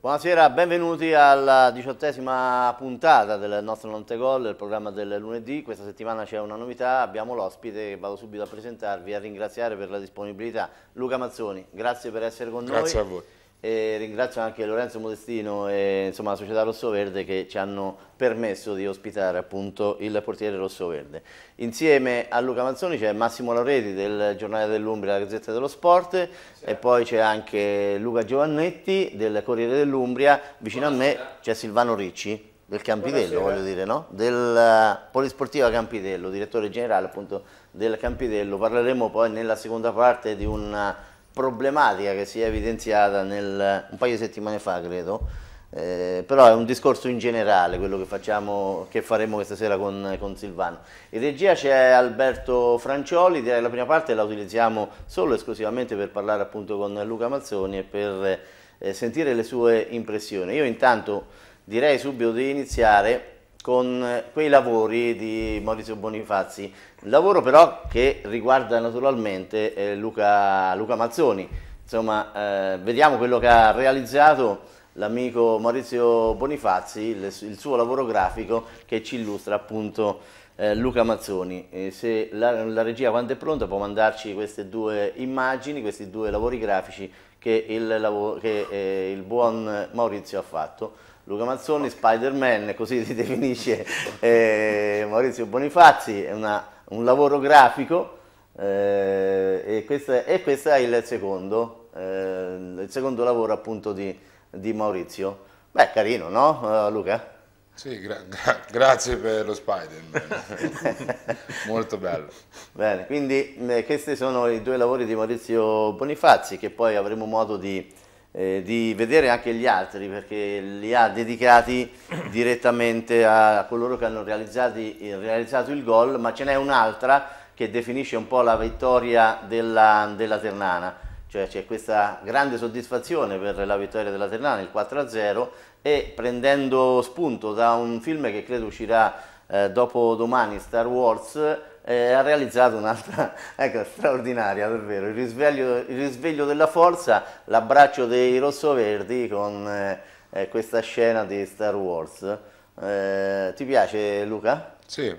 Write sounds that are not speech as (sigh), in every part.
Buonasera, benvenuti alla diciottesima puntata del nostro Nonte Gol, il programma del lunedì. Questa settimana c'è una novità, abbiamo l'ospite che vado subito a presentarvi e a ringraziare per la disponibilità. Luca Mazzoni, grazie per essere con grazie noi. Grazie a voi. E ringrazio anche Lorenzo Modestino e insomma, la società Rossoverde che ci hanno permesso di ospitare appunto il portiere Rossoverde. Insieme a Luca Manzoni c'è Massimo Laureti del giornale dell'Umbria, la Gazzetta dello Sport sì. e poi c'è anche Luca Giovannetti del Corriere dell'Umbria, vicino Buonasera. a me c'è Silvano Ricci del Campitello, Buonasera. voglio dire, no? del Polisportiva Campitello, direttore generale appunto del Campitello. Parleremo poi nella seconda parte di un problematica che si è evidenziata nel, un paio di settimane fa, credo, eh, però è un discorso in generale quello che, facciamo, che faremo questa sera con, con Silvano. In regia c'è Alberto Francioli, direi la prima parte la utilizziamo solo e esclusivamente per parlare appunto con Luca Mazzoni e per eh, sentire le sue impressioni. Io intanto direi subito di iniziare con quei lavori di Maurizio Bonifazzi, lavoro però che riguarda naturalmente eh, Luca, Luca, Mazzoni, insomma eh, vediamo quello che ha realizzato l'amico Maurizio Bonifazzi, il, il, suo lavoro grafico che ci illustra appunto eh, Luca Mazzoni. Se la, la, regia quando è pronta può mandarci queste due immagini, questi due lavori grafici che il, che, eh, il buon Maurizio ha fatto. Luca Mazzoni, Spider-Man, così si definisce eh, Maurizio Bonifazzi, è una, un lavoro grafico eh, e, questo è, e, questo è, il secondo, eh, il secondo lavoro appunto di, di Maurizio. Beh, carino, no uh, Luca? Sì, gra gra grazie per lo Spider-Man, (laughs) molto bello. Bene, quindi eh, questi sono i due lavori di Maurizio Bonifazzi che poi avremo modo di eh, di vedere anche gli altri perché li ha dedicati (coughs) direttamente a coloro che hanno realizzato il gol, ma ce n'è un'altra che definisce un po' la vittoria della, della Ternana, cioè c'è questa grande soddisfazione per la vittoria della Ternana, il 4-0, e prendendo spunto da un film che credo uscirà eh, dopo domani, Star Wars, eh, ha realizzato un'altra, (laughs) ecco, straordinaria davvero, il risveglio, il risveglio della forza, l'abbraccio dei rossoverdi con eh, eh questa scena di Star Wars. Eh, ti piace Luca? Sì,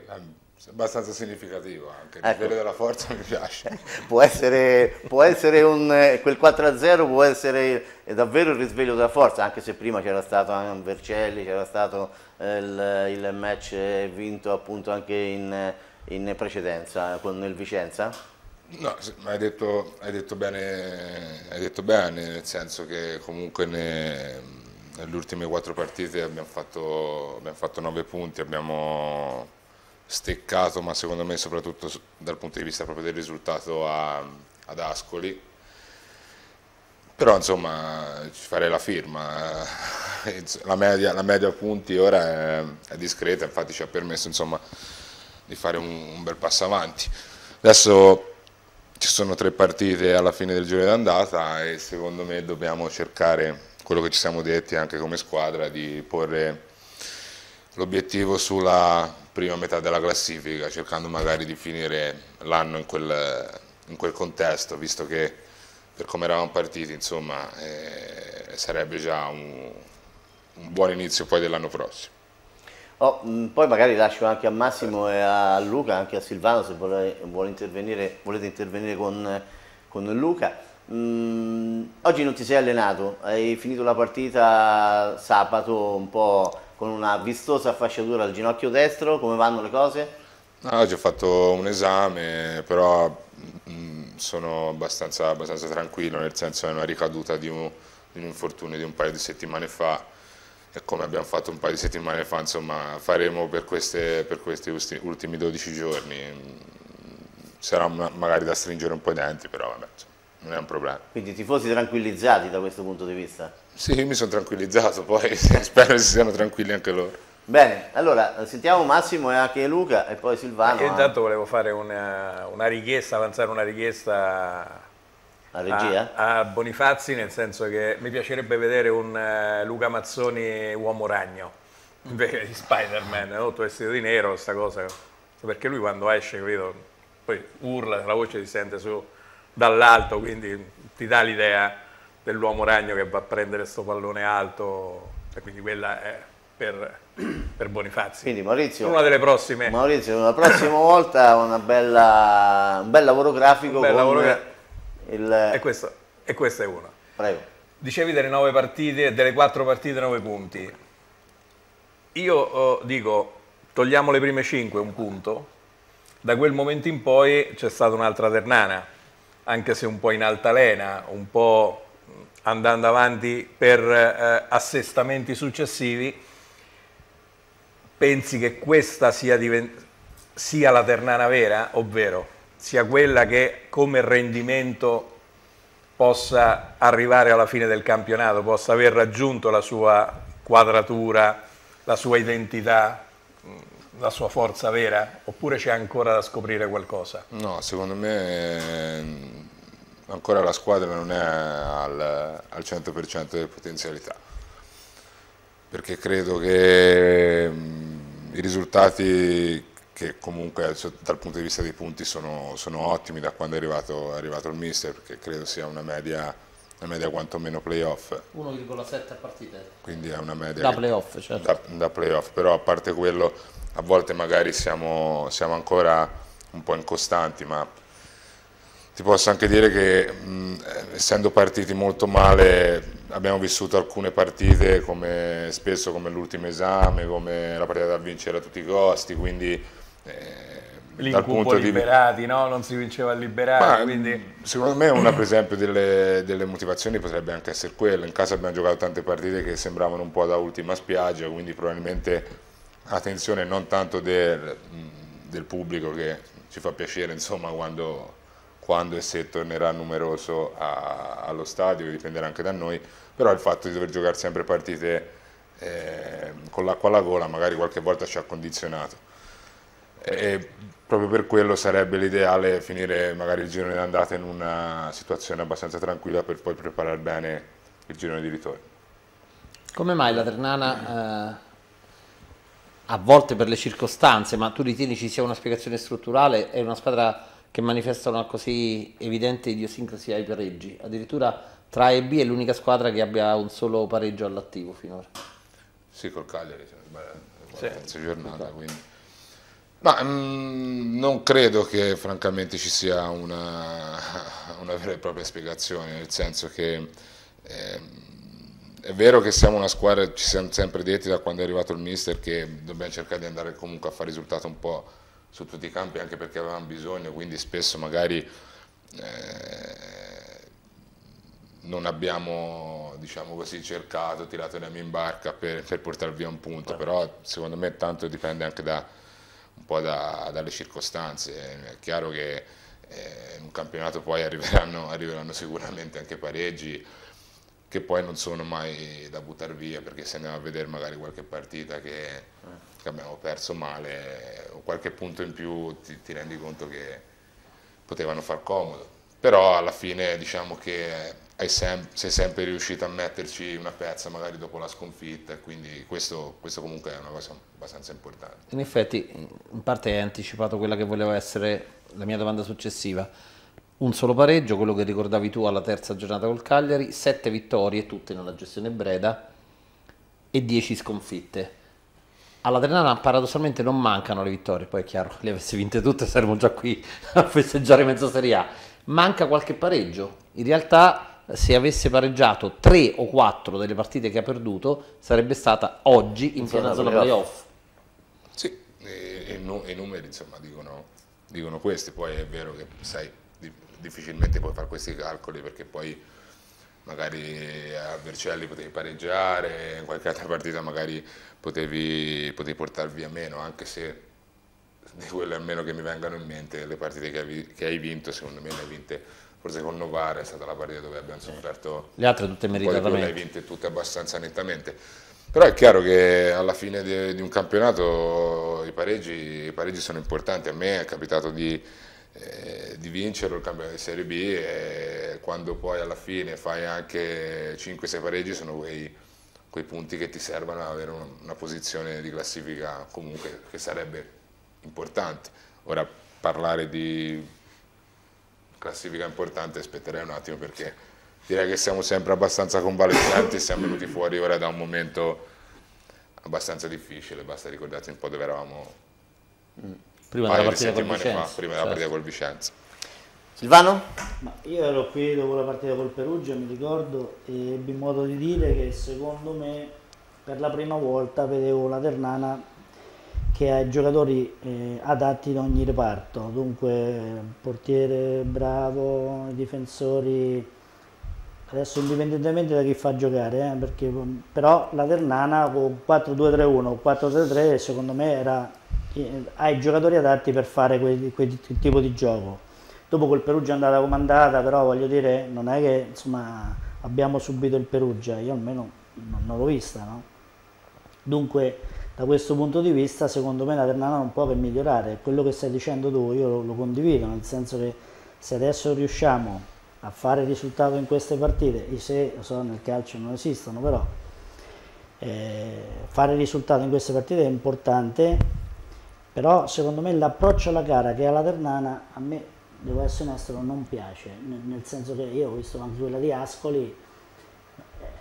abbastanza significativo anche, il ecco. della forza mi piace. (laughs) può essere, può essere un, eh, quel 4-0 può essere davvero il risveglio della forza, anche se prima c'era stato anche Vercelli, c'era stato il, il match vinto appunto anche in in precedenza con il Vicenza? No, hai detto, hai, detto bene, hai detto bene, nel senso che comunque ne, nelle ultime quattro partite abbiamo fatto, abbiamo fatto nove punti, abbiamo steccato, ma secondo me soprattutto dal punto di vista proprio del risultato a, ad Ascoli. Però insomma ci farei la firma, (laughs) la media, la media punti ora è, è discreta, infatti ci ha permesso insomma di fare un, un bel passo avanti. Adesso ci sono tre partite alla fine del giro d'andata e secondo me dobbiamo cercare quello che ci siamo detti anche come squadra di porre l'obiettivo sulla prima metà della classifica, cercando magari di finire l'anno in in quel contesto, visto che per come eravamo partiti insomma, eh, sarebbe già un, un buon inizio poi dell'anno prossimo. Oh, mh, poi magari lascio anche a Massimo e a Luca, anche a Silvano se vuole, vuole intervenire, volete intervenire con, con Luca. Mh, oggi non ti sei allenato, hai finito la partita sabato un po' con una vistosa fasciatura al ginocchio destro, come vanno le cose? No, oggi ho fatto un esame, però mh, sono abbastanza, abbastanza, tranquillo, nel senso è una ricaduta di un, di un infortunio di un paio di settimane fa come abbiamo fatto un paio di settimane fa, insomma, faremo per, queste, per questi ultimi 12 giorni. Sarà magari da stringere un po' i denti, però vabbè, insomma, non è un problema. Quindi i tifosi tranquillizzati da questo punto di vista? Sì, io mi sono tranquillizzato, poi (laughs) spero si siano tranquilli anche loro. Bene, allora sentiamo Massimo e anche Luca e poi Silvano. Io intanto volevo fare una, una richiesta, avanzare una richiesta la regia? A, a, Bonifazzi, nel senso che mi piacerebbe vedere un uh, Luca Mazzoni uomo ragno, (laughs) invece di Spider-Man, tutto vestito di nero, questa cosa. Perché lui quando esce, capito, poi urla, la voce si sente su dall'alto, quindi ti dà l'idea dell'uomo ragno che va a prendere questo pallone alto, e quindi quella è per, per Bonifazzi. Quindi Maurizio, una delle prossime. Maurizio, la prossima volta una bella, un bel lavoro grafico. Un bel lavoro gra- il... e, questo, e questa è una. Prego. Dicevi delle nove partite, delle quattro partite, nove punti. Io oh, dico, togliamo le prime cinque, un punto. Da quel momento in poi c'è stata un'altra Ternana, anche se un po' in altalena, un po' andando avanti per eh, assestamenti successivi. Pensi che questa sia, sia la Ternana vera, ovvero sia quella che come rendimento possa arrivare alla fine del campionato, possa aver raggiunto la sua quadratura, la sua identità, la sua forza vera, oppure c'è ancora da scoprire qualcosa? No, secondo me ancora la squadra non è al, al 100% delle potenzialità, perché credo che i risultati che comunque dal punto di vista dei punti sono, sono ottimi da quando è arrivato, è arrivato, il mister, perché credo sia una media, una media quantomeno playoff. 1,7 partite. Quindi è una media... Da playoff, certo. Da, da playoff, però a parte quello, a volte magari siamo, siamo ancora un po' incostanti, ma ti posso anche dire che mh, essendo partiti molto male abbiamo vissuto alcune partite come, spesso come l'ultimo esame, come la partita da vincere a tutti i costi, quindi eh, L'incubo liberati, di... no? Non si vinceva a liberati, quindi... Secondo me una per esempio delle, delle, motivazioni potrebbe anche essere quella. In casa abbiamo giocato tante partite che sembravano un po' da ultima spiaggia, quindi probabilmente attenzione non tanto del, del pubblico che ci fa piacere insomma quando, quando e se tornerà numeroso a, allo stadio, dipenderà anche da noi, però il fatto di dover giocare sempre partite eh, con l'acqua alla gola magari qualche volta ci ha condizionato e proprio per quello sarebbe l'ideale finire magari il girone d'andata in una situazione abbastanza tranquilla per poi preparare bene il girone di ritorno. Come mai la Ternana, eh, a volte per le circostanze, ma tu ritieni ci sia una spiegazione strutturale, è una squadra che manifesta una così evidente idiosincrasia ai pareggi? Addirittura tra A e B è l'unica squadra che abbia un solo pareggio all'attivo finora. Sì, col Cagliari, se non sbaglio, la terza giornata, quindi ma mh, mm, non credo che francamente ci sia una, (laughs) una, vera e propria spiegazione, nel senso che eh, è vero che siamo una squadra, ci siamo sempre detti da quando è arrivato il mister che dobbiamo cercare di andare comunque a fare risultato un po' su tutti i campi anche perché avevamo bisogno, quindi spesso magari eh, non abbiamo diciamo così, cercato, tirato le mie in barca per, per portare via un punto, però secondo me tanto dipende anche da un po' da, dalle circostanze. È chiaro che eh, in un campionato poi arriveranno, arriveranno, sicuramente anche pareggi che poi non sono mai da buttare via perché se andiamo a vedere magari qualche partita che, che abbiamo perso male o qualche punto in più ti, ti rendi conto che potevano far comodo. Però alla fine diciamo che sem sei sempre riuscito a metterci una pezza magari dopo la sconfitta quindi questo, questo, comunque è una cosa abbastanza importante. In effetti in parte hai anticipato quella che voleva essere la mia domanda successiva. Un solo pareggio, quello che ricordavi tu alla terza giornata col Cagliari, sette vittorie, tutte nella gestione Breda e dieci sconfitte. Alla Ternana paradossalmente non mancano le vittorie, poi è chiaro, le avesse vinte tutte saremmo già qui (laughs) a festeggiare mezza Serie A. Manca qualche pareggio. In realtà se avesse pareggiato 3 o 4 delle partite che ha perduto, sarebbe stata oggi in piena zona playoff. Sì, e, e, no, i numeri insomma dicono, dicono questi, poi è vero che sai, difficilmente puoi fare questi calcoli perché poi magari a Vercelli potevi pareggiare, in qualche altra partita magari potevi, potevi portare via meno, anche se di quelle almeno che mi vengano in mente, le partite che hai, che hai vinto, secondo me le hai vinte forse con Novara è stata la partita dove abbiamo sofferto le altre tutte meritatamente le hai vinte tutte abbastanza nettamente. Però è chiaro che alla fine di, di un campionato i pareggi, i pareggi, sono importanti. A me è capitato di, eh, di vincere il campionato di Serie B e quando poi alla fine fai anche 5-6 pareggi sono quei, quei, punti che ti servono ad avere una, una posizione di classifica comunque che sarebbe importante. Ora parlare di classifica importante, aspetterei un attimo perché direi che siamo sempre abbastanza convalescenti e siamo venuti fuori ora da un momento abbastanza difficile, basta ricordarsi un po' dove eravamo Prima della di partita col settimane fa, Vicenza. prima della certo. partita col Vicenza. Silvano? Ma io ero qui dopo la partita col Perugia, mi ricordo, e ebbi modo di dire che secondo me per la prima volta vedevo la Ternana che ha giocatori eh, adatti in ogni reparto, dunque portiere bravo, difensori, adesso indipendentemente da chi fa giocare, eh, perché, però la Ternana con 4-2-3-1 o 4-3-3 secondo me era, eh, ha i giocatori adatti per fare quel, quel tipo di gioco. Dopo quel Perugia è andata come è andata, però voglio dire, non è che insomma, abbiamo subito il Perugia, io almeno non, non l'ho vista, no? Dunque, da questo punto di vista, secondo me la Ternana non può che migliorare. Quello che stai dicendo tu, io lo, lo condivido, nel senso che se adesso riusciamo a fare risultato in queste partite, i se, lo so, nel calcio non esistono, però eh, fare risultato in queste partite è importante, però secondo me l'approccio alla gara che ha la Ternana a me, devo essere onesto, non piace, nel, senso che io ho visto anche quella di Ascoli,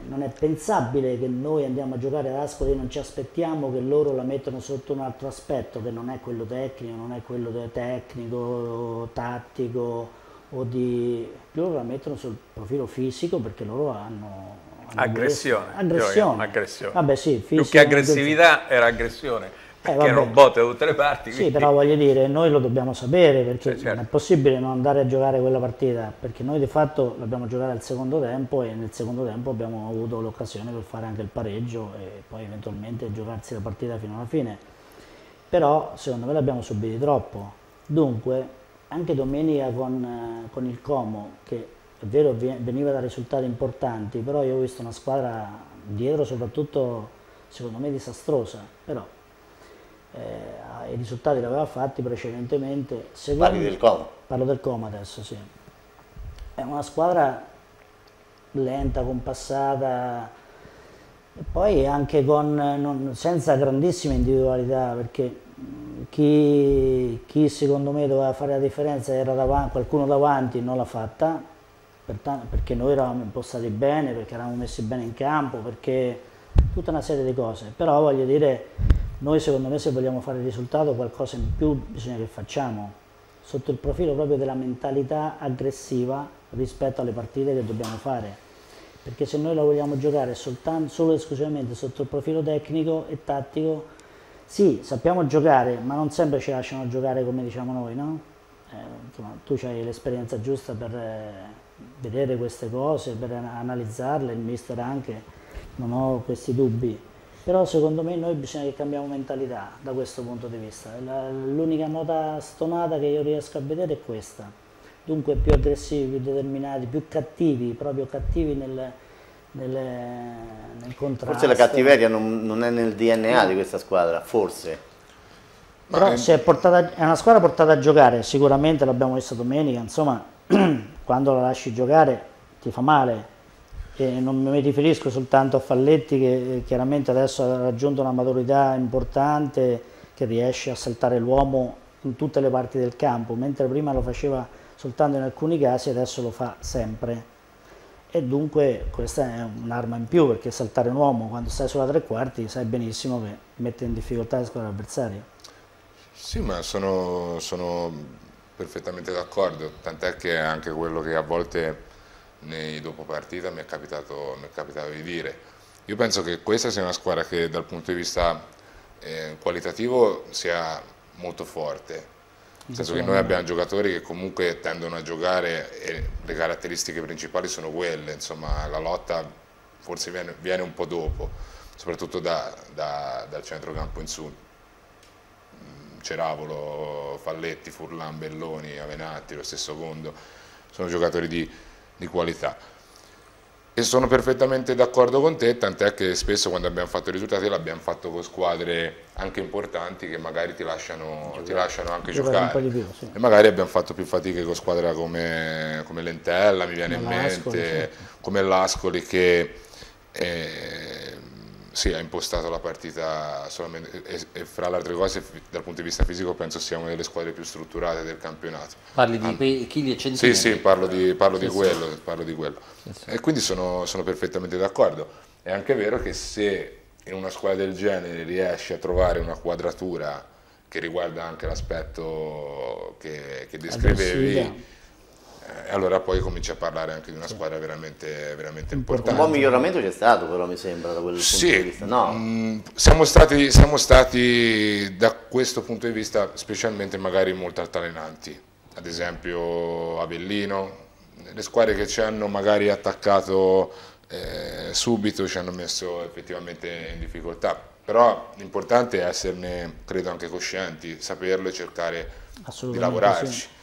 non è pensabile che noi andiamo a giocare ad Ascoli e non ci aspettiamo che loro la mettano sotto un altro aspetto che non è quello tecnico, non è quello tecnico, tattico o di... loro la mettono sul profilo fisico perché loro hanno... hanno Aggressione. Aggressione. Aggressione. Vabbè sì, Più fisico, che aggressività era aggressione, perché vabbè. erano botte da tutte le parti. Sì, quindi- però voglio dire, noi lo dobbiamo sapere perché Sì, certo. non è possibile non andare a giocare quella partita, perché noi di fatto l'abbiamo giocata al secondo tempo e nel secondo tempo abbiamo avuto l'occasione per fare anche il pareggio e poi eventualmente giocarsi la partita fino alla fine. Però secondo me l'abbiamo subiti troppo. Dunque, anche domenica con, eh, con il Como, che è vero veniva da risultati importanti, però io ho visto una squadra dietro soprattutto secondo me disastrosa, però eh, i risultati li aveva fatti precedentemente. Secondo- Parli del Como. Parlo del Como adesso, sì. È una squadra lenta, compassata e poi anche con, non- senza grandissime individualità perché mh, chi, chi secondo me doveva fare la differenza era davanti, qualcuno davanti, non l'ha fatta perché noi eravamo impostati bene, perché eravamo messi bene in campo, perché tutta una serie di cose. Però voglio dire, noi secondo me se vogliamo fare risultato qualcosa in più bisogna che facciamo, sotto il profilo proprio della mentalità aggressiva rispetto alle partite che dobbiamo fare. Perché se noi la vogliamo giocare soltanto, solo e esclusivamente sotto il profilo tecnico e tattico, sì, sappiamo giocare, ma non sempre ci lasciano giocare come diciamo noi, no? Eh, insomma, tu hai l'esperienza giusta per eh, vedere queste cose, per an- analizzarle, il mister anche, non ho questi dubbi. Però secondo me noi bisogna che cambiamo mentalità da questo punto di vista. L'unica nota stonata che io riesco a vedere è questa. Dunque più aggressivi, più determinati, più cattivi, proprio cattivi nel, nel, nel contrasto. Forse la cattiveria non, non è nel DNA di questa squadra, forse. Però eh, si è, portata, è una squadra portata a giocare, sicuramente l'abbiamo visto domenica, insomma, (clears throat) quando la lasci giocare ti fa male. E non mi riferisco soltanto a Falletti che eh, chiaramente adesso ha raggiunto una maturità importante, che riesce a saltare l'uomo in tutte le parti del campo, mentre prima lo faceva soltanto in alcuni casi, adesso lo fa sempre. E dunque questa è un'arma in più perché saltare un uomo quando stai sulla tre quarti sai benissimo che mette in difficoltà la squadra avversaria. Sì, ma sono, sono perfettamente d'accordo, tant'è che anche quello che a volte nei dopo partita mi è, capitato, mi è capitato di dire. Io penso che questa sia una squadra che dal punto di vista eh, qualitativo sia molto forte, nel senso che noi abbiamo giocatori che comunque tendono a giocare e le caratteristiche principali sono quelle, insomma la lotta forse viene, viene un po' dopo, soprattutto da- da- dal centrocampo in su. Ceravolo, Falletti, Furlan, Belloni, Avenatti, lo stesso Gondo, sono giocatori di, di qualità. E sono perfettamente d'accordo con te, tant'è che spesso quando abbiamo fatto i risultati l'abbiamo fatto con squadre anche importanti che magari ti lasciano, ti lasciano anche Giocare giocare. più, sì. E magari abbiamo fatto più fatiche con squadre come, come Lentella, mi viene in Come l'Ascoli, mente, come l'Ascoli che eh, sì, ha impostato la partita solamente e, e, fra le altre cose dal punto di vista fisico penso sia una delle squadre più strutturate del campionato. Parli di chili e centimetri? Sì, sì, parlo di, parlo sì, di quello. Sì. Parlo di quello. Sì, e quindi sono, sono perfettamente d'accordo. È anche vero che se in una squadra del genere riesci a trovare una quadratura che riguarda anche l'aspetto che, che descrivevi, allora poi cominci a parlare anche di una squadra veramente, veramente importante. Un buon miglioramento c'è stato però mi sembra da quel sì, punto di vista. No. Mh, mm, siamo, stati, siamo stati da questo punto di vista specialmente magari molto altalenanti, ad esempio Avellino, le squadre che ci hanno magari attaccato eh, subito ci hanno messo effettivamente in difficoltà, però l'importante è esserne, credo, anche coscienti, saperlo e cercare di lavorarci. Sì.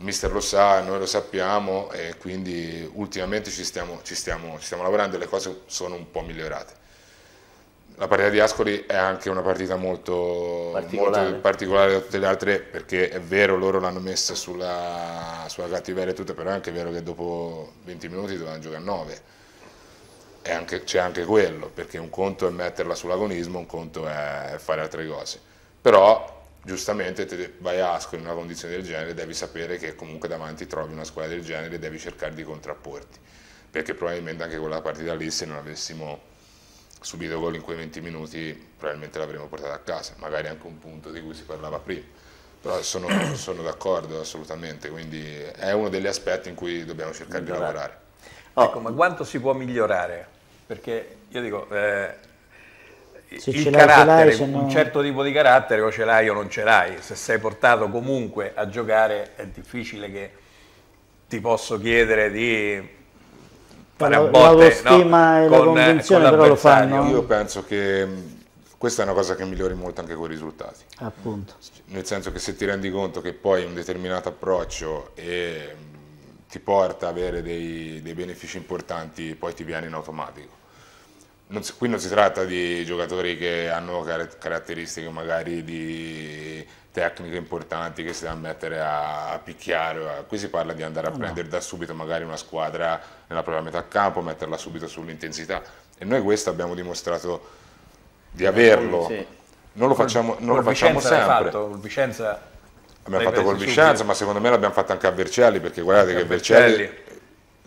Il mister lo sa, noi lo sappiamo e quindi ultimamente ci stiamo, ci stiamo, ci stiamo lavorando e le cose sono un po' migliorate. La partita di Ascoli è anche una partita molto particolare, molto particolare da tutte le altre perché è vero loro l'hanno messa sulla, sulla cattiveria e tutto, però è anche vero che dopo 20 minuti dovevano giocare a 9 c'è anche quello, perché un conto è metterla sull'agonismo, un conto è fare altre cose. Però giustamente te vai a Ascoli in una condizione del genere, devi sapere che comunque davanti trovi una squadra del genere e devi cercare di contrapporti, perché probabilmente anche quella partita lì se non avessimo subito gol in quei 20 minuti probabilmente l'avremmo portata a casa, magari anche un punto di cui si parlava prima. Però sono, (coughs) sono d'accordo assolutamente, quindi è uno degli aspetti in cui dobbiamo cercare di lavorare. Oh. Ecco, ma quanto si può migliorare? Perché io dico, eh, il carattere, un no... certo tipo di carattere o ce l'hai o non ce l'hai. Se sei portato comunque a giocare è difficile che ti posso chiedere di fare a botte no, e la convinzione con però lo fanno. Io penso che questa è una cosa che migliori molto anche con i risultati. Appunto. Nel senso che se ti rendi conto che poi un determinato approccio e ti porta ad avere dei, dei benefici importanti, poi ti viene in automatico. Non si, qui non si tratta di giocatori che hanno caratteristiche magari di tecniche importanti che si devono mettere a, a picchiare, qui si parla di andare a no. prendere da subito magari una squadra nella propria metà campo, metterla subito sull'intensità e noi questo abbiamo dimostrato di averlo, sì. non lo facciamo, non lo facciamo sempre. Fatto, Vicenza Abbiamo fatto col Vicenza, ma secondo me l'abbiamo fatto anche a Vercelli, perché guardate che Vercelli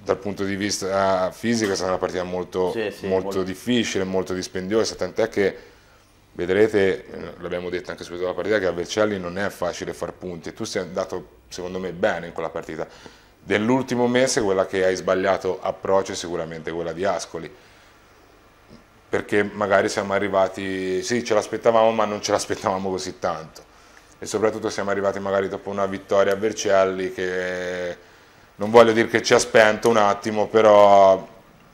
dal punto di vista fisico è stata una partita molto, sì, sì, molto, molto. difficile, molto dispendiosa, tant'è che vedrete, l'abbiamo detto anche subito dalla partita, che a Vercelli non è facile far punti. E tu sei andato secondo me bene in quella partita. Dell'ultimo mese quella che hai sbagliato approccio è sicuramente quella di Ascoli, perché magari siamo arrivati, sì ce l'aspettavamo ma non ce l'aspettavamo così tanto. E soprattutto siamo arrivati magari dopo una vittoria a Vercelli che non voglio dire che ci ha spento un attimo, però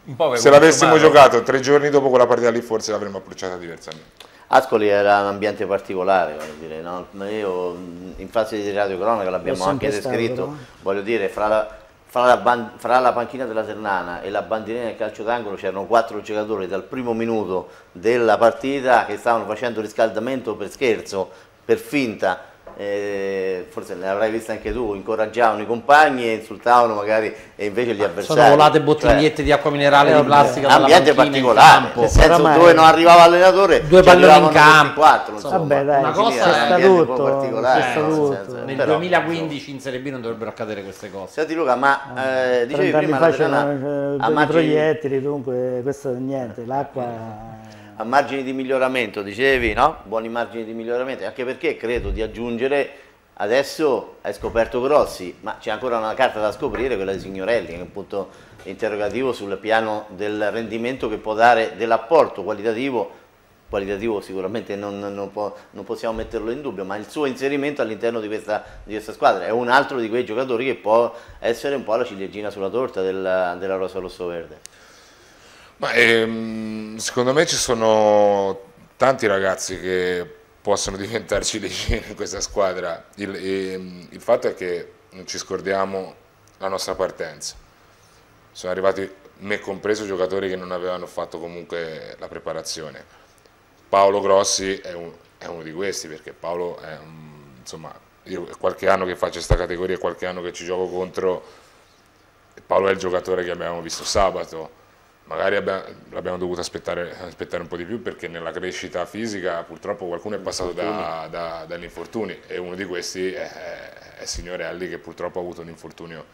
un se l'avessimo giocato tre giorni dopo quella partita lì forse l'avremmo approcciata diversamente. Ascoli era un ambiente particolare, voglio dire, no? io in fase di radiocronaca l'abbiamo anche descritto, però. voglio dire, fra la, fra, la fra la, panchina della Ternana e la bandierina del calcio d'angolo c'erano quattro giocatori dal primo minuto della partita che stavano facendo riscaldamento per scherzo per finta, eh, forse ne avrai vista anche tu, incoraggiavano i compagni e insultavano magari e invece gli avversari. Sono volate bottigliette cioè, di acqua minerale di plastica dalla ambiente particolare, nel senso dove non arrivava l'allenatore, due palloni in campo. Quattro, Vabbè, dai, una cosa è sta tutto, particolare. Senso, Nel però, 2015 in Serie B non dovrebbero accadere queste cose. Senti Luca, ma eh, dicevi prima la Serena, a proiettili, dunque questo niente, l'acqua a margini di miglioramento, dicevi, no? Buoni margini di miglioramento, anche perché credo di aggiungere, adesso hai scoperto Grossi, ma c'è ancora una carta da scoprire, quella di Signorelli, che è un punto interrogativo sul piano del rendimento che può dare dell'apporto qualitativo, qualitativo sicuramente non, non, può, non, possiamo metterlo in dubbio, ma il suo inserimento all'interno di di questa, squadra è un altro di quei giocatori che può essere un po' la ciliegina sulla torta della, della rosa rosso-verde. Ma, ehm, secondo me ci sono tanti ragazzi che possono (laughs) diventarci decine in questa squadra. Il, ehm, il, fatto è che non ci scordiamo la nostra partenza. Sono arrivati, me compreso, giocatori che non avevano fatto comunque la preparazione. Paolo Grossi è, un, è uno di questi perché Paolo è un, insomma, io qualche anno che faccio questa categoria, qualche anno che ci gioco contro. Paolo è il giocatore che abbiamo visto sabato magari abbiamo, l'abbiamo dovuto aspettare, aspettare, un po' di più perché nella crescita fisica purtroppo qualcuno è passato da, da, dagli infortuni e uno di questi è, è Signorelli che purtroppo ha avuto un infortunio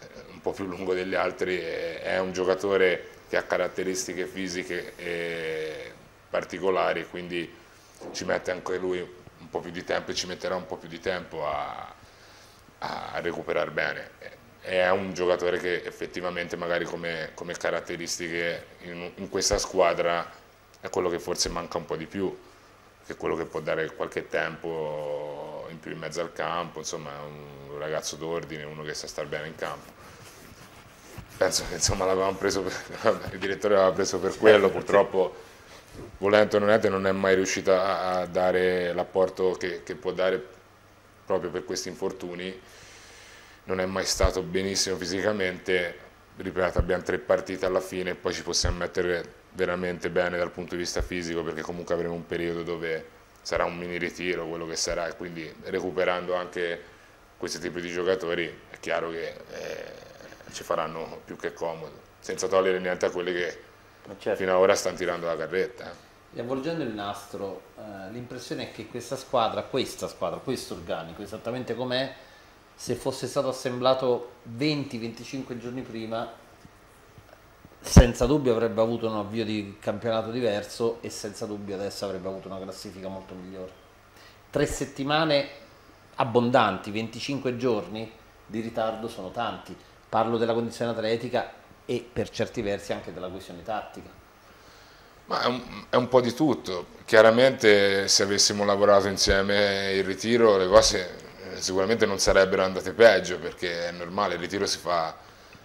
eh, un po' più lungo degli altri, è un giocatore che ha caratteristiche fisiche particolari quindi ci mette anche lui un po' più di tempo e ci metterà un po' più di tempo a, a recuperare bene è un giocatore che effettivamente magari come, come caratteristiche in, in, questa squadra è quello che forse manca un po' di più, che è quello che può dare qualche tempo in più in mezzo al campo, insomma è un ragazzo d'ordine, uno che sa star bene in campo. Penso che insomma l'avevamo preso per, il direttore l'aveva preso per quello, purtroppo volente o non è, non è mai riuscito a, a dare l'apporto che, che può dare proprio per questi infortuni non è mai stato benissimo fisicamente, ripeto abbiamo tre partite alla fine e poi ci possiamo mettere veramente bene dal punto di vista fisico perché comunque avremo un periodo dove sarà un mini ritiro, quello che sarà e quindi recuperando anche questi tipi di giocatori è chiaro che eh, ci faranno più che comodo, senza togliere niente a quelli che certo. fino ad ora stanno tirando la carretta. E avvolgendo il nastro, eh, l'impressione è che questa squadra, questa squadra, questo organico, esattamente com'è, se fosse stato assemblato 20-25 giorni prima senza dubbio avrebbe avuto un avvio di campionato diverso e senza dubbio adesso avrebbe avuto una classifica molto migliore. Tre settimane abbondanti, 25 giorni di ritardo sono tanti. Parlo della condizione atletica e per certi versi anche della questione tattica. Ma è un, è un po' di tutto. Chiaramente se avessimo lavorato insieme in ritiro le cose sicuramente non sarebbero andate peggio perché è normale, il ritiro si fa,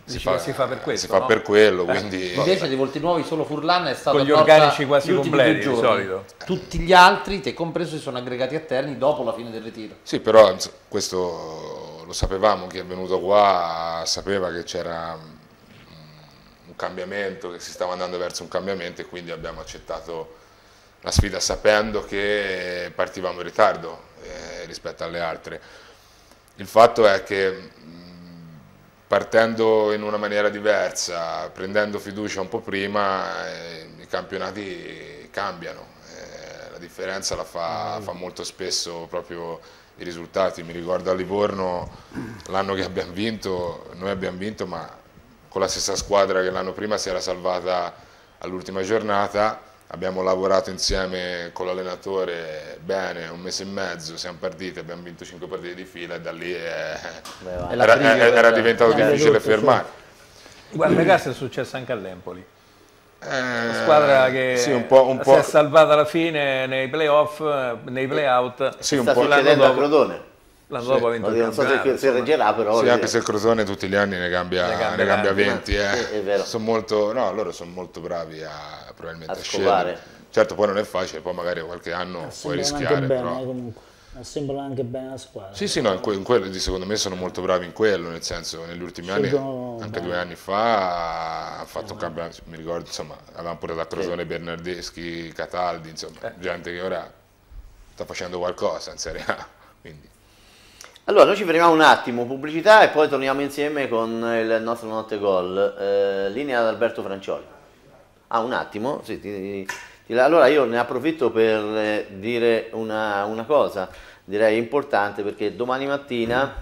si fa, si fa, per questo, si fa no? per quello, eh. quindi... Invece di Volti Nuovi solo Furlan è stato con gli organici quasi completi di solito. Tutti gli altri, te compreso, si sono aggregati a Terni dopo la fine del ritiro. Sì, però questo lo sapevamo, chi è venuto qua sapeva che c'era un cambiamento, che si stava andando verso un cambiamento e quindi abbiamo accettato la sfida sapendo che partivamo in ritardo eh, rispetto alle altre. Il fatto è che partendo in una maniera diversa, prendendo fiducia un po' prima, eh, i campionati cambiano. Eh, la differenza la fa, fa, molto spesso proprio i risultati. Mi ricordo a Livorno l'anno che abbiamo vinto, noi abbiamo vinto ma con la stessa squadra che l'anno prima si era salvata all'ultima giornata abbiamo lavorato insieme con l'allenatore bene un mese e mezzo, siamo partiti, abbiamo vinto 5 partite di fila e da lì è, Beh, era, era, era, diventato difficile fermare. Guarda ragazzi è successo anche all'Empoli. Eh, Una squadra che sì, un po', un si è salvata alla fine nei playoff, nei playout. Sì, un po' succedendo a Crotone. L'anno sì. dopo ha vinto non so se, se reggerà però sì, anche se il Crotone tutti gli anni ne cambia, ne cambia, ne cambia 20 eh. sono molto, no, loro sono molto bravi a probabilmente a, a scovare certo poi non è facile poi magari qualche anno puoi rischiare bene, però... comunque assemblano anche bene la squadra sì sì no, in, que, in quello, secondo me sono molto bravi in quello nel senso negli ultimi anni anche bene. due anni fa ha fatto un campionato mi ricordo insomma avevamo pure da Crotone sì. Bernardeschi Cataldi insomma eh. gente che ora sta facendo qualcosa in Serie A (laughs) quindi allora, noi ci fermiamo un attimo, pubblicità e poi torniamo insieme con il nostro notte gol. Eh, linea ad Alberto Francioli. Ah, un attimo? Sì, ti, ti, allora io ne approfitto per eh, dire una, una, cosa, direi importante, perché domani mattina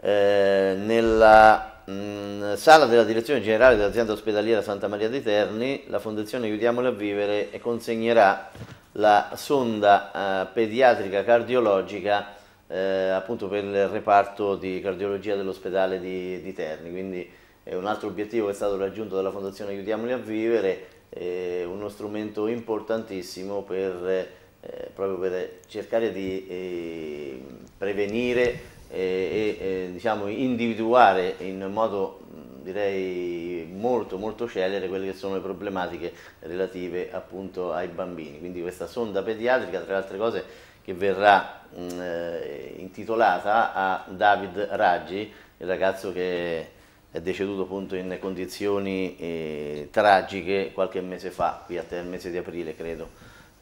eh, nella mh, mm, sala della direzione generale dell'azienda ospedaliera Santa Maria dei Terni la Fondazione Aiutiamoli a Vivere consegnerà la sonda eh, pediatrica cardiologica eh, appunto per il reparto di cardiologia dell'ospedale di, di, Terni, quindi è un altro obiettivo che è stato raggiunto dalla Fondazione Aiutiamoli a Vivere, è uno strumento importantissimo per, eh, proprio per cercare di eh, prevenire e diciamo, individuare in modo direi molto molto celere quelle che sono le problematiche relative appunto ai bambini. Quindi questa sonda pediatrica, tra le altre cose, che verrà mh, mm, eh, intitolata a David Raggi, il ragazzo che è deceduto appunto in condizioni eh, tragiche qualche mese fa, qui a il mese di aprile credo.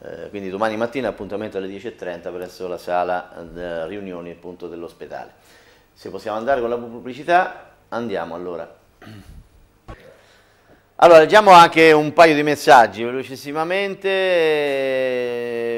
Eh, quindi domani mattina appuntamento alle 10.30 presso la sala eh, riunioni appunto dell'ospedale. Se possiamo andare con la pubblicità, andiamo allora. Allora, leggiamo anche un paio di messaggi velocissimamente.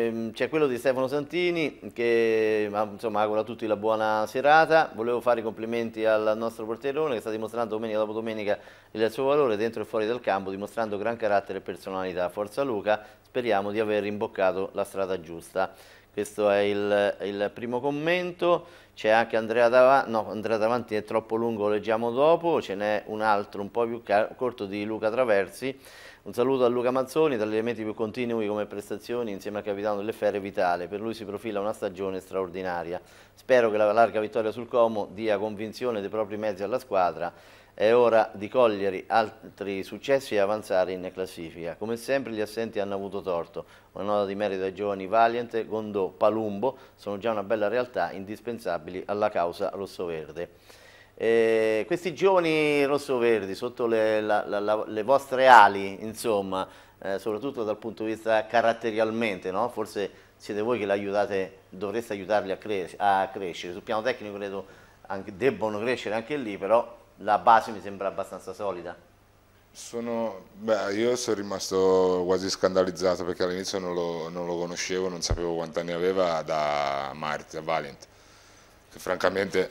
Ehm, c'è quello di Stefano Santini che insomma, augura a tutti la buona serata. Volevo fare i complimenti al nostro portierone che sta dimostrando domenica dopo domenica il suo valore dentro e fuori dal campo, dimostrando gran carattere e personalità. Forza Luca, speriamo di aver imboccato la strada giusta. Questo è il, il primo commento. C'è anche Andrea Davanti, no, Andrea Davanti è troppo lungo, lo leggiamo dopo. Ce n'è un altro un po' più corto di Luca Traversi. Un saluto a Luca Mazzoni, tra gli elementi più continui come prestazioni insieme al capitano delle Ferre Vitale. Per lui si profila una stagione straordinaria. Spero che la larga vittoria sul Como dia convinzione dei propri mezzi alla squadra è ora di cogliere altri successi e avanzare in classifica. Come sempre gli assenti hanno avuto torto. Una nota di merito ai giovani Valiant, Gondò, Palumbo sono già una bella realtà indispensabili alla causa rossoverde. Eh, questi giovani rossoverdi sotto le, la, la, le vostre ali, insomma, eh, soprattutto dal punto di vista caratterialmente, no? forse siete voi che aiutate, dovreste aiutarli a, cres a, crescere. Sul piano tecnico credo anche, debbono crescere anche lì, però la base mi sembra abbastanza solida. Sono, beh, io sono rimasto quasi scandalizzato perché all'inizio non non lo, conoscevo, non sapevo quanti anni aveva da Mart, da Valiant. Che francamente,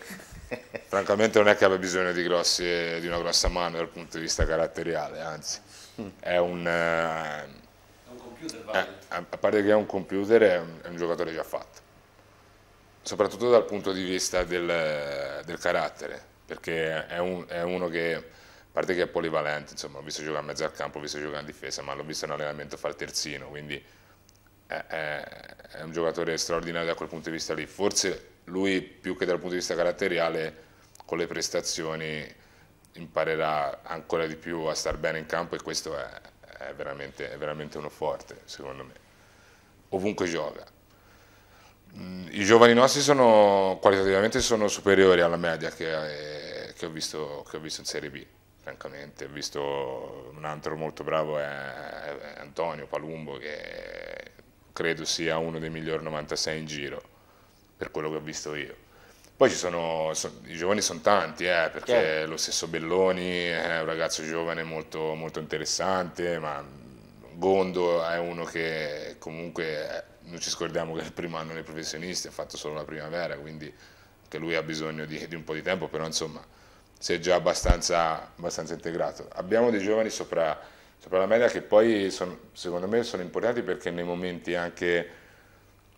francamente non è che abbia bisogno di, grossi, di, una grossa mano dal punto di vista caratteriale, anzi mm. è un... Eh, un computer, eh, a parte che è un computer, è un, è un giocatore già fatto soprattutto dal punto di vista del, del carattere perché è, un, è, uno che, a parte che è polivalente, insomma, l'ho visto giocare a mezzo al campo, l'ho visto giocare in difesa, ma l'ho visto in allenamento fare terzino, quindi è, un giocatore straordinario da quel punto di vista lì. Forse lui, più che dal punto di vista caratteriale, con le prestazioni imparerà ancora di più a star bene in campo e questo è, è, veramente, è veramente uno forte, secondo me. Ovunque gioca. Mm, I giovani nostri sono qualitativamente sono superiori alla media che, che, ho, visto, che ho, visto, in Serie B, francamente. Ho visto un altro molto bravo è Antonio Palumbo che credo sia uno dei migliori 96 in giro, per quello che ho visto io. Poi ci sono, sono i giovani sono tanti, eh, perché certo. lo stesso Belloni è un ragazzo giovane molto, molto interessante, ma Gondo è uno che comunque non ci scordiamo che è il primo anno dei professionisti, ha fatto solo la primavera, quindi che lui ha bisogno di, di un po' di tempo, però insomma si è già abbastanza, abbastanza integrato. Abbiamo dei giovani sopra, la media che poi son, secondo me sono importanti perché nei momenti anche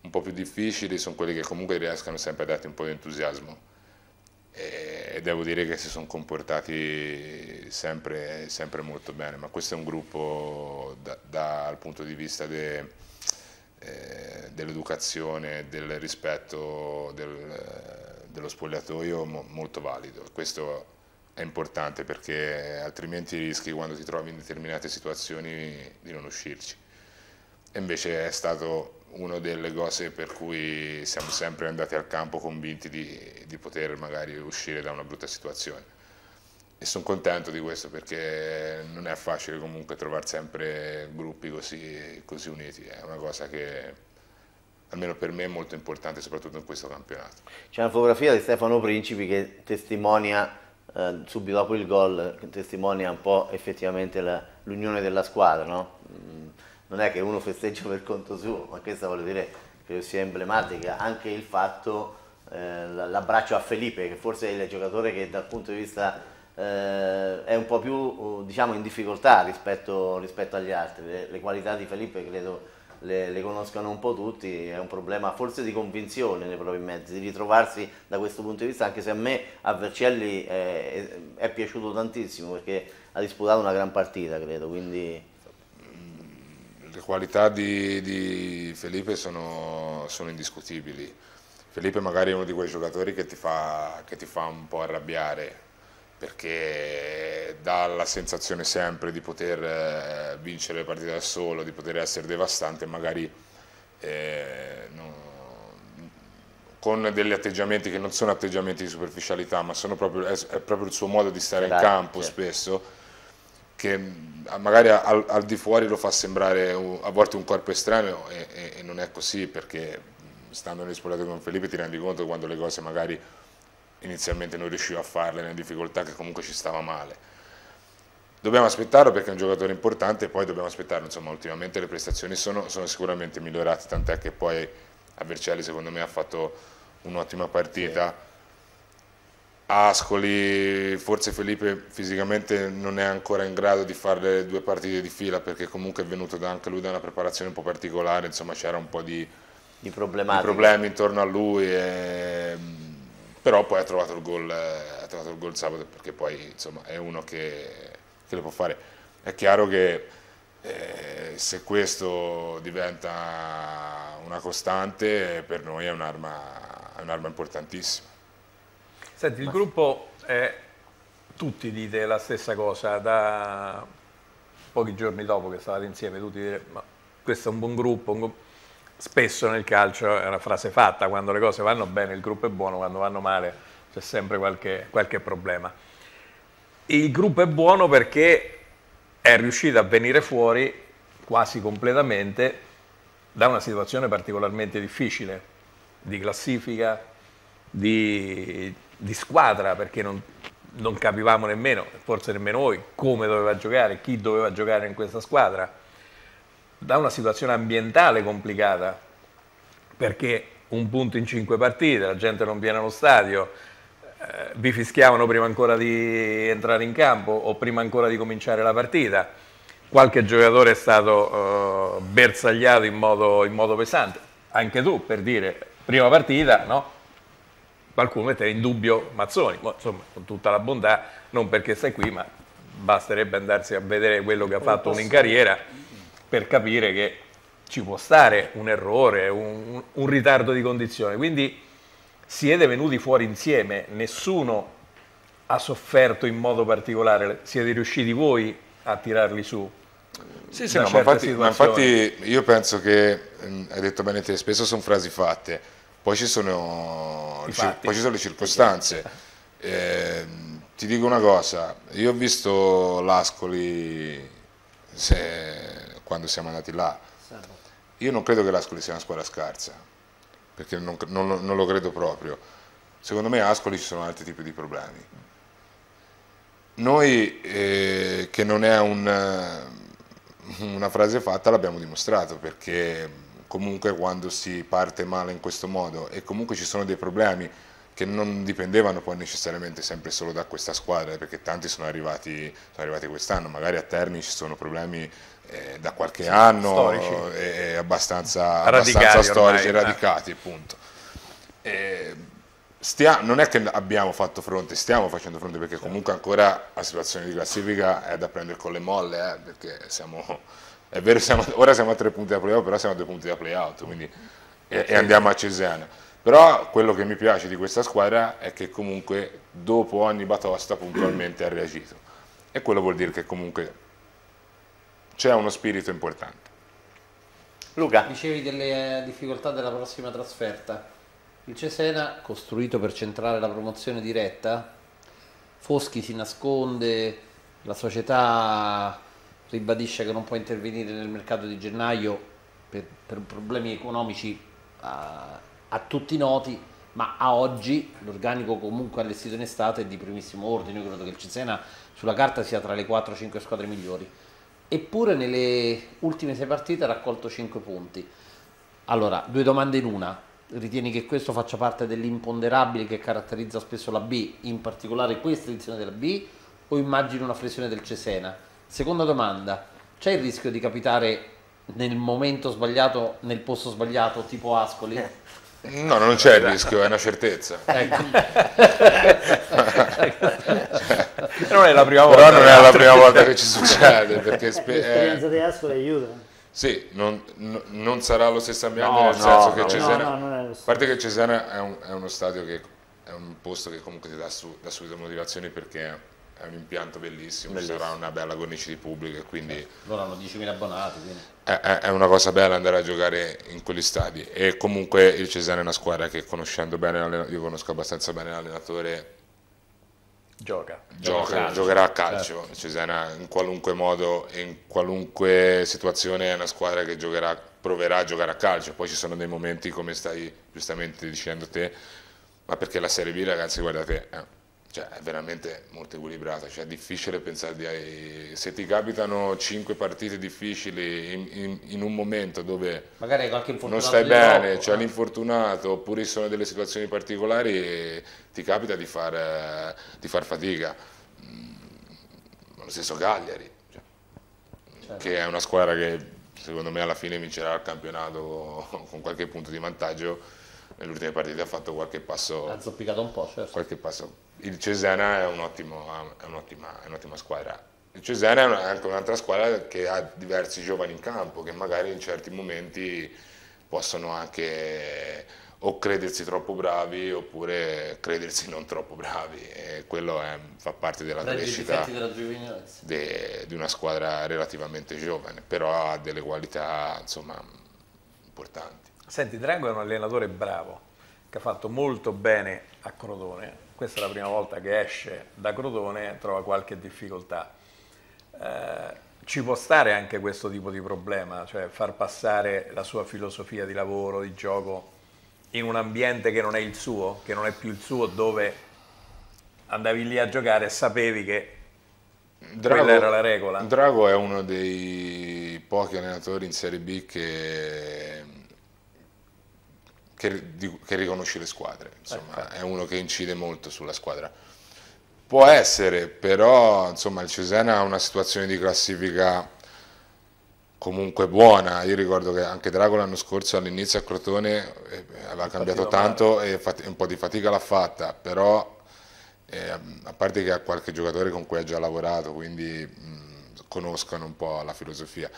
un po' più difficili sono quelli che comunque riescono sempre a darti un po' di entusiasmo e devo dire che si sono comportati sempre, sempre molto bene, ma questo è un gruppo da, dal punto di vista de, eh, dell'educazione, del rispetto del, dello spogliatoio mo, molto valido. Questo è importante perché altrimenti rischi quando ti trovi in determinate situazioni di non uscirci. E invece è stato una delle cose per cui siamo sempre andati al campo convinti di, di poter magari uscire da una brutta situazione e sono contento di questo perché non è facile comunque trovare sempre gruppi così, così, uniti, è una cosa che almeno per me è molto importante soprattutto in questo campionato. C'è una fotografia di Stefano Principi che testimonia eh, subito dopo il gol, testimonia un po' effettivamente l'unione della squadra, no? Mm, non è che uno festeggia per conto suo, ma questa voglio dire che sia emblematica anche il fatto, eh, l'abbraccio a Felipe che forse è il giocatore che dal punto di vista eh, è un po' più diciamo, in difficoltà rispetto, rispetto agli altri. Le, le, qualità di Felipe credo le, le, conoscano un po' tutti, è un problema forse di convinzione nei propri mezzi, di ritrovarsi da questo punto di vista, anche se a me a Vercelli è, è piaciuto tantissimo perché ha disputato una gran partita, credo. Quindi... Le qualità di, di Felipe sono, sono indiscutibili. Felipe magari è uno di quei giocatori che ti fa, che ti fa un po' arrabbiare, perché dà la sensazione sempre di poter eh, vincere le partite da solo, di poter essere devastante, magari eh, no, con degli atteggiamenti che non sono atteggiamenti di superficialità, ma proprio, è, è, proprio il suo modo di stare in campo certo. spesso, che magari al, al, di fuori lo fa sembrare a volte un corpo estraneo e, e, e non è così, perché stando nel spogliatoio con Felipe ti rendi conto quando le cose magari inizialmente non riuscivo a farle nelle difficoltà che comunque ci stava male. dobbiamo aspettarlo perché è un giocatore importante e poi dobbiamo aspettarlo, insomma ultimamente le prestazioni sono, sono sicuramente migliorate, tant'è che poi a Vercelli secondo me ha fatto un'ottima partita. Sì. Ascoli, forse Felipe fisicamente non è ancora in grado di fare due partite di fila perché comunque è venuto da anche lui da una preparazione un po' particolare, insomma c'era un po' di, di, di, problemi intorno a lui, e, però poi ha trovato il gol, ha trovato il gol sabato perché poi insomma è uno che, che lo può fare. È chiaro che eh, se questo diventa una costante per noi è un'arma un importantissima. Senti, il gruppo è, tutti dite la stessa cosa, da pochi giorni dopo che stavate insieme, tutti dite ma questo è un buon gruppo, un spesso nel calcio è una frase fatta, quando le cose vanno bene il gruppo è buono, quando vanno male c'è sempre qualche, qualche problema. Il gruppo è buono perché è riuscito a venire fuori quasi completamente da una situazione particolarmente difficile di classifica, di, di squadra, perché non, non capivamo nemmeno, forse nemmeno noi, come doveva giocare, chi doveva giocare in questa squadra, da una situazione ambientale complicata, perché un punto in cinque partite, la gente non viene allo stadio, eh, vi fischiavano prima ancora di entrare in campo o prima ancora di cominciare la partita, qualche giocatore è stato eh, bersagliato in modo, in modo pesante, anche tu per dire, prima partita, no? qualcuno metteva in dubbio Mazzoni, ma, insomma con tutta la bontà, non perché stai qui, ma basterebbe andarsi a vedere quello che ha fatto uno in carriera per capire che ci può stare un errore, un, un ritardo di condizione. Quindi siete venuti fuori insieme, nessuno ha sofferto in modo particolare, siete riusciti voi a tirarli su. Sì, sì, no, ma, infatti, ma, infatti, io penso che, hai detto bene te, spesso sono frasi fatte, poi ci sono, poi ci sono le circostanze. Eh, ti dico una cosa, io ho visto l'Ascoli se, quando siamo andati là, io non credo che l'Ascoli sia una squadra scarsa, perché non, non, non lo credo proprio. Secondo me a Ascoli ci sono altri tipi di problemi. Noi, eh, che non è un, una frase fatta, l'abbiamo dimostrato, perché comunque quando si parte male in questo modo e comunque ci sono dei problemi che non dipendevano poi necessariamente sempre solo da questa squadra, perché tanti sono arrivati, sono arrivati quest'anno, magari a Terni ci sono problemi eh, da qualche sì, anno storici. e abbastanza, abbastanza storici, ormai, eh. radicati appunto. E stia, non è che abbiamo fatto fronte, stiamo facendo fronte perché comunque ancora la situazione di classifica è da prendere con le molle, eh, perché siamo è vero, siamo, ora siamo a tre punti da playout, però siamo a due punti da playout, quindi e, e andiamo a Cesena. Però quello che mi piace di questa squadra è che comunque dopo ogni batosta puntualmente ha reagito. E quello vuol dire che comunque c'è uno spirito importante. Luca. Dicevi delle difficoltà della prossima trasferta. Il Cesena, costruito per centrare la promozione diretta, Foschi si nasconde, la società ribadisce che non può intervenire nel mercato di gennaio per, per problemi economici a, a, tutti noti, ma a oggi l'organico comunque allestito in estate è di primissimo ordine, io credo che il Cesena sulla carta sia tra le 4-5 squadre migliori. Eppure nelle ultime sei partite ha raccolto 5 punti. Allora, due domande in una. Ritieni che questo faccia parte dell'imponderabile che caratterizza spesso la B, in particolare questa edizione della B, o immagini una flessione del Cesena? Seconda domanda, c'è il rischio di capitare nel momento sbagliato, nel posto sbagliato, tipo Ascoli? No, non c'è il rischio, è una certezza. (laughs) Ecco. non è la prima volta. Però non è la prima volta (laughs) che ci succede. Perché L'esperienza di Ascoli aiuta. Sì, non, non, sarà lo stesso ambiente no, nel no, senso no, che Cesena, a parte che Cesena è, un, è, uno stadio che è un posto che comunque ti dà, su, dà subito motivazioni perché è un impianto bellissimo, bellissimo. ci sarà una bella cornice di pubblico e quindi... Loro hanno 10.000 abbonati, quindi... È, è, una cosa bella andare a giocare in quegli stadi e comunque il Cesena è una squadra che conoscendo bene, io conosco abbastanza bene l'allenatore, Gioca. Gioca, giocherà a calcio. Certo. Cesena in qualunque modo, in qualunque situazione è una squadra che giocherà, proverà a giocare a calcio. Poi ci sono dei momenti, come stai giustamente dicendo te, ma perché la Serie B, ragazzi, guardate, cioè, è veramente molto equilibrata, cioè, è difficile pensare di... se ti capitano 5 partite difficili in, in, in un momento dove non stai bene, c'è cioè l'infortunato oppure ci sono delle situazioni particolari, ti capita di far, di far fatica. Mm, lo stesso Cagliari, cioè, certo. che è una squadra che secondo me alla fine vincerà il campionato (laughs) con qualche punto di vantaggio, nelle ultime partite ha fatto qualche passo. Ha zoppicato un po', certo. Qualche passo il Cesena è, un ottimo, è, un'ottima, è un'ottima squadra. Il Cesena è anche un'altra squadra che ha diversi giovani in campo che magari in certi momenti possono anche o credersi troppo bravi oppure credersi non troppo bravi. E quello è, fa parte della Prendi crescita di una squadra relativamente giovane però ha delle qualità insomma importanti. Senti, Drago è un allenatore bravo che ha fatto molto bene a Crotone questa è la prima volta che esce da Crotone trova qualche difficoltà. Eh, ci può stare anche questo tipo di problema, cioè far passare la sua filosofia di lavoro, di gioco in un ambiente che non è il suo, che non è più il suo, dove andavi lì a giocare e sapevi che Drago, quella era la regola. Drago è uno dei pochi allenatori in Serie B che che, che riconosce le squadre, insomma, è uno che incide molto sulla squadra. Può essere, però insomma, il Cesena ha una situazione di classifica comunque buona. Io ricordo che anche Drago l'anno scorso all'inizio a Crotone eh, aveva cambiato tanto e un po' di fatica l'ha fatta, però eh, a parte che ha qualche giocatore con cui ha già lavorato, quindi mh, conoscono un po' la filosofia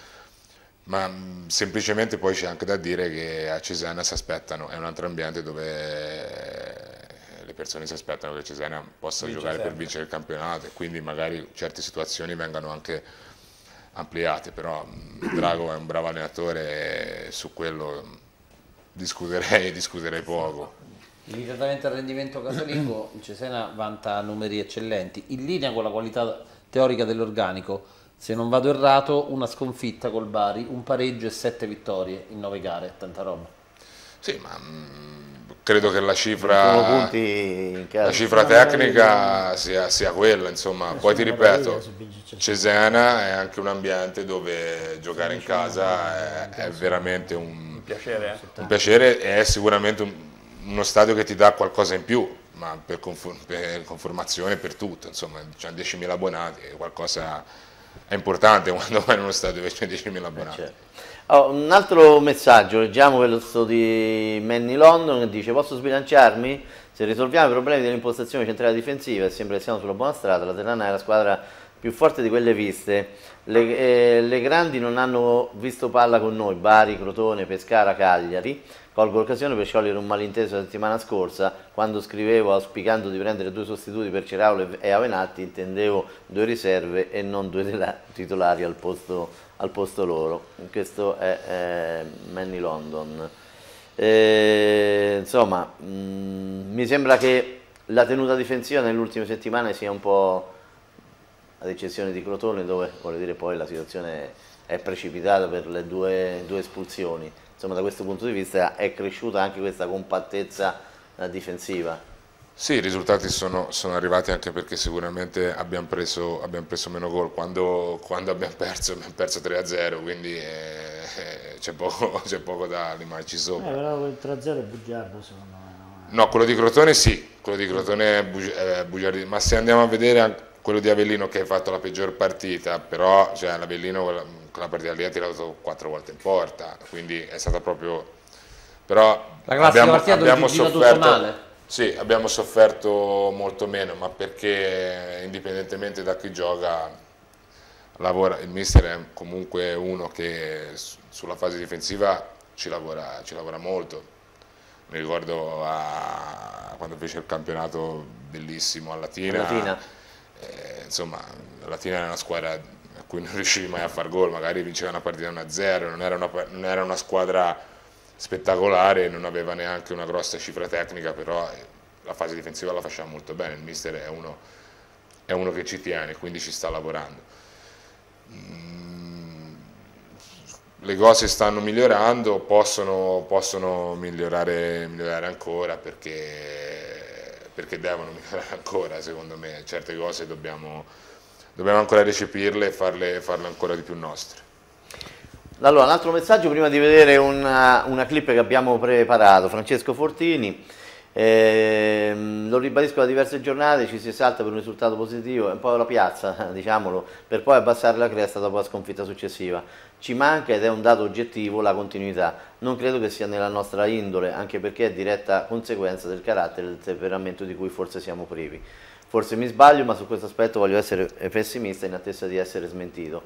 ma mh, semplicemente poi c'è anche da dire che a Cesena si aspettano, è un altro ambiente dove le persone si aspettano che Cesena possa Vince giocare sempre. per vincere il campionato e quindi magari certe situazioni vengano anche ampliate, però mh, Drago è un bravo allenatore e su quello discuterei, (laughs) discuterei poco. Limitatamente al rendimento casalingo, (clears throat) Cesena vanta numeri eccellenti, in linea con la qualità teorica dell'organico se non vado errato, una sconfitta col Bari, un pareggio e sette vittorie in nove gare, tanta roba. Sì, ma mh, mm, credo che la cifra, la cifra tecnica sia, sia, quella, insomma. Poi ti ripeto, Cesena è anche un ambiente dove giocare in casa è, è veramente un, piacere, eh? un piacere e è sicuramente un, uno stadio che ti dà qualcosa in più, ma per, conform per conformazione, per tutto, insomma, c'è 10.000 abbonati, qualcosa è importante (laughs) quando vai in uno stadio dove c'è 10.000 abbonati. Eh, certo. oh, un altro messaggio, leggiamo quello di Manny London che dice posso sbilanciarmi? Se risolviamo i problemi dell'impostazione centrale difensiva e sembra che siamo sulla buona strada, la Terrana è la squadra più forte di quelle viste. Le, eh, le grandi non hanno visto palla con noi, Bari, Crotone, Pescara, Cagliari Colgo l'occasione per sciogliere un malinteso la settimana scorsa, quando scrivevo auspicando di prendere due sostituti per Ciraulo e Avenatti, intendevo due riserve e non due titolari al posto, al posto loro. Questo è, è Manny London. E, insomma, mh, mm, mi sembra che la tenuta difensiva nelle ultime settimane sia un po', ad eccezione di Crotone, dove dire poi la situazione è precipitata per le due, due espulsioni insomma, da questo punto di vista è cresciuta anche questa compattezza eh, difensiva. Sì, i risultati sono, sono, arrivati anche perché sicuramente abbiamo preso, abbiamo preso meno gol. Quando, quando, abbiamo perso, abbiamo perso 3-0, quindi eh, eh, c'è, poco, (laughs) poco, da rimarci sopra. Eh, però quel 3-0 è bugiardo secondo me. No? no, quello di Crotone sì, quello di Crotone è bugiardo, ma se andiamo a vedere quello di Avellino che ha fatto la peggior partita, però cioè, l'Avellino quella partita lì ha tirato quattro volte in porta, quindi è stata proprio... Però abbiamo, abbiamo sofferto... Sì, abbiamo sofferto molto meno, ma perché indipendentemente da chi gioca, lavora, il mister è comunque uno che sulla fase difensiva ci lavora, ci lavora molto. Mi ricordo a, quando fece il campionato bellissimo a Latina, Latina. Eh, insomma, Latina è una squadra cui non (laughs) riuscivi mai a far gol, magari vinceva una partita 1-0, non, non era una squadra spettacolare, non aveva neanche una grossa cifra tecnica, però eh, la fase difensiva la faceva molto bene, il mister è uno, è uno che ci tiene, quindi ci sta lavorando. Mm, le cose stanno migliorando, possono, possono migliorare, migliorare, ancora perché, perché devono (laughs) migliorare ancora, secondo me, certe cose dobbiamo, dobbiamo ancora recepirle e farle, farle ancora di più nostre. Allora, un altro messaggio prima di vedere una, una clip che abbiamo preparato, Francesco Fortini, eh, lo ribadisco da diverse giornate, ci si salta per un risultato positivo, è un po' la piazza, (laughs) diciamolo, per poi abbassare la cresta dopo la sconfitta successiva. Ci manca ed è un dato oggettivo la continuità, non credo che sia nella nostra indole, anche perché è diretta conseguenza del carattere e del temperamento di cui forse siamo privi. Forse mi sbaglio, ma su questo aspetto voglio essere pessimista in attesa di essere smentito.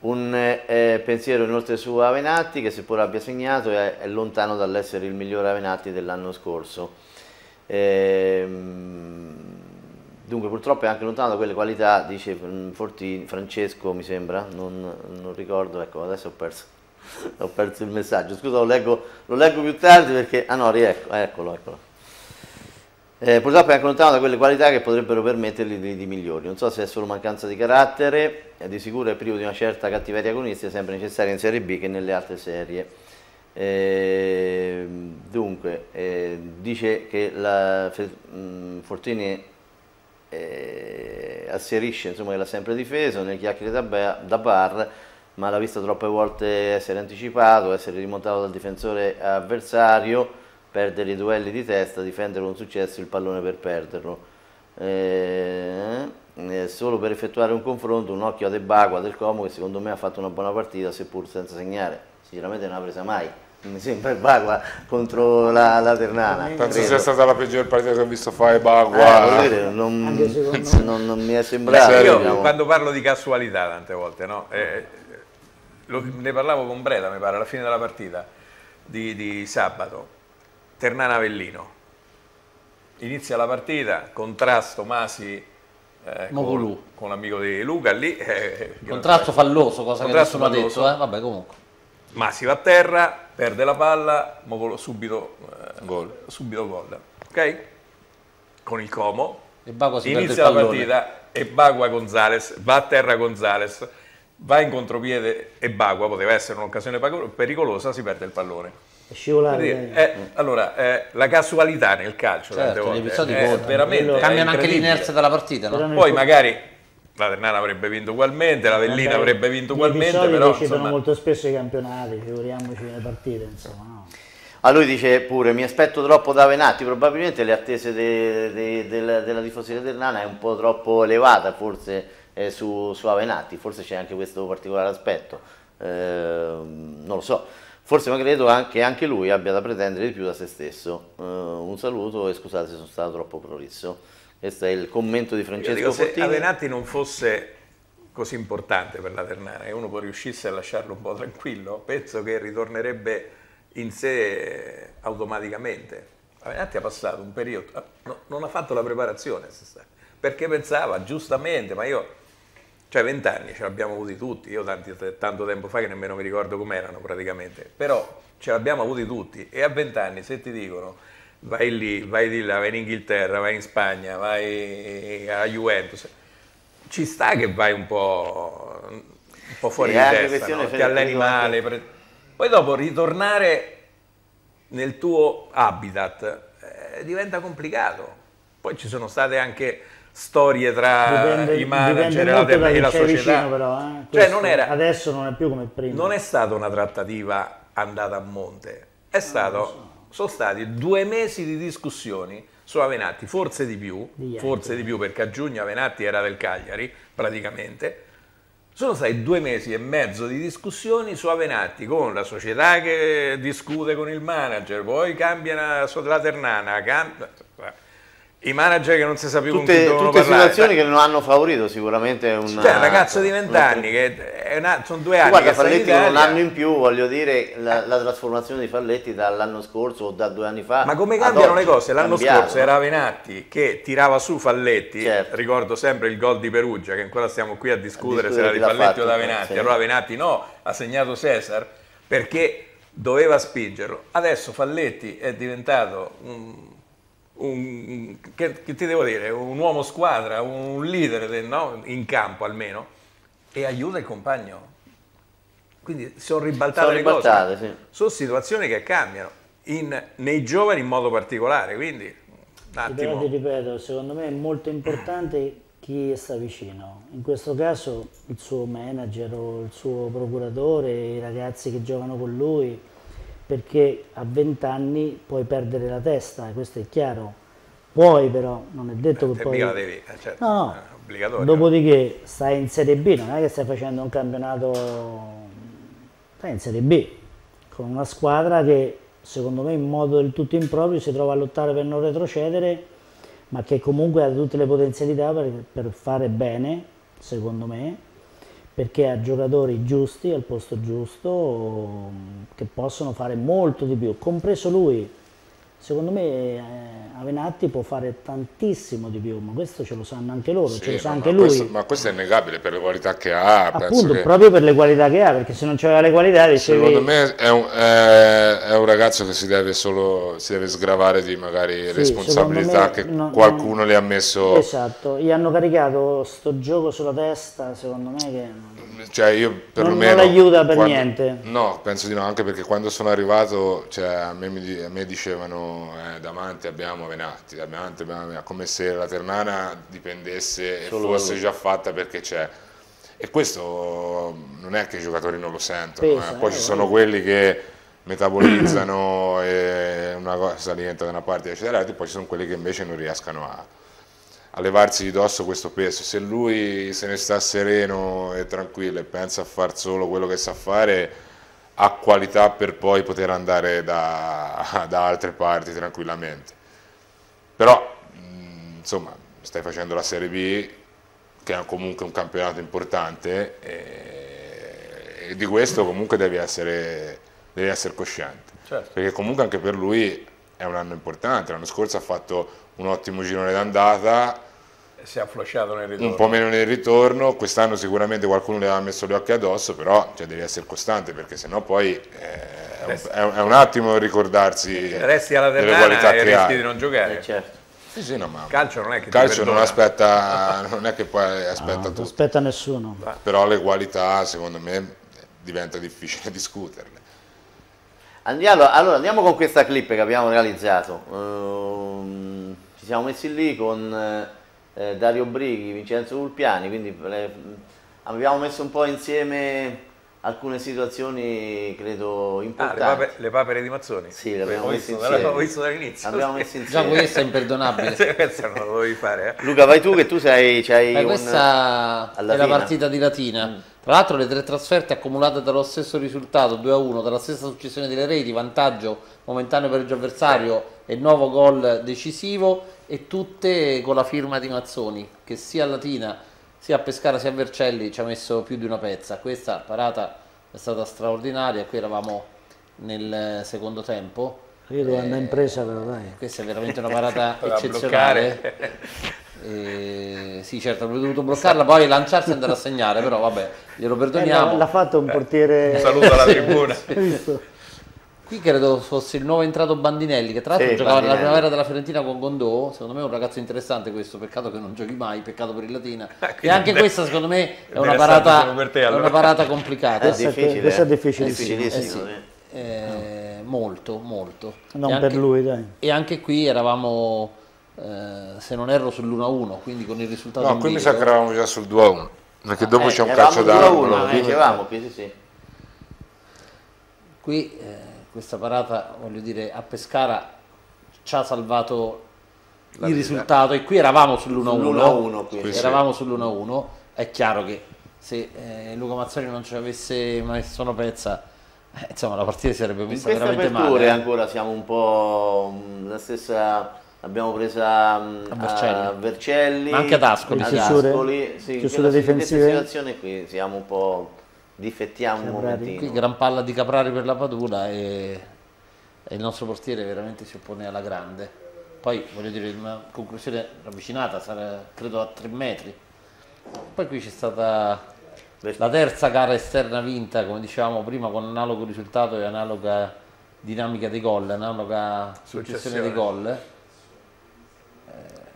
Un eh, pensiero inoltre su Avenatti che seppur abbia segnato è, è lontano dall'essere il migliore Avenatti dell'anno scorso. Ehm, dunque purtroppo è anche lontano da quelle qualità, dice mm, Fortini, Francesco mi sembra, non, non ricordo, ecco adesso ho perso, (laughs) ho perso, il messaggio, scusa lo leggo, lo leggo, più tardi perché, ah no, riecco, eccolo, eccolo. Eh, purtroppo è anche lontano da quelle qualità che potrebbero permettergli di, di migliori. Non so se è solo mancanza di carattere, è di sicuro è privo di una certa cattiveria agonistica, sempre necessaria in Serie B che nelle altre serie. Eh, dunque, eh, dice che la mh, Fortini eh, asserisce insomma, che l'ha sempre difeso nelle chiacchiere da, da bar, ma l'ha visto troppe volte essere anticipato, essere rimontato dal difensore avversario perdere i duelli di testa, difendere con successo il pallone per perderlo. Eh, eh, solo per effettuare un confronto, un occhio a De Bagua del Como che secondo me ha fatto una buona partita seppur senza segnare, sicuramente non ha presa mai. (laughs) Mi sembra il Bagua contro la, la Ternana. Penso credo. sia stata la peggior partita che ho visto fare Bagua. Eh, non, (laughs) non, non, mi è sembrato. Io diciamo. quando parlo di casualità tante volte, no? eh, lo, ne parlavo con Breda, mi pare, alla fine della partita di, di sabato Ternana Avellino. Inizia la partita, contrasto Masi eh, con, con l'amico di Luca lì. Eh, contrasto falloso, cosa contrasto che nessuno falloso. ha detto, eh? vabbè comunque. Masi va a terra, perde la palla, Mogolo subito eh, gol. Subito gol. Ok? Con il Como. Inizia la partita e Bagua Gonzales, va a terra Gonzales, va in contropiede e Bagua, poteva essere un'occasione pericolosa, si perde il pallone scivolare. Eh, allora, eh, la casualità nel calcio certo, volte, gli episodi eh, veramente cambiano anche l'inerzia della partita. No? Poi magari la Ternana avrebbe vinto ugualmente, la Vellina avrebbe vinto ugualmente. Gli però decidono molto spesso i campionati, figuriamoci le partite, insomma. No? A lui dice pure, mi aspetto troppo da Venatti, probabilmente le attese de, de, de, della tifoseria Ternana è un po' troppo elevata forse eh, su, su Avenatti, forse c'è anche questo particolare aspetto, eh, non lo so. Forse ma credo che anche lui abbia da pretendere di più da se stesso. Uh, un saluto e scusate se sono stato troppo prolisso. Questo è il commento di Francesco dico. Se Avenatti non fosse così importante per la Ternana e uno poi riuscisse a lasciarlo un po' tranquillo, penso che ritornerebbe in sé automaticamente. Avenatti ha passato un periodo, no, non ha fatto la preparazione perché pensava giustamente, ma io cioè vent'anni ce l'abbiamo avuti tutti, io tanti, tanto tempo fa che nemmeno mi ricordo com'erano praticamente, però ce l'abbiamo avuti tutti e a vent'anni se ti dicono vai lì, vai di là, vai in Inghilterra, vai in Spagna, vai a Juventus, ci sta che vai un po', un po fuori sì, di testa, no? ti alleni male, pre... poi dopo ritornare nel tuo habitat eh, diventa complicato, poi ci sono state anche storie tra dipende, i manager e la, e la società. Vicino, però, eh? cioè non era, adesso non è più come prima. Non è stata una trattativa andata a monte, è stato, so. sono stati due mesi di discussioni su Avenatti, forse di più, di forse di più perché a giugno Avenatti era del Cagliari praticamente. Sono stati due mesi e mezzo di discussioni su Avenatti con la società che discute con il manager, poi cambia la, la Ternana, cambia, i manager che non si sa più tutte, con chi devono tutte parlare. situazioni che non hanno favorito sicuramente cioè un ragazzo di vent'anni che una, sono due anni guarda Falletti con un anno in più voglio dire la, la, trasformazione di Falletti dall'anno scorso o da due anni fa ma come cambiano le cose l'anno scorso era Venatti che tirava su Falletti certo. ricordo sempre il gol di Perugia che ancora stiamo qui a discutere, a discutere se era di Falletti fatto, o da Venatti sì. allora Venatti no ha segnato Cesar perché doveva spingerlo adesso Falletti è diventato un un, che, che, ti devo dire, un uomo squadra, un leader del, no? in campo almeno, e aiuta il compagno. Quindi sono ribaltate sono le ribaltate, cose. Sì. Sono situazioni che cambiano, in, nei giovani in modo particolare, quindi Un Però ti ripeto, secondo me è molto importante chi sta vicino. In questo caso il suo manager o il suo procuratore, i ragazzi che giocano con lui, perché a 20 anni puoi perdere la testa, questo è chiaro. Puoi però, non è detto che Te poi... mica la devi, eh, certo, No, no. obbligatorio. Dopodiché stai in Serie B, non è che stai facendo un campionato, stai in Serie B, con una squadra che secondo me in modo del tutto improprio si trova a lottare per non retrocedere, ma che comunque ha tutte le potenzialità per, per fare bene, secondo me, perché ha giocatori giusti al posto giusto che possono fare molto di più, compreso lui. Secondo me eh, Avenatti può fare tantissimo di più, ma questo ce lo sanno anche loro, Sì, ce lo sa anche lui. Questo, ma questo è innegabile per le qualità che ha. Appunto, che- proprio per le qualità che ha, perché se non c'aveva le qualità dicevi... Secondo me è un, è- è un ragazzo che si deve solo si deve sgravare di magari responsabilità secondo che no- qualcuno non- le ha messo. Esatto, gli hanno caricato sto gioco sulla testa, secondo me che... Cioè io perlomeno. non l'aiuta per quando- niente. No, penso di no, anche perché quando sono arrivato, cioè, a, me, a me dicevano eh, davanti abbiamo Venatti, davanti abbiamo Venatti", come se la Ternana dipendesse e Solo fosse lui. già fatta perché c'è. E questo non è che i giocatori non lo sentono, Pesa, eh. poi eh, ci sono quelli che metabolizzano e una cosa diventa da una parte e dall'altra, e poi ci sono quelli che invece non riescano a, a levarsi di dosso questo peso. Se lui se ne sta sereno e tranquillo e pensa a far solo quello che sa fare, ha qualità per poi poter andare da, (laughs) da altre parti tranquillamente. Però, mh, insomma, stai facendo la Serie B, che è comunque un campionato importante, e, e di questo comunque devi essere, devi essere cosciente. Certo. Perché comunque anche per lui è un anno importante. L'anno scorso ha fatto un ottimo girone d'andata, Si è afflosciato nel ritorno. un po' meno nel ritorno, quest'anno sicuramente qualcuno le aveva messo gli occhi addosso, però cioè, devi essere costante perché sennò poi eh, è, un, è un- è un attimo ricordarsi Resti alla delle qualità e che rischi ha. di non giocare. Eh, certo. Sì, sì, no, ma Calcio non è che calcio non aspetta, (laughs) non è che poi aspetta No, non tutto, aspetta nessuno. però le qualità secondo me diventa difficile (laughs) discuterle. Andiamo, allora andiamo con questa clip che abbiamo realizzato. Ehm, ci siamo messi lì con eh, Dario Brighi, Vincenzo Vulpiani, quindi eh, abbiamo messo un po' insieme alcune situazioni credo Ah, le, importanti. pape- le papere di Mazzoni? Sì, le abbiamo messe visto, insieme. l'avevo visto dall'inizio. Abbiamo messo Già questo è imperdonabile. (laughs) Sì, questo non lo dovevi fare, eh. Luca, vai tu che tu sei, c'hai un... questa alla è la partita di Latina. Tra l'altro le tre trasferte accumulate dallo stesso risultato, 2 a 1, dalla stessa successione delle reti, vantaggio momentaneo per il avversario e nuovo gol decisivo e tutte con la firma di Mazzoni, che sia Latina sia a Pescara sia a Vercelli ci ha messo più di una pezza. Questa parata è stata straordinaria, qui eravamo nel secondo tempo. Io devo andare in presa però dai. Questa è veramente una parata (laughs) eccezionale. Eh, sì, certo, avrebbe dovuto bloccarla, poi lanciarsi e andare a segnare, però vabbè, glielo Eh, perdoniamo. l'ha, l'ha fatto un portiere... Un saluto alla (laughs) tribuna. Visto? Qui credo fosse il nuovo entrato Bandinelli, che tra l'altro Sì, giocava nella primavera della Fiorentina con Gondò, secondo me è un ragazzo interessante questo, peccato che non giochi mai, peccato per il Latina. (laughs) Ah, E anche beh, questa secondo me è una parata, te, è allora. una parata complicata. È (laughs) è- difficile. questo è eh. difficilissimo. difficilissimo, Eh sì. sì. Eh, molto, molto. Non E per anche- lui, dai. E anche qui eravamo, eh, se non erro, sull'1-1, quindi con il risultato No, qui mi sa che eravamo già sul 2 a 1, perché dopo Eh, c'è un eravamo calcio 2 a d'angolo. 1, Ah, eh. dicevamo qui, sì, sì. Qui eh, questa parata, voglio dire, a Pescara ci ha salvato il risultato e qui eravamo sull'1-1. Sull'1-1 qui. Qui sì. Eravamo sull'1-1. È chiaro che se eh, Luca Mazzoni non ci avesse messo una pezza, eh, insomma la partita si sarebbe messa veramente male. eh. ancora siamo un po' mh, la stessa l'abbiamo presa mh, A Vercelli. a Vercelli Ma anche ad Ascoli, ad Ascoli, sì, queste difensive. situazioni qui siamo un po' difettiamo un Caprari. momentino Qui gran palla di Caprari per la Padula e, e il nostro portiere veramente si oppone alla grande. Poi voglio dire, una conclusione ravvicinata, sarà credo a 3 metri. Poi qui c'è stata la terza gara esterna vinta, come dicevamo prima, con analogo risultato e analoga dinamica dei gol, analoga successione dei gol.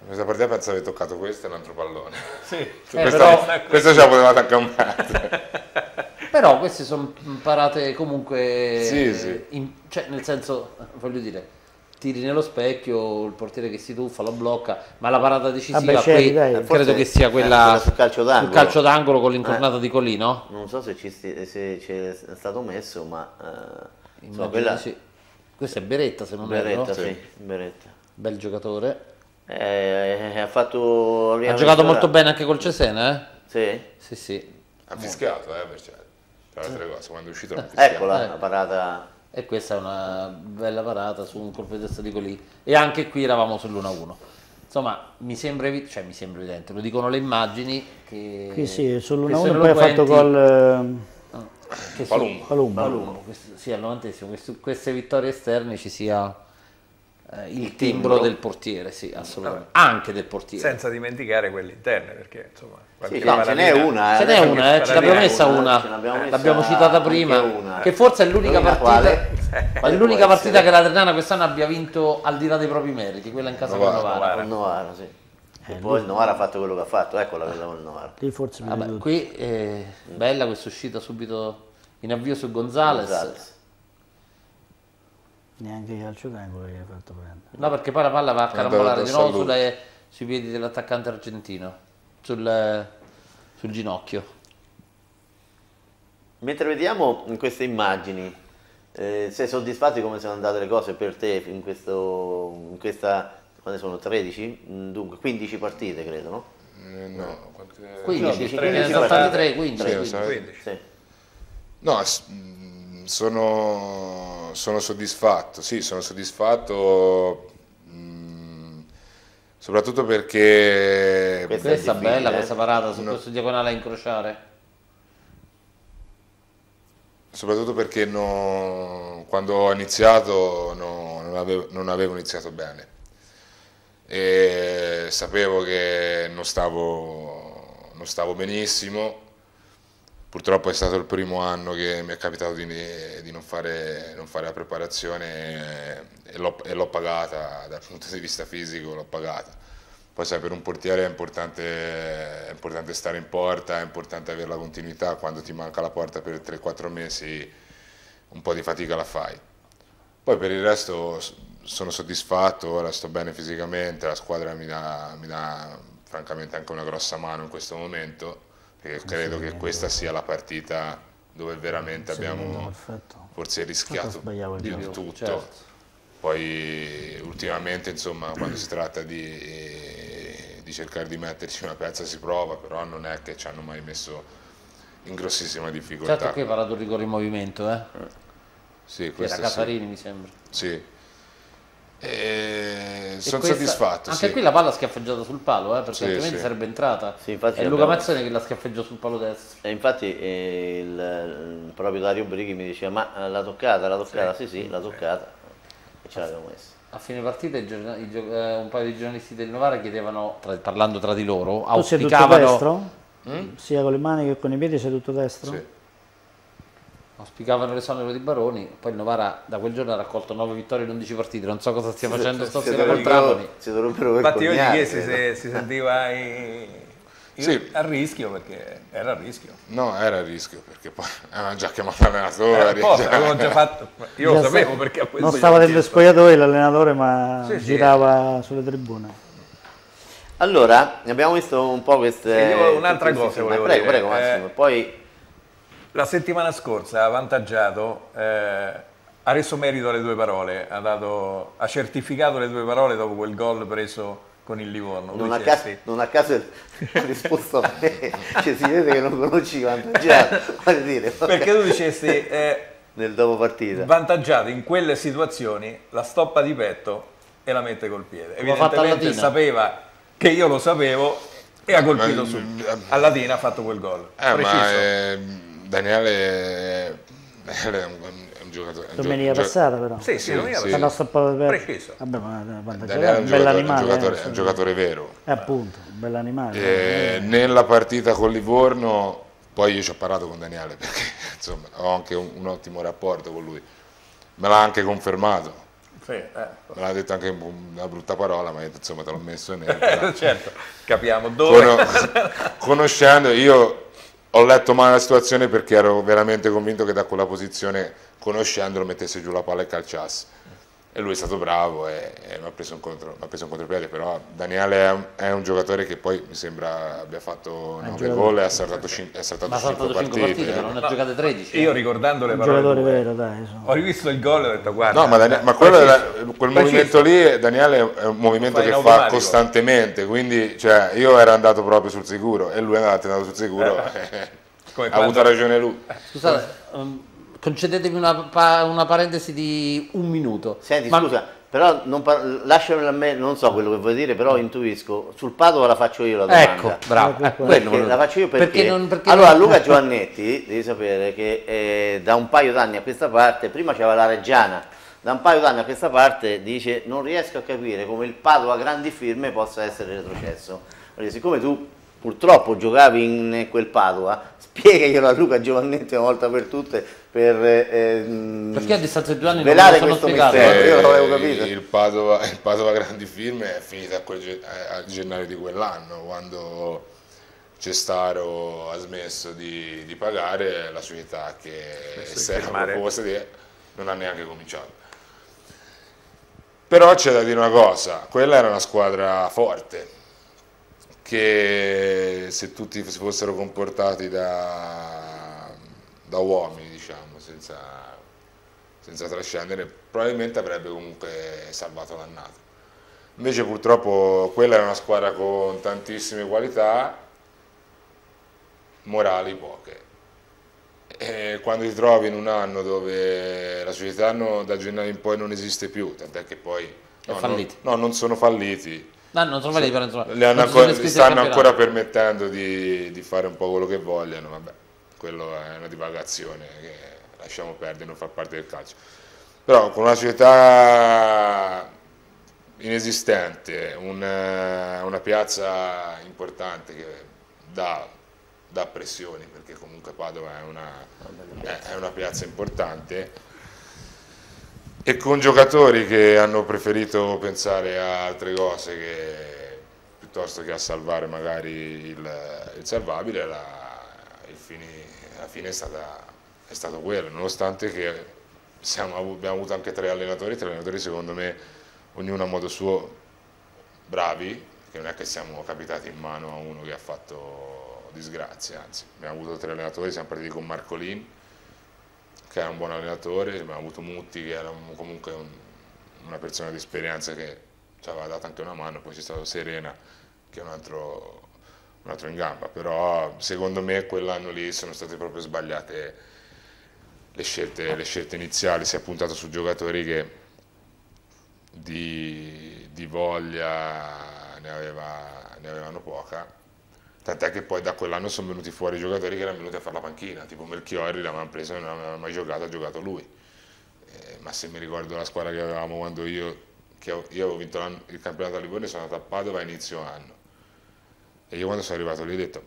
Questa partita penso aver toccato questo e un altro pallone. Sì, Eh, Questa, però- (laughs) questa ce la potevate un altro. (laughs) Però queste sono parate comunque, Sì, sì. in- cioè nel senso, voglio dire, tiri nello specchio, il portiere che si tuffa, lo blocca, ma la parata decisiva Vabbè, certo, qui dai. credo che sia eh, quella, quella sul calcio d'angolo. sul calcio d'angolo con l'incornata di Colino. Non so se, ci se c'è stato messo, ma eh, insomma, Immagino quella sì. Questo è Beretta se non Beretta, erro, sì, Beretta. bel giocatore. Eh, ha fatto Ha giocato molto bene anche col Cesena, Sì, eh? Sì, sì. Ha fischiato, eh, perché tra le altre cose, quando è uscito fischiato. eccola Eh. la parata. E questa è una bella parata su un colpo di testa di Colì. E anche qui eravamo sull'1-1. Insomma, mi sembra, evi- cioè, mi sembra evidente, lo dicono le immagini che... Qui sì, che sull'1-1 sono poi ha fatto gol Palumbo. Palumbo. Sì, al 90 queste, queste vittorie esterne ci sia eh, il, Il timbro del portiere, sì, assolutamente. Anche del portiere. Senza dimenticare quelle interne, perché insomma... Sì, no, ce n'è una. Ce eh, n'è una, eh, ce l'abbiamo paratina messa una, ce l'abbiamo l'abbiamo citata prima, una. che forse è l'unica partita, quale? è l'unica partita che la Ternana quest'anno abbia vinto al di là dei propri meriti, quella in casa con Novara, Novara. Con Novara, sì. E poi il Novara ha fatto quello che ha fatto, eccola quella con il Novara. lì forse Vabbè, qui è bella questa uscita subito in avvio su Gonzales. Gonzalez. Neanche calcio d'angolo gli ha fatto prendere No, perché poi la palla va a È carambolare di nuovo sulle- sui piedi dell'attaccante argentino, sul, sul ginocchio. Mentre vediamo in queste immagini, eh, sei soddisfatto di come sono andate le cose per te in, questo, in questa, quante sono, 13? Mm, Dunque, 15 partite credo, no? Eh, no, quante- 15, No, ne 15 sono stati partite. 3, 15. Sì, lo 15. sai. 15. Sì. No, s- mh, sono, sono soddisfatto, sì, sono soddisfatto mh, soprattutto perché Questo- Questa è difficile, bella, questa parata su No. questo diagonale a incrociare. soprattutto perché no- quando ho iniziato no- non, avevo, non avevo iniziato bene e sapevo che non stavo, non stavo benissimo. Purtroppo è stato il primo anno che mi è capitato di, di non, fare, non fare la preparazione e l'ho, pagata dal punto di vista fisico, l'ho pagata. Poi sai, per un portiere è importante, è importante stare in porta, è importante avere la continuità, quando ti manca la porta per 3-4 mesi un po' di fatica la fai. Poi per il resto sono soddisfatto, ora sto bene fisicamente, la squadra mi dà, mi dà francamente anche una grossa mano in questo momento, perché credo che questa sia la partita dove veramente abbiamo forse rischiato più gioco. di tutto. certo. Poi ultimamente, insomma, quando si tratta di, di cercare di metterci una pezza si prova, però non è che ci hanno mai messo in grossissima difficoltà. Certo che hai parato un rigore in movimento, eh? Sì, Che era sì. Casarini mi sembra. Sì. E sono questa- soddisfatto. Anche sì. qui la palla ha schiaffeggiato sul palo, eh, perché Sì, altrimenti sì. sarebbe entrata. Sì, infatti È Luca Mazzone che la schiaffeggiò sul palo destro. E infatti eh, il, il- proprio Dario Brighi mi diceva, ma eh, l'ha toccata, l'ha toccata, sì sì, l'ha toccata. E ce l'abbiamo messa. A fine partita i giorna- i eh, un paio di giornalisti del Novara chiedevano, tra- parlando tra di loro, tu sei tutto auspicavano, destro? sia con le mani che con i piedi sei tutto destro? Sì. Auspicavano l'esonero di Baroni, poi il Novara da quel giorno ha raccolto 9 vittorie in 11 partite, non so cosa stia facendo Si stasera col Trapani. Si dovrebbero Infatti io gli chiesi se si sentiva i- io- Sì. a rischio perché era a rischio. No, era a rischio perché poi (laughs) avevano già chiamato l'allenatore. Eh, già- fatto, io lo sapevo perché a questo non stava ho dentro chiesto. spogliatoi l'allenatore ma Sì, sì. girava sulle tribune Allora, abbiamo visto un po' queste... Sì, un'altra cosa volevo prego, dire, Prego, Massimo. eh, Poi La settimana scorsa ha avvantaggiato, eh, ha reso merito alle due parole, ha, dato- ha certificato le due parole dopo quel gol preso con il Livorno. non a, caso, non a caso ha (laughs) risposto a me, cioè, si vede che non conosci vantaggiato, (laughs) dire, Perché tu dicesti, eh, nel dopo partita. vantaggiato in quelle situazioni, la stoppa di petto e la mette col piede. Come ha fatto a Evidentemente Latina. sapeva che io lo sapevo e ha colpito Ma- subito. A Latina ha fatto quel gol. Eh, Preciso. ma eh, Daniele, è un, è un giocatore. è un gio- domenica gio- passata però Sì, sì, domenica sì. passata. Per Preciso. vabbè ma Daniele è un un bel giocatore, eh, è un giocatore vero. Eh, appunto un bel animale E nella partita con Livorno, poi io ci ho parlato con Daniele perché (laughs) insomma ho anche un, un ottimo rapporto con lui. Me l'ha anche confermato, Sì, eh. me l'ha detto anche una brutta parola, ma insomma te l'ho messo però- (laughs) certo, capiamo dove. Cono- conoscendo, io ho letto male la situazione perché ero veramente convinto che da quella posizione, conoscendolo, mettesse giù la palla e calciasse. E lui è stato bravo e, e mi ha preso un, contro, preso un contropiede, però Daniele è un, è un, giocatore che poi mi sembra abbia fatto 9 gol e ha saltato, cin- è saltato 5 partite. partite non ha giocato 13. Io ricordando le parole... Giocatore vero, dai. Ho rivisto il gol e ho detto guarda... No, ma, Daniele, ma era, quel movimento lì, Daniele è un movimento che fa costantemente, quindi cioè, io ero andato proprio sul sicuro e lui è andato sul sicuro. (laughs) ha avuto ragione lui. Scusate, um, concedetemi una, una, parentesi di un minuto. Senti, Ma... scusa, però par- lasciamelo a me, non so quello che vuoi dire, però intuisco. Sul Padova la faccio io la domanda. Ecco, bravo. Eh, perché, la faccio io perché, perché, non, perché allora non... Luca Giovannetti, devi sapere che eh, da un paio d'anni a questa parte, prima c'era la Reggiana, da un paio d'anni a questa parte dice non riesco a capire come il Padova grandi firme possa essere retrocesso. Perché siccome tu purtroppo giocavi in quel Padova, spiegaglielo a Luca Giovannetti una volta per tutte per ehm, perché a distanza di due anni velare non questo mistero? Io l'avevo capito. il Padova, il Padova Grandi Firme è finita a, quel, a gennaio di quell'anno quando Cestaro ha smesso di, di pagare la società che si era proposta di, non ha neanche cominciato. Però c'è da dire una cosa quella era una squadra forte che se tutti si fossero comportati da, da uomini, diciamo, senza, senza trascendere, probabilmente avrebbe comunque salvato l'annata. Invece purtroppo quella era una squadra con tantissime qualità, morali poche. E quando ti trovi in un anno dove la società no, da gennaio in poi non esiste più, tant'è che poi no, non, no, non sono falliti, No, non sono validi, però insomma, le ancora, stanno ancora permettendo di, di, fare un po' quello che vogliono, vabbè, quello è una divagazione che lasciamo perdere, non fa parte del calcio. Però con una società inesistente, una, una piazza importante che dà, dà, pressioni, perché comunque Padova è una, è una piazza importante, e con giocatori che hanno preferito pensare a altre cose che, piuttosto che a salvare magari il, il salvabile, la, il fini, la fine è stata, è stato quello, nonostante che siamo, abbiamo avuto anche tre allenatori, tre allenatori secondo me ognuno a modo suo bravi, che non è che siamo capitati in mano a uno che ha fatto disgrazia, anzi abbiamo avuto tre allenatori, siamo partiti con Marcolin, che era un buon allenatore, abbiamo avuto Mutti che era un, comunque un, una persona di esperienza che ci aveva dato anche una mano, poi c'è stato Serena che è un altro, un altro in gamba, però secondo me quell'anno lì sono state proprio sbagliate le scelte, le scelte iniziali, si è puntato su giocatori che di, di voglia ne, aveva, ne avevano poca Tant'è che poi da quell'anno sono venuti fuori i giocatori che erano venuti a fare la panchina, tipo Melchiori l'avevamo preso e non aveva mai giocato, ha giocato lui. Eh, ma se mi ricordo la squadra che avevamo quando io, che io avevo vinto il campionato a Livorno, sono andato a Padova a inizio anno. E io quando sono arrivato lì ho detto,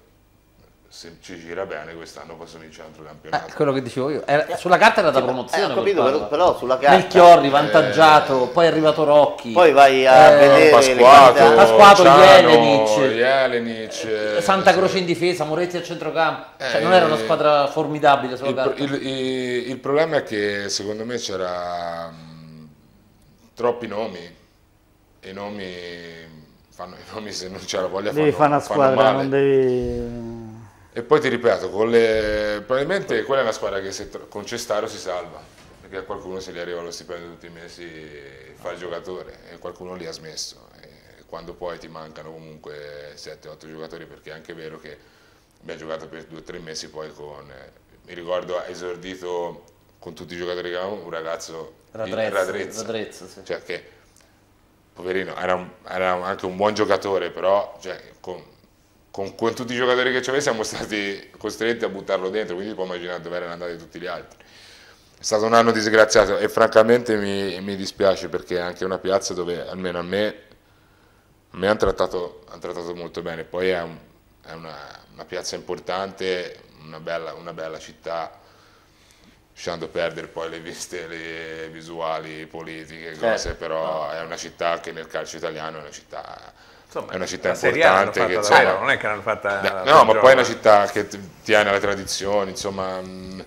se ci gira bene quest'anno posso vincere un altro campionato. Eh, quello che dicevo io, era, sulla carta era da promozione. Eh, ho capito, però, però, sulla carta. Melchiorri, vantaggiato, eh, poi è arrivato Rocchi. Poi vai a eh, vedere Pasquato, le Pasquato Jelenic, Jelenic eh, Santa Croce in difesa, Moretti a centrocampo. Cioè, non era una eh, squadra formidabile sulla il, carta. Il, il, il, problema è che secondo me c'era mh, troppi nomi e i nomi fanno i nomi se non c'è la voglia devi fanno, fare una squadra, non devi e poi ti ripeto, le... probabilmente quella è una squadra che se... con Cestaro si salva, perché a qualcuno se gli arriva lo stipendio tutti i mesi, fa il giocatore e qualcuno lì ha smesso. E quando poi ti mancano comunque 7-8 giocatori, perché è anche vero che abbiamo giocato per 2-3 mesi poi con, mi ricordo, esordito con tutti i giocatori che avevamo un ragazzo Radrezza, Radrezza, Radrezza sì. cioè che poverino era, un, era, anche un buon giocatore, però cioè, con, con, con, tutti i giocatori che c'aveva siamo stati costretti a buttarlo dentro, quindi puoi immaginare dove erano andati tutti gli altri. È stato un anno disgraziato e francamente mi, mi dispiace perché è anche una piazza dove almeno a me, mi hanno trattato, han trattato, molto bene, poi è, un, è una, una, piazza importante, una bella, una bella città, lasciando perdere poi le viste le visuali politiche, cose, certo. però è una città che nel calcio italiano è una città Insomma, è una città importante che c'è. non è che l'hanno fatta. Beh, no, ma poi è una città che tiene alle tradizioni, insomma, mh,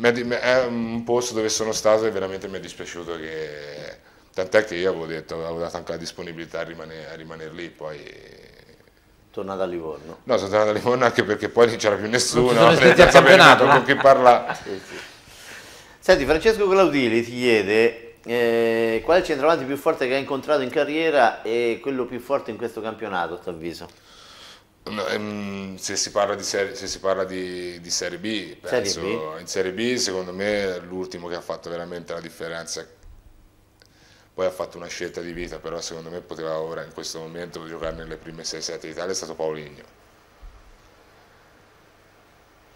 mm, è un posto dove sono stato e veramente mi è dispiaciuto che tant'è che io avevo detto avevo dato anche la disponibilità a rimanere, a rimanere lì poi tornato a Livorno no sono tornato a Livorno anche perché poi non c'era più nessuno non campionato con chi parla sì, sì. senti Francesco Claudili ti chiede eh, qual è il centravanti più forte che hai incontrato in carriera e quello più forte in questo campionato a tuo avviso? No, ehm, se si parla di serie, si parla di, di serie B, penso, serie B? in Serie B secondo me l'ultimo che ha fatto veramente la differenza, poi ha fatto una scelta di vita, però secondo me poteva ora in questo momento giocare nelle prime 6-7 d'Italia è stato Pauligno,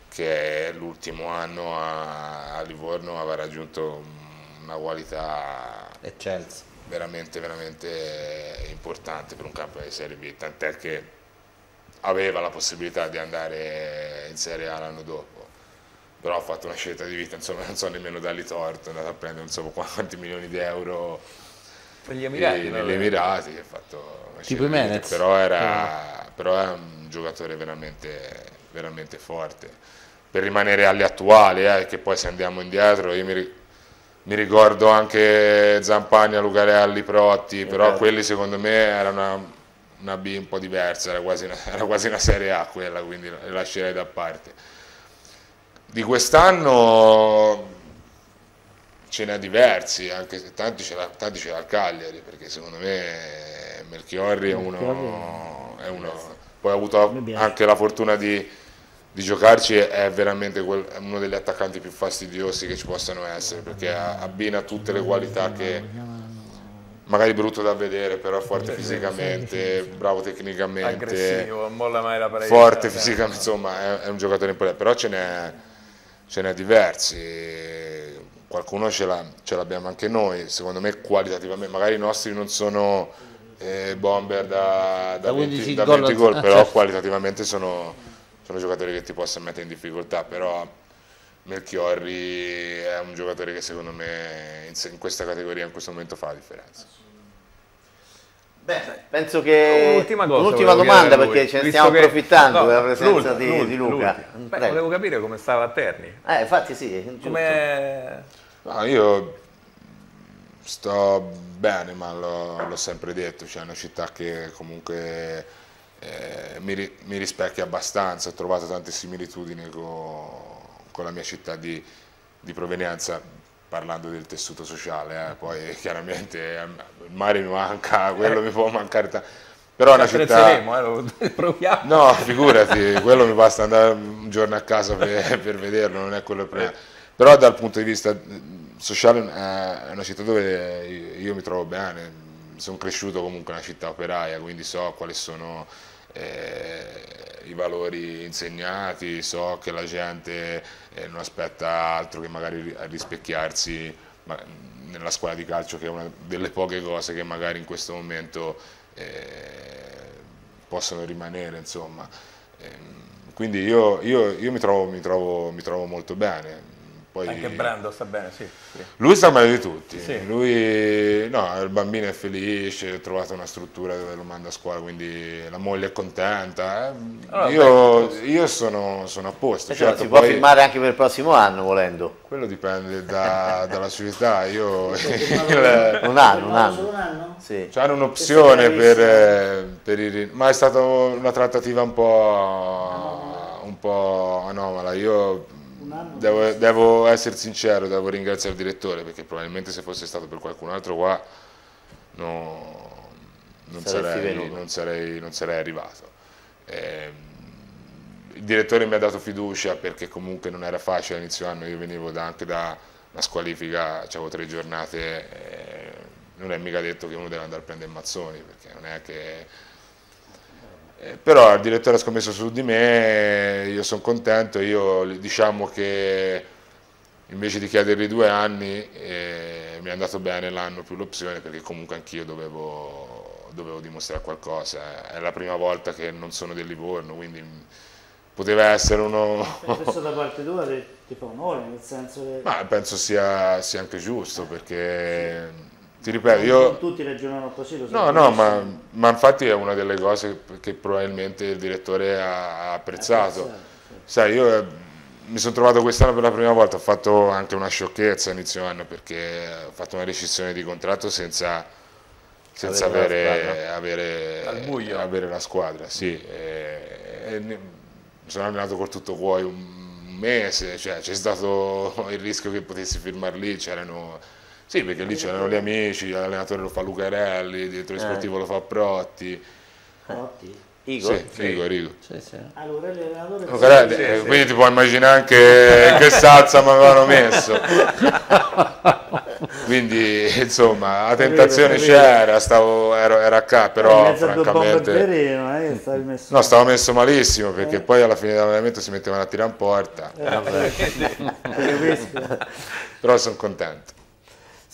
che l'ultimo anno a, a Livorno aveva raggiunto una qualità Eccelsa. veramente, veramente importante per un campo di Serie B, tant'è che aveva la possibilità di andare in Serie A l'anno dopo però ha fatto una scelta di vita, insomma non so nemmeno dargli torto, è andato a prendere non so quanti milioni di euro per gli Emirati, negli Emirati, ha fatto una tipo Menez. Però era, però è un giocatore veramente, veramente forte. Per rimanere agli attuali, eh, che poi se andiamo indietro, io mi, mi ricordo anche Zampagna, Lucarelli, Protti, però Esatto. quelli secondo me erano una, una B un po' diversa, era quasi una, (laughs) era quasi una Serie A quella, quindi la lascerei da parte. Di quest'anno ce n'è diversi, anche se tanti ce l'ha, tanti ce l'ha il Cagliari, perché secondo me Melchiorri è uno, è uno poi ha avuto anche la fortuna di, di giocarci, è veramente quel- è uno degli attaccanti più fastidiosi che ci possano essere, perché abbina tutte le qualità che magari brutto da vedere, però forte fisicamente, bravo tecnicamente aggressivo, non molla mai la parete. forte Eh, fisicamente, insomma è, è un giocatore importante, però ce n'è, ce n'è diversi, qualcuno ce, l'ha- ce l'abbiamo anche noi, secondo me qualitativamente, magari i nostri non sono eh, bomber da, da Da 20, 15 da gol, 20 gol, (laughs) però certo. qualitativamente sono, sono giocatori che ti possono mettere in difficoltà, però Melchiorri è un giocatore che secondo me in, questa categoria in questo momento fa la differenza. Beh, penso che Un'ultima cosa un'ultima volevo domanda perché ce ne stiamo che- approfittando no, della presenza l'ultima, di, l'ultima, di Luca. Beh, volevo capire come stava a Terni. Eh, infatti sì. Come... No, io sto bene, ma l'ho, l'ho sempre detto, c'è una città che comunque eh, mi, mi rispecchia abbastanza, ho trovato tante similitudini co- con la mia città di, di provenienza, parlando del tessuto sociale, eh, poi (laughs) chiaramente il mare mi manca, quello mi può mancare, però è una città... Eh, lo (laughs) proviamo. No, figurati, quello mi basta andare un giorno a casa per, (laughs) per vederlo, non è quello il problema. Però dal punto di vista sociale eh, è una città dove io mi trovo bene, sono cresciuto comunque in una città operaia, quindi so quali sono eh, i valori insegnati, so che la gente eh, non aspetta altro che magari rispecchiarsi ma- nella squadra di calcio, che è una delle poche cose che magari in questo momento eh, possono rimanere, insomma. Ehm, Quindi io, io- io mi, trovo, mi trovo- mi trovo molto bene. Poi, Anche Brando sta bene, sì. sì. lui sta meglio di tutti, Sì. lui no, il bambino è felice, ha trovato una struttura dove lo manda a scuola, quindi la moglie è contenta. eh. Allora, io io sono, sono a posto, Insomma, certo, si può poi firmare anche per il prossimo anno volendo. quello dipende da- dalla società, io, (laughs) (laughs) il- Un anno, un anno. un anno? Sì. C'hanno un'opzione per, eh, per il ma è stata una trattativa un po', un po' anomala. Io? Devo, devo essere sincero, devo ringraziare il direttore perché probabilmente se fosse stato per qualcun altro qua no- non, sarei, non, sarei, non sarei arrivato. Ehm, il direttore mi ha dato fiducia perché comunque non era facile all'inizio anno, io venivo da- anche da una squalifica, avevo tre giornate, eh, non è mica detto che uno deve andare a prendere mazzoni, perché non è che... eh, però il direttore ha scommesso su di me, io sono contento, io diciamo che invece di chiedergli due anni eh, mi è andato bene l'anno più l'opzione perché comunque anch'io dovevo, dovevo dimostrare qualcosa, è la prima volta che non sono del Livorno, quindi poteva essere uno... Questo (laughs) da parte tua ti, ti fa onore, nel senso che Ma penso sia, sia anche giusto perché, ti ripeto, non io... tutti ragionano così. Lo No, so no, ma, ma infatti è una delle cose che probabilmente il direttore ha apprezzato. Apprezzato, sì. Sai, io eh, mi sono trovato quest'anno per la prima volta, ho fatto anche una sciocchezza inizio anno perché ho fatto una rescissione di contratto senza, senza avere, avere, avere, avere, la squadra. Sì. E, e mi sono allenato con tutto cuore un mese, cioè, c'è stato il rischio che potessi firmare lì, c'erano... Sì, perché lì c'erano gli amici, l'allenatore lo fa Lucarelli, il direttore sportivo eh. lo fa Protti. Protti? Igor? Sì, Igor, Igor. Sì, sì. Allora, l'allenatore... Lucarelli, eh, quindi ti puoi immaginare anche che salsa mi avevano messo. (laughs) quindi, insomma, la tentazione c'era, stavo, ero, era a però francamente... Verino, eh, stavi messo... No, stavo messo malissimo, perché eh. poi alla fine dell'allenamento si mettevano a tirare in porta. Eh, (laughs) però sono contento.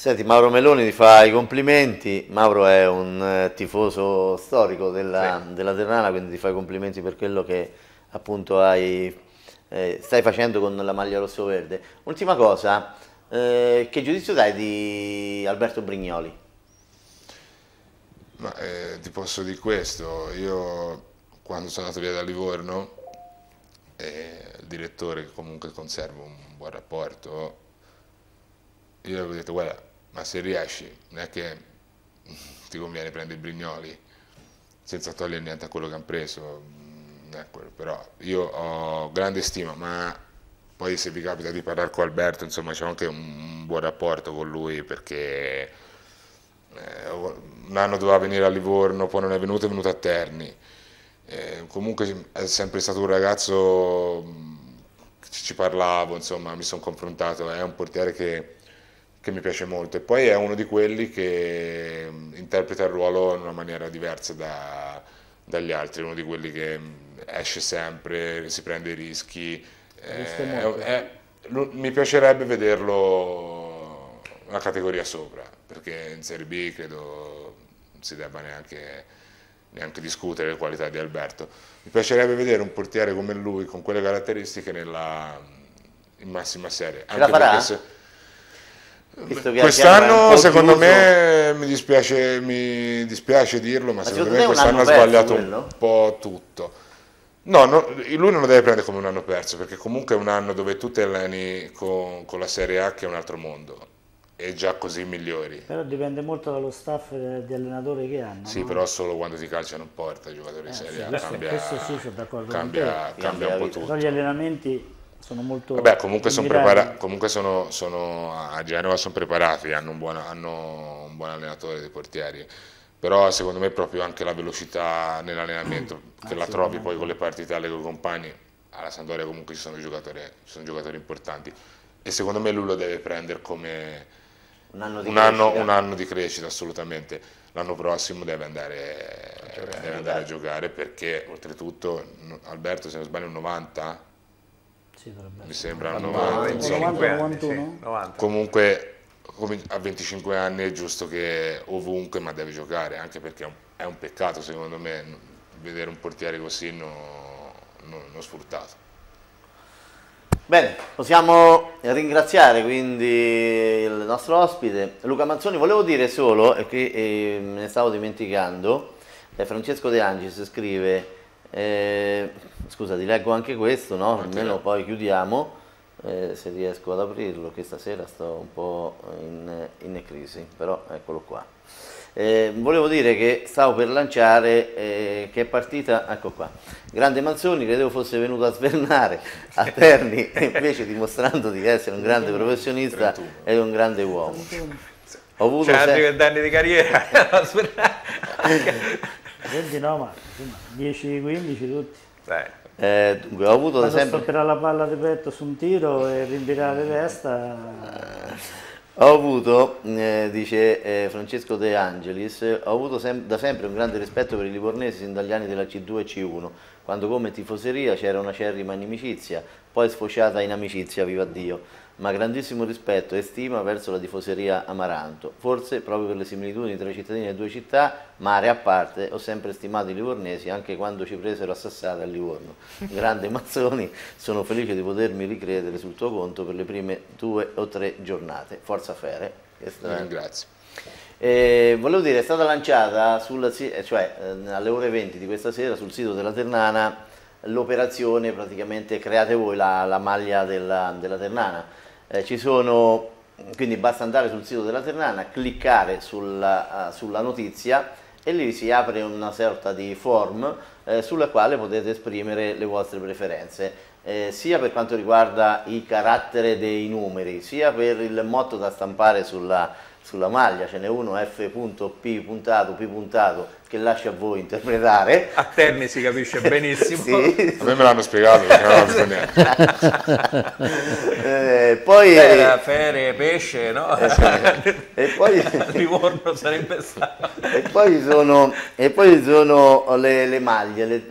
Senti, Mauro Meloni ti fa i complimenti, Mauro è un eh, tifoso storico della, sì. della Ternana, quindi ti fa i complimenti per quello che appunto hai, eh, stai facendo con la maglia rosso-verde. Ultima cosa, eh, che giudizio dai di Alberto Brignoli? Ma, eh, ti posso dire questo, io quando sono andato via da Livorno, eh, il direttore che comunque conservo un buon rapporto, io avevo detto guarda ma se riesci non è che (laughs) ti conviene prendere i Brignoli senza togliere niente a quello che hanno preso, però io ho grande stima, ma poi se vi capita di parlare con Alberto, insomma c'è anche un buon rapporto con lui perché eh, un anno doveva venire a Livorno, poi non è venuto, è venuto a Terni. Eh, comunque è sempre stato un ragazzo ci parlavo, insomma mi sono confrontato, è un portiere che che mi piace molto e poi è uno di quelli che mm, interpreta il ruolo in una maniera diversa da, dagli altri, uno di quelli che mm, esce sempre, si prende i rischi. Eh, è, è, mi piacerebbe vederlo una categoria sopra, perché in Serie B credo non si debba neanche, neanche discutere le qualità di Alberto. Mi piacerebbe vedere un portiere come lui, con quelle caratteristiche, nella, in massima serie. Ce Anche la Se, Quest'anno secondo me mi dispiace, mi dispiace dirlo, ma, ma secondo me quest'anno ha sbagliato quello? un po' tutto. No, no, lui non lo deve prendere come un anno perso, perché comunque è un anno dove tu ti alleni con, con la Serie A che è un altro mondo e già così migliori. Però dipende molto dallo staff di allenatore che hanno. Sì, no? però solo quando ti calciano in porta i giocatori eh, Serie sì, A. Questo, cambia, questo sì, sono d'accordo cambia, cambia un po' tutto. Però gli allenamenti sono molto Vabbè, comunque, sono, prepara- comunque sono, sono, a Genova sono preparati, hanno un, buon, hanno un buon allenatore dei portieri, però secondo me proprio anche la velocità nell'allenamento, che la trovi poi con le partite alle con compagni, alla Sandoria comunque ci sono, giocatori, ci sono giocatori importanti. E secondo me lui lo deve prendere come un anno di, un anno, un anno di crescita assolutamente. L'anno prossimo deve andare, deve andare a giocare perché oltretutto Alberto se non sbaglio è un 90 sì, mi sembra 90, 90, 90, 90. Comunque a 25 anni è giusto che ovunque ma deve giocare, anche perché è un, peccato secondo me vedere un portiere così non no, no sfruttato. Bene, possiamo ringraziare quindi il nostro ospite Luca Manzoni. Volevo dire solo, e qui eh, me ne stavo dimenticando, eh, Francesco De Angis scrive eh, scusa, ti leggo anche questo, no? almeno poi chiudiamo, eh, se riesco ad aprirlo, che stasera sto un po' in, in crisi, però eccolo qua. Eh, volevo dire che stavo per lanciare eh, che è partita, ecco qua, Grande Manzoni, credevo fosse venuto a svernare a Terni, (laughs) invece dimostrando di essere un grande professionista e un grande uomo. Ho avuto C'è altri vent'anni di carriera, (laughs) (laughs) 20 no, ma 10-15 tutti. Eh, dunque, ho avuto Quando sempre... stopperare la palla di petto su un tiro e rinvirare testa... Eh, ho avuto, eh, dice eh, Francesco De Angelis, ho avuto sem da sempre un grande rispetto per i livornesi sin dagli anni della C2 e C1, quando come tifoseria c'era una cerrima inimicizia, poi sfociata in amicizia, viva Dio ma grandissimo rispetto e stima verso la tifoseria Amaranto. Forse proprio per le similitudini tra i cittadini delle due città, mare a parte, ho sempre stimato i livornesi anche quando ci presero a Sassare a Livorno. (laughs) Grande Mazzoni, sono felice di potermi ricredere sul tuo conto per le prime due o tre giornate. Forza Fere. Grazie. Eh, volevo dire, è stata lanciata sul, cioè, eh, alle ore 20 di questa sera sul sito della Ternana l'operazione praticamente create voi la, la maglia della, della Ternana. Eh, ci sono, quindi basta andare sul sito della Ternana, cliccare sulla, uh, sulla notizia e lì si apre una sorta di form eh, sulla quale potete esprimere le vostre preferenze. Eh, sia per quanto riguarda il carattere dei numeri, sia per il motto da stampare sulla, sulla maglia, ce n'è uno F.P puntato, P puntato, che lascia a voi interpretare. A Terni si capisce (laughs) benissimo. sì. A me me l'hanno spiegato (laughs) eh, poi... Era ferie, pesce, no? e poi... (laughs) Livorno sarebbe stato. E poi sono, e poi sono le, le maglie, le,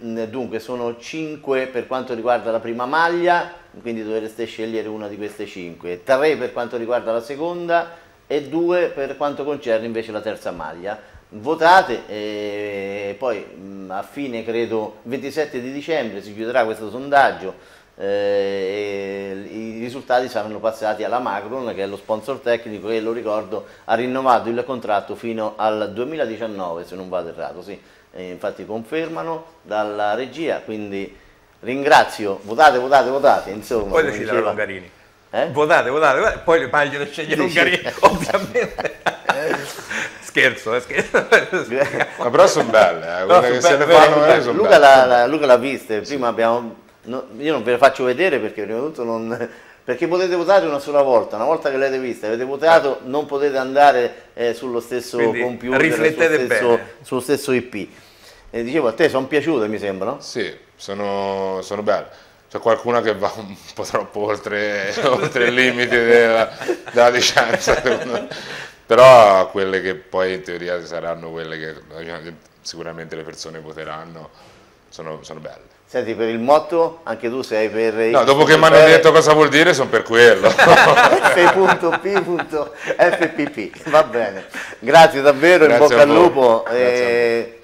le, dunque sono 5 per quanto riguarda la prima maglia, quindi dovreste scegliere una di queste 5, 3 per quanto riguarda la seconda e 2 per quanto concerne invece la terza maglia. Votate e poi a fine credo 27 di dicembre si chiuderà questo sondaggio eh, i risultati saranno passati alla Macron che è lo sponsor tecnico e lo ricordo ha rinnovato il contratto fino al 2019 se non vado errato sì. infatti confermano dalla regia quindi ringrazio. Votate votate votate insomma poi decide la Longarini eh? votate votate poi le maglie le sceglie Longarini (laughs) ovviamente scherzo, eh, scherzo. Ma però sono belle, eh, quelle che se le fanno belle, sono Luca l'ha, Luca l'ha viste, prima abbiamo, no, io non ve le faccio vedere perché prima di tutto non, perché potete votare una sola volta, una volta che l'avete vista, avete votato, non potete andare eh, sullo stesso Quindi computer, riflettete sullo stesso, bene. sullo stesso IP. E dicevo, a te sono piaciute mi sembra, no? Sì, sono, sono belle. C'è qualcuna che va un po' troppo oltre, (laughs) oltre il limite della, della licenza, però quelle che poi in teoria saranno quelle che sicuramente le persone voteranno sono, sono belle. Senti, per il motto anche tu sei per... No, dopo che mi hanno detto cosa vuol dire sono per quello. (laughs) F.P.FPP, va bene. Grazie davvero, Grazie in bocca al lupo.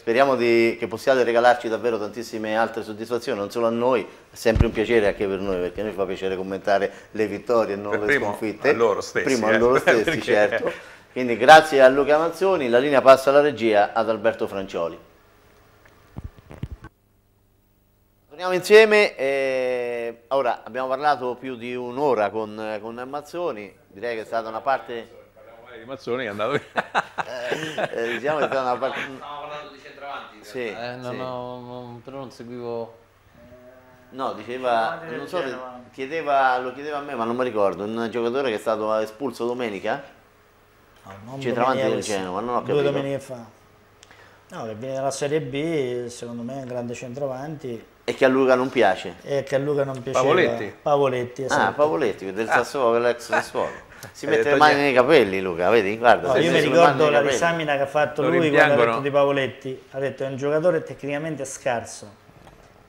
Speriamo di, che possiate regalarci davvero tantissime altre soddisfazioni, non solo a noi, è sempre un piacere anche per noi, perché a noi fa piacere commentare le vittorie e non per le primo sconfitte. A loro stessi. Primo eh? a loro (laughs) stessi, Perché... certo. Quindi grazie a Luca Manzoni, la linea passa alla regia ad Alberto Francioli. Torniamo insieme, eh, ora abbiamo parlato più di un'ora con, con Mazzoni, direi che è stata una parte... di Mazzoni è andato (laughs) eh, eh, diciamo che è stata una parte... Stiamo parlando di centravanti. Sì, Eh, no, sì. no, no, però non seguivo... No, diceva, non so, se chiedeva, lo chiedeva a me ma non mi ricordo, un giocatore che è stato espulso domenica? No, non Centravanti del Genova, non ho Due capito. domeniche fa. No, che viene dalla Serie B, secondo me è un grande centravanti E che a Luca non piace? e che a Luca non piaceva. Pavoletti? Pavoletti, esatto. Ah, Pavoletti, del Sassuolo, l'ex Sassuolo. Si Hai mette detto le mani nei capelli Luca, vedi? Guarda, No, si io mi ricordo la risamina che ha fatto Lo lui quando ha detto di Pavoletti. Ha detto è un giocatore tecnicamente scarso.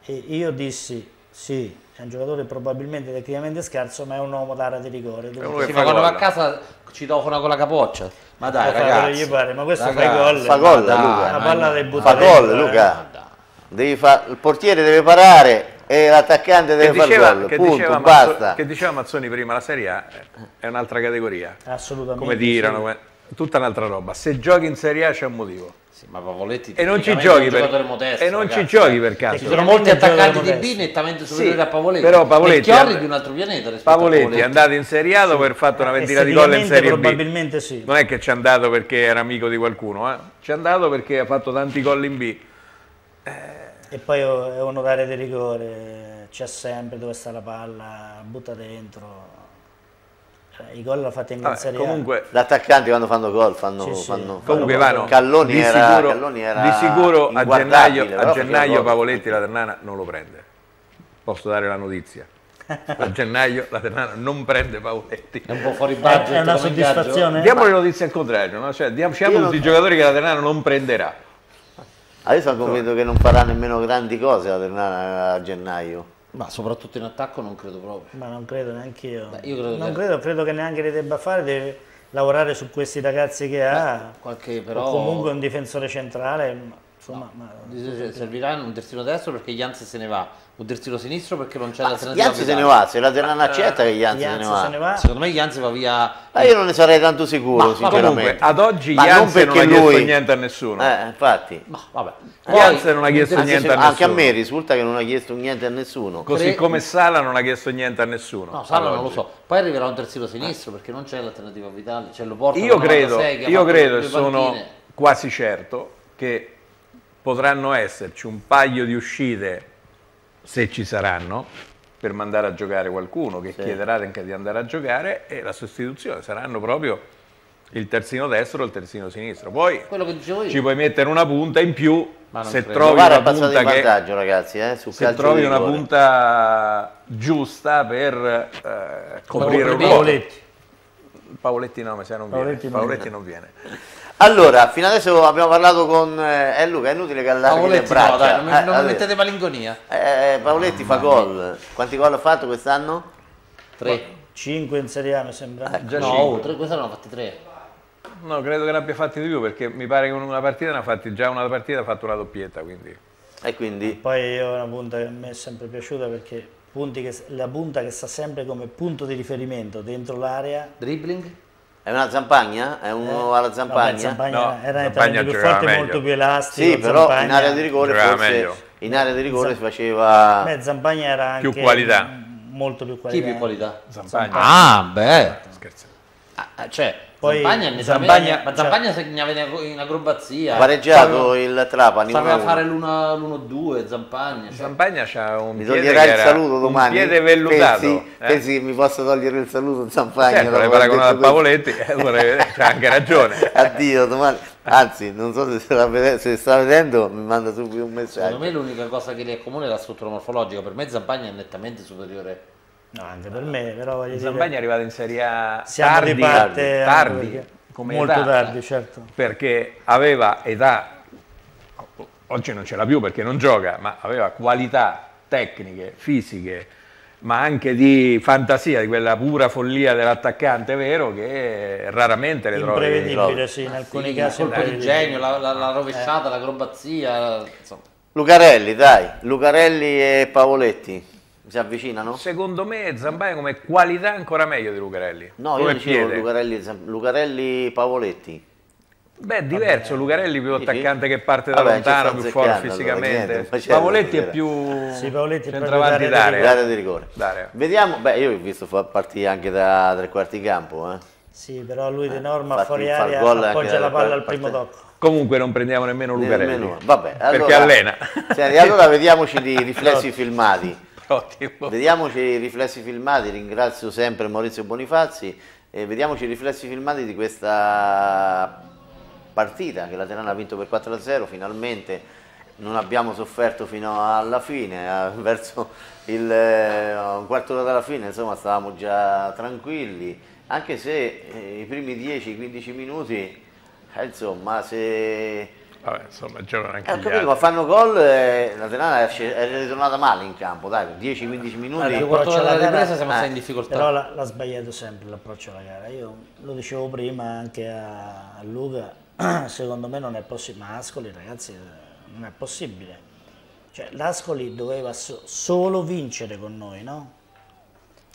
E io dissi sì, è un giocatore probabilmente tecnicamente scarso, ma è un uomo d'area di rigore. Dunque, che Sì, ma quando va a casa ci tofona con la capoccia. Ma dai, che ragazzi. gli pare, ma questo Ragazzi, fa gol. Fa gol, Ma dai, Luca. La ma palla no. le Fa gol, eh. Luca. Devi fa- il portiere deve parare e l'attaccante fare diceva, gol. che, Punto, diceva basta. Mazzo- che diceva Mazzoni prima, la Serie A è un'altra categoria. Assolutamente. Come tirano, come- tutta un'altra roba. Se giochi in Serie A c'è un motivo. Sì, ma Pavoletti E non ci giochi è per, giocatore modesto, e non ci ragazzi. giochi per Ci caso. sono molti è attaccanti di B nettamente superiori Sì, a Pavoletti. però Pavoletti è- di un altro pianeta rispetto Pavoletti a è Pavoletti. andato in Serie A dopo aver fatto una ventina di gol in Serie B. probabilmente sì. Non è che ci è andato perché era amico di qualcuno, eh. ci è andato perché ha fatto tanti gol in B. E poi è uno d'area di rigore, c'è sempre dove sta la palla, butta dentro. Eh, I gol l'ha fatti in Vabbè, Serie A. comunque, Gli attaccanti quando fanno gol fanno, Sì, sì. fanno, comunque fanno Ivano, gol. Calloni, di, era, sicuro, Calloni era di sicuro a gennaio, a gennaio. Pavoletti la Ternana non lo prende. Posso dare la notizia. (laughs) A gennaio la Ternana non prende Pavoletti. È un po' fuori budget. è una soddisfazione? Diamo le notizie al contrario, no? cioè, diamo- tutti i giocatori che la Ternana non prenderà. Adesso sono convinto che non farà nemmeno grandi cose la Ternana a gennaio. Ma soprattutto in attacco non credo proprio. Ma non credo neanche io. Beh, io credo non che- credo, credo che neanche li debba fare, deve lavorare su questi ragazzi che ha. Qualche O però... comunque un difensore centrale insomma, ma- Dice, Servirà un terzino destro perché Janzi se ne va, un terzino sinistro perché non c'è l'alternativa Ianzi se ne va, se la Ternana accetta che Ianzi se ne Ianzi va. se ne va. Secondo me Janzi va via Ma io non ne sarei tanto sicuro, Ma- ma sinceramente. Comunque, ad oggi Ma non Jansen non, perché ha chiesto lui- niente a nessuno. Eh, infatti. Ma vabbè. Jansen non ha chiesto Anche, niente se- a anche a nessuno. me risulta che non ha chiesto niente a nessuno. Così come Sala non ha chiesto niente a nessuno. No, Sala non lo so. Poi arriverà un terzino sinistro perché non c'è l'alternativa vitale. C'è lo porta Io credo, 96 che ha io credo e sono quasi certo che potranno esserci un paio di uscite, se ci saranno, per mandare a giocare qualcuno che chiederà anche di andare a giocare e la sostituzione saranno proprio il terzino destro e il terzino sinistro. Poi ci puoi mettere una punta in più se trovi una punta che ragazzi, eh, se trovi una punta giusta per eh, coprire un ruolo. Paoletti. Paoletti no, mi sa non Paoletti viene. non Paoletti non viene. Allora, fino adesso abbiamo parlato con eh, eh, Luca, è inutile che allarghi le Paoletti braccia. no, dai, non mi, Eh, non mettete malinconia. Eh, Paoletti fa gol. Quanti gol ha fatto quest'anno? Tre. 5 in Serie A mi sembra. Già no, cinque. tre, quest'anno ne ha fatti tre. No, credo che ne abbia fatti di più perché mi pare che in una partita ne ha fatti già una partita ha fatto una doppietta, quindi E quindi Poi è una punta che a me è sempre piaciuta perché punti che- la punta che sta sempre come punto di riferimento dentro l'area. Dribbling? È una zampagna? È uno alla zampagna? Vabbè, Zampagna No, era Zampagna più forte, meglio. molto più elastico. Sì, però in Zampagna- area di rigore Giocava forse meglio. in area di rigore si faceva Beh, Zampagna era anche Più qualità. molto più Chi qualità. più qualità? Zampagna. Ah, beh. Scherzo. Ah, ah, cioè, Poi Zampagna, Zampagna- ma Zampagna segnava in, in acrobazia. pareggiato il Trapani Sapeva 1-1. fare l'1-2, Zampagna. Cioè, Zampagna c'ha un Mi che il era saluto domani? Un piede vellutato. Pensi, eh? pensi che mi possa togliere il saluto Zampagna? Certo, l'hai paragonato a? Pavoletti, eh, vorrei vedere, c'ha anche ragione. (laughs) Addio, domani. Anzi, non so se sta, vedendo, se sta vedendo, mi manda subito un secondo messaggio. me l'unica cosa che li accomuna è la struttura morfologica. Per me Zampagna è nettamente superiore. No, anche per me, però voglio dire, Zampagna è arrivato in Serie A siamo tardi, di parte tardi, come molto età, tardi, certo. perché aveva età, oggi non ce l'ha più perché non gioca, ma aveva qualità tecniche, fisiche, ma anche di fantasia, di quella pura follia dell'attaccante vero che raramente le trovi. Imprevedibile, sì, in alcuni Sì, casi il colpo di genio, la, la- la rovesciata, l'acrobazia. Insomma. Lucarelli, dai. Lucarelli e Pavoletti. Si avvicinano? Secondo me Zampagna come qualità ancora meglio di Lucarelli. No, io come dicevo piede. Lucarelli, Lucarelli Pavoletti. Beh, è diverso, Lucarelli più attaccante che parte da Vabbè, lontano, più forte allora, fisicamente. niente, facendo Pavoletti è più Sì, Pavoletti è centravanti d'area di d'area. Di rigore. D'area. Vediamo, beh, io ho visto fa partire anche da tre quarti campo, eh. Sì, però lui di norma infatti fuori anche appoggia la palla al parte- primo tocco. Comunque non prendiamo nemmeno Lucarelli. Nemmeno- Vabbè, Perché allora- allena. Senti, allora (laughs) vediamoci i riflessi filmati. Ottimo. Vediamoci i riflessi filmati, ringrazio sempre Maurizio Bonifazzi e vediamoci i riflessi filmati di questa partita che la Terana ha vinto per 4-0, finalmente non abbiamo sofferto fino alla fine, eh, (laughs) verso il, eh, un quarto d'ora dalla fine insomma stavamo già tranquilli, anche se eh, i primi 10-15 minuti, insomma se... Vabbè, insomma, giocano anche Eh, capito, ma altri. fanno gol e la Terana è ritornata male in campo, dai, 10-15 minuti. Allora, d'ora alla della gara- ripresa siamo eh, stati in difficoltà. Però l'ha, l'ha sbagliato sempre l'approccio alla gara. Io lo dicevo prima anche a, a Luca, (clears throat) secondo me non è possibile, ma Ascoli ragazzi non è possibile. Cioè l'Ascoli doveva so- solo vincere con noi, no?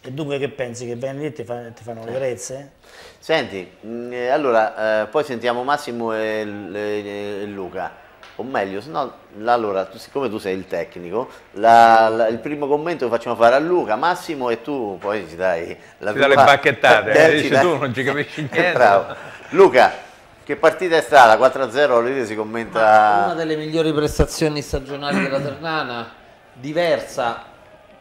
E dunque che pensi che vengono lì e ti, fa- ti fanno le grezze? Senti, mh, eh, allora, eh, poi sentiamo Massimo e, l- e Luca, o meglio, se no, allora, tu- siccome tu sei il tecnico, la- la- il primo commento lo facciamo fare a Luca, Massimo e tu poi ci dai la Ci dà le tua- bacchettate, Eh, eh, ci dici dai- tu, non ci capisci (laughs) niente. Bravo. Luca, che partita è stata? 4-0, all'Olite si commenta... Una delle migliori prestazioni stagionali della Ternana, diversa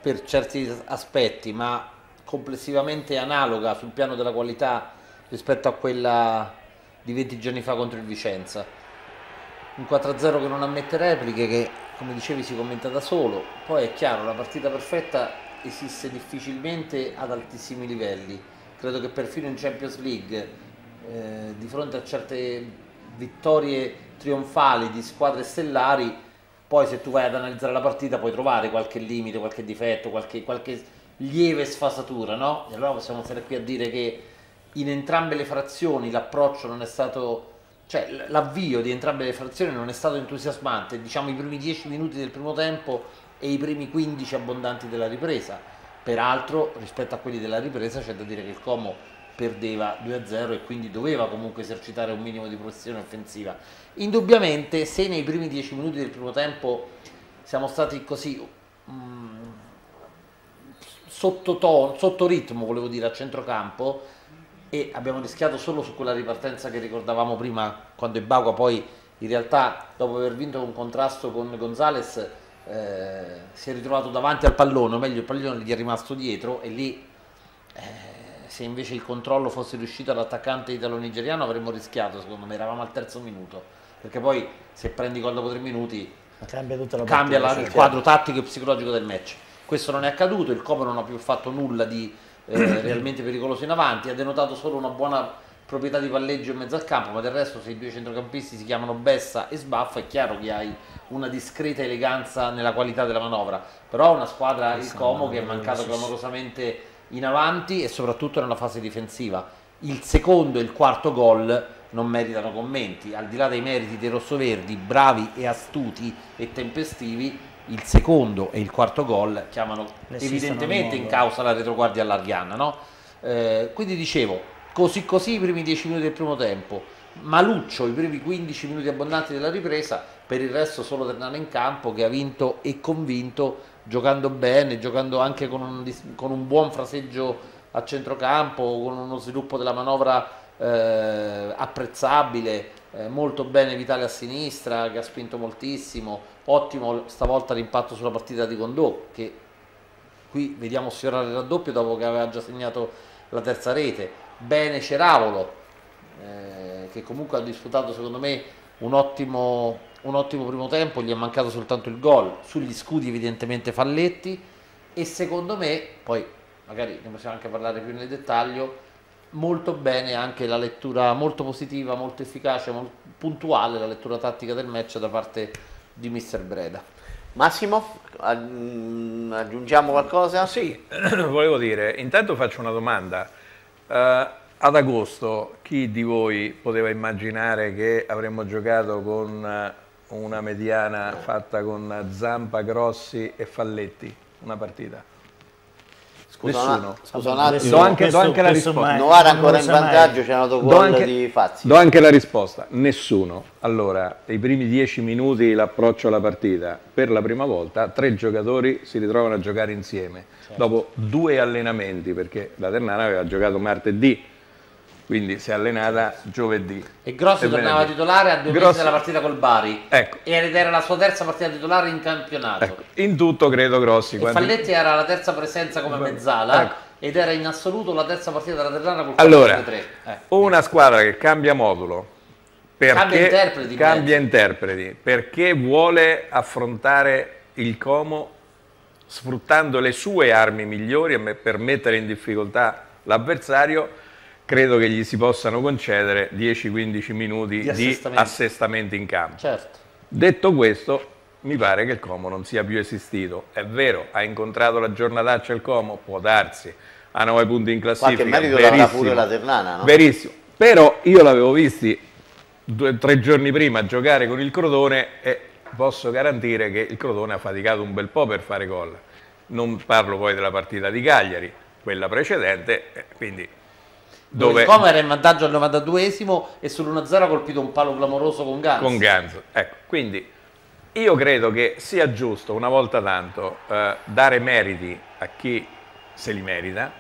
per certi aspetti, ma complessivamente analoga sul piano della qualità rispetto a quella di 20 giorni fa contro il Vicenza. Un 4-0 che non ammette repliche, che come dicevi si commenta da solo. Poi è chiaro, la partita perfetta esiste difficilmente ad altissimi livelli. Credo che perfino in Champions League, eh, di fronte a certe vittorie trionfali di squadre stellari, poi se tu vai ad analizzare la partita puoi trovare qualche limite, qualche difetto, qualche, qualche lieve sfasatura, no? E allora possiamo stare qui a dire che in entrambe le frazioni l'approccio non è stato cioè, l'avvio di entrambe le frazioni non è stato entusiasmante, diciamo i primi 10 minuti del primo tempo e i primi 15 abbondanti della ripresa. Peraltro, rispetto a quelli della ripresa, c'è da dire che il Como perdeva 2-0 e quindi doveva comunque esercitare un minimo di pressione offensiva. Indubbiamente, se nei primi 10 minuti del primo tempo siamo stati così mm, sotto, sotto ritmo, volevo dire, a centrocampo e abbiamo rischiato solo su quella ripartenza che ricordavamo prima quando Ibagua poi in realtà dopo aver vinto un contrasto con Gonzales eh, si è ritrovato davanti al pallone, o meglio il pallone gli è rimasto dietro e lì eh, se invece il controllo fosse riuscito all'attaccante italo-nigeriano avremmo rischiato, secondo me eravamo al terzo minuto, perché poi se prendi gol dopo tre minuti Cambia, la cambia partita, la- il quadro tattico e psicologico del match. Questo non è accaduto, il Como non ha più fatto nulla di eh, (clears throat) realmente pericoloso in avanti, ha denotato solo una buona proprietà di palleggio in mezzo al campo, ma del resto se i due centrocampisti si chiamano Bessa e Sbaffa è chiaro che hai una discreta eleganza nella qualità della manovra, però una squadra, il Como, che è mancato clamorosamente in avanti e soprattutto nella fase difensiva. Il secondo e il quarto gol non meritano commenti, al di là dei meriti dei rossoverdi, bravi e astuti e tempestivi, il secondo e il quarto gol chiamano evidentemente in causa la retroguardia allarghiana. No? Eh, quindi dicevo, così così i primi 10 minuti del primo tempo, Maluccio i primi 15 minuti abbondanti della ripresa, per il resto solo Ternana in campo che ha vinto e convinto, giocando bene, giocando anche con un, con un buon fraseggio a centrocampo, con uno sviluppo della manovra eh, apprezzabile, eh, molto bene Vitale a sinistra che ha spinto moltissimo, ottimo stavolta l'impatto sulla partita di Condò che qui vediamo sfiorare il raddoppio dopo che aveva già segnato la terza rete, bene Ceravolo eh, che comunque ha disputato secondo me un ottimo, un ottimo primo tempo, gli è mancato soltanto il gol, sugli scudi evidentemente falletti. E secondo me, poi magari ne possiamo anche parlare più nel dettaglio, molto bene anche la lettura molto positiva, molto efficace, molto puntuale la lettura tattica del match da parte di Mister Breda. Massimo, aggi- aggiungiamo qualcosa? Sì, (clears throat) volevo dire, intanto faccio una domanda. Eh, ad agosto chi di voi poteva immaginare che avremmo giocato con eh, una mediana fatta con Zampa, Grossi e Falletti? Una partita? Scusa, un Nessuno. scusa un attimo. Do anche- questo- do anche la risposta. Novara ancora in vantaggio, c'è un Do autogol anche- di Fazzi. Do anche la risposta, nessuno. Allora, i primi dieci minuti l'approccio alla partita, per la prima volta tre giocatori si ritrovano a giocare insieme, dopo due allenamenti, perché la Ternana aveva giocato martedì, quindi si è allenata giovedì. E Grossi E tornava venerdì. titolare a due Grossi- mesi dalla partita col Bari Ecco. ed era la sua terza partita titolare in campionato. Ecco, in tutto credo Grossi. Quanti- Falletti era la terza presenza come mezzala Ecco. ed era in assoluto la terza partita della Ternana col Allora, 4-3. Eh. una squadra che cambia modulo, perché Cambia interpreti, cambia interpreti, perché vuole affrontare il Como sfruttando le sue armi migliori per mettere in difficoltà l'avversario, credo che gli si possano concedere 10-15 minuti Di di assestamenti. in campo. Certo. Detto questo, mi pare che il Como non sia più esistito. È vero, ha incontrato la giornataccia il Como, può darsi, ha 9 punti in classifica. Qualche merito l'avrà pure la Ternana, no? Verissimo. Però io l'avevo visti due, tre giorni prima giocare con il Crotone e posso garantire che il Crotone ha faticato un bel po' per fare gol. Non parlo poi della partita di Cagliari, quella precedente, eh, quindi Dove Como era in vantaggio al 92esimo e sull'1-0 ha colpito un palo clamoroso con Gans. con Ganzo. Ecco, quindi io credo che sia giusto una volta tanto eh, dare meriti a chi se li merita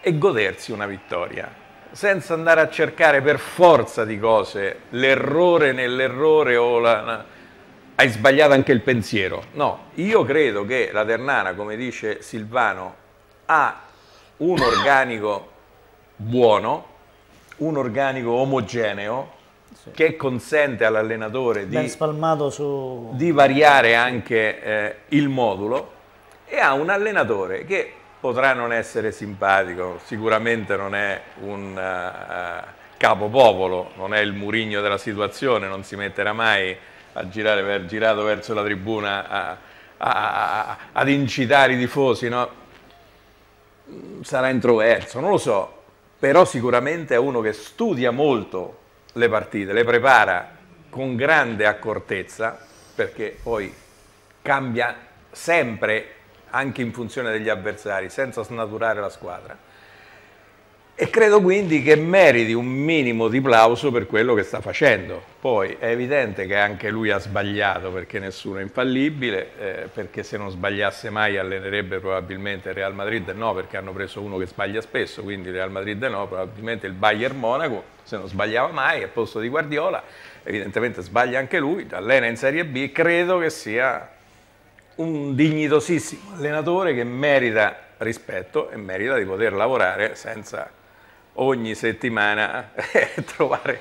e godersi una vittoria, senza andare a cercare per forza di cose l'errore nell'errore o la, la- hai sbagliato anche il pensiero. No, io credo che la Ternana, come dice Silvano, ha un organico buono, un organico omogeneo che consente all'allenatore di, su... di variare anche eh, il modulo e ha un allenatore che potrà non essere simpatico, sicuramente non è un eh, capopopolo, non è il murigno della situazione, non si metterà mai a girare per, girato verso la tribuna a- a- a- ad incitare i tifosi, no? sarà introverso, non lo so, però sicuramente è uno che studia molto le partite, le prepara con grande accortezza, perché poi cambia sempre anche in funzione degli avversari, senza snaturare la squadra. E credo quindi che meriti un minimo di plauso per quello che sta facendo. Poi è evidente che anche lui ha sbagliato perché nessuno è infallibile, eh, perché se non sbagliasse mai allenerebbe probabilmente il Real Madrid no, perché hanno preso uno che sbaglia spesso, quindi il Real Madrid no, probabilmente il Bayern Monaco, se non sbagliava mai al posto di Guardiola, evidentemente sbaglia anche lui, allena in Serie B, credo che sia un dignitosissimo allenatore che merita rispetto e merita di poter lavorare senza ogni settimana (laughs) trovare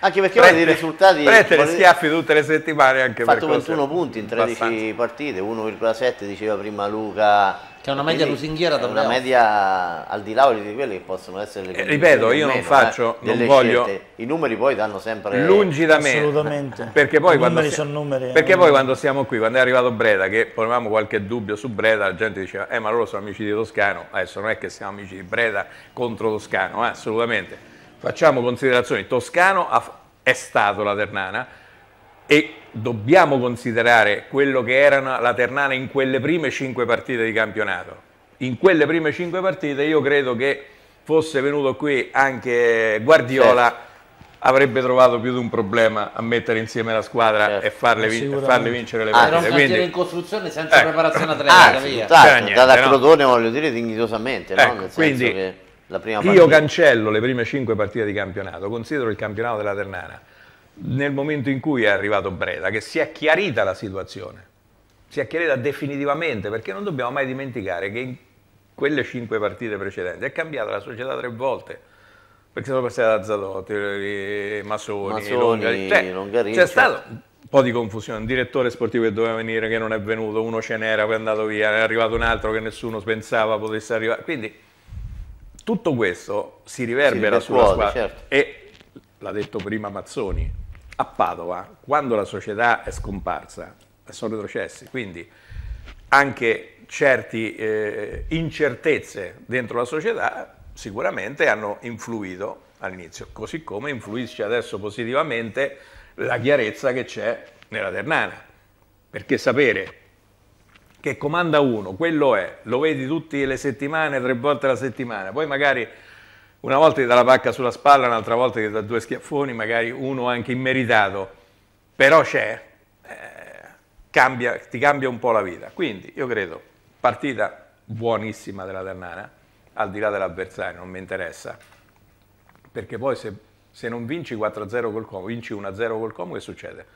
anche perché ora i risultati prendere schiaffi tutte le settimane anche fatto per 21 punti in 13 abbastanza. partite 1,7 diceva prima Luca che è una media lusinghiera da una media al di là di quelle che possono essere le eh, ripeto io non meno, faccio eh, non voglio scelte. i numeri poi danno sempre lungi da me assolutamente. perché poi, quando, sono numeri, perché poi quando siamo qui quando è arrivato Breda che ponevamo qualche dubbio su Breda la gente diceva eh ma loro sono amici di Toscano. Adesso non è che siamo amici di Breda contro Toscano eh, assolutamente. Facciamo considerazioni. Toscano è stato la Ternana e dobbiamo considerare quello che era la Ternana in quelle prime cinque partite di campionato. In quelle prime cinque partite io credo che fosse venuto qui anche Guardiola certo. avrebbe trovato più di un problema a mettere insieme la squadra certo. e, farle vin- e, farle vincere le partite. Ah, era un Quindi, in costruzione senza ecco. preparazione atletica, ah, via. Certo, da, da Crotone no? voglio dire dignitosamente, ecco, no? Nel quindi, che io cancello le prime cinque partite di campionato, considero il campionato della Ternana nel momento in cui è arrivato Breda, che si è chiarita la situazione, si è chiarita definitivamente, perché non dobbiamo mai dimenticare che in quelle cinque partite precedenti è cambiata la società tre volte, perché sono passati da Zadotti, Masoni, Masoni cioè, c'è stato un po' di confusione, un direttore sportivo che doveva venire che non è venuto, uno ce n'era, poi è andato via, è arrivato un altro che nessuno pensava potesse arrivare, quindi tutto questo si riverbera si sulla squadra certo. e l'ha detto prima Mazzoni, a Padova, quando la società è scomparsa, sono retrocessi, quindi anche certe eh, incertezze dentro la società sicuramente hanno influito all'inizio, così come influisce adesso positivamente la chiarezza che c'è nella Ternana, perché sapere che comanda uno, quello è, lo vedi tutte le settimane, tre volte alla settimana, poi magari una volta ti dà la pacca sulla spalla, un'altra volta ti dà due schiaffoni, magari uno anche immeritato, però c'è, eh, ti cambia un po' la vita. Quindi io credo, partita buonissima della Ternana, al di là dell'avversario, non mi interessa, perché poi se, se non vinci 4-0 col Como, vinci 1-0 col Como, che succede?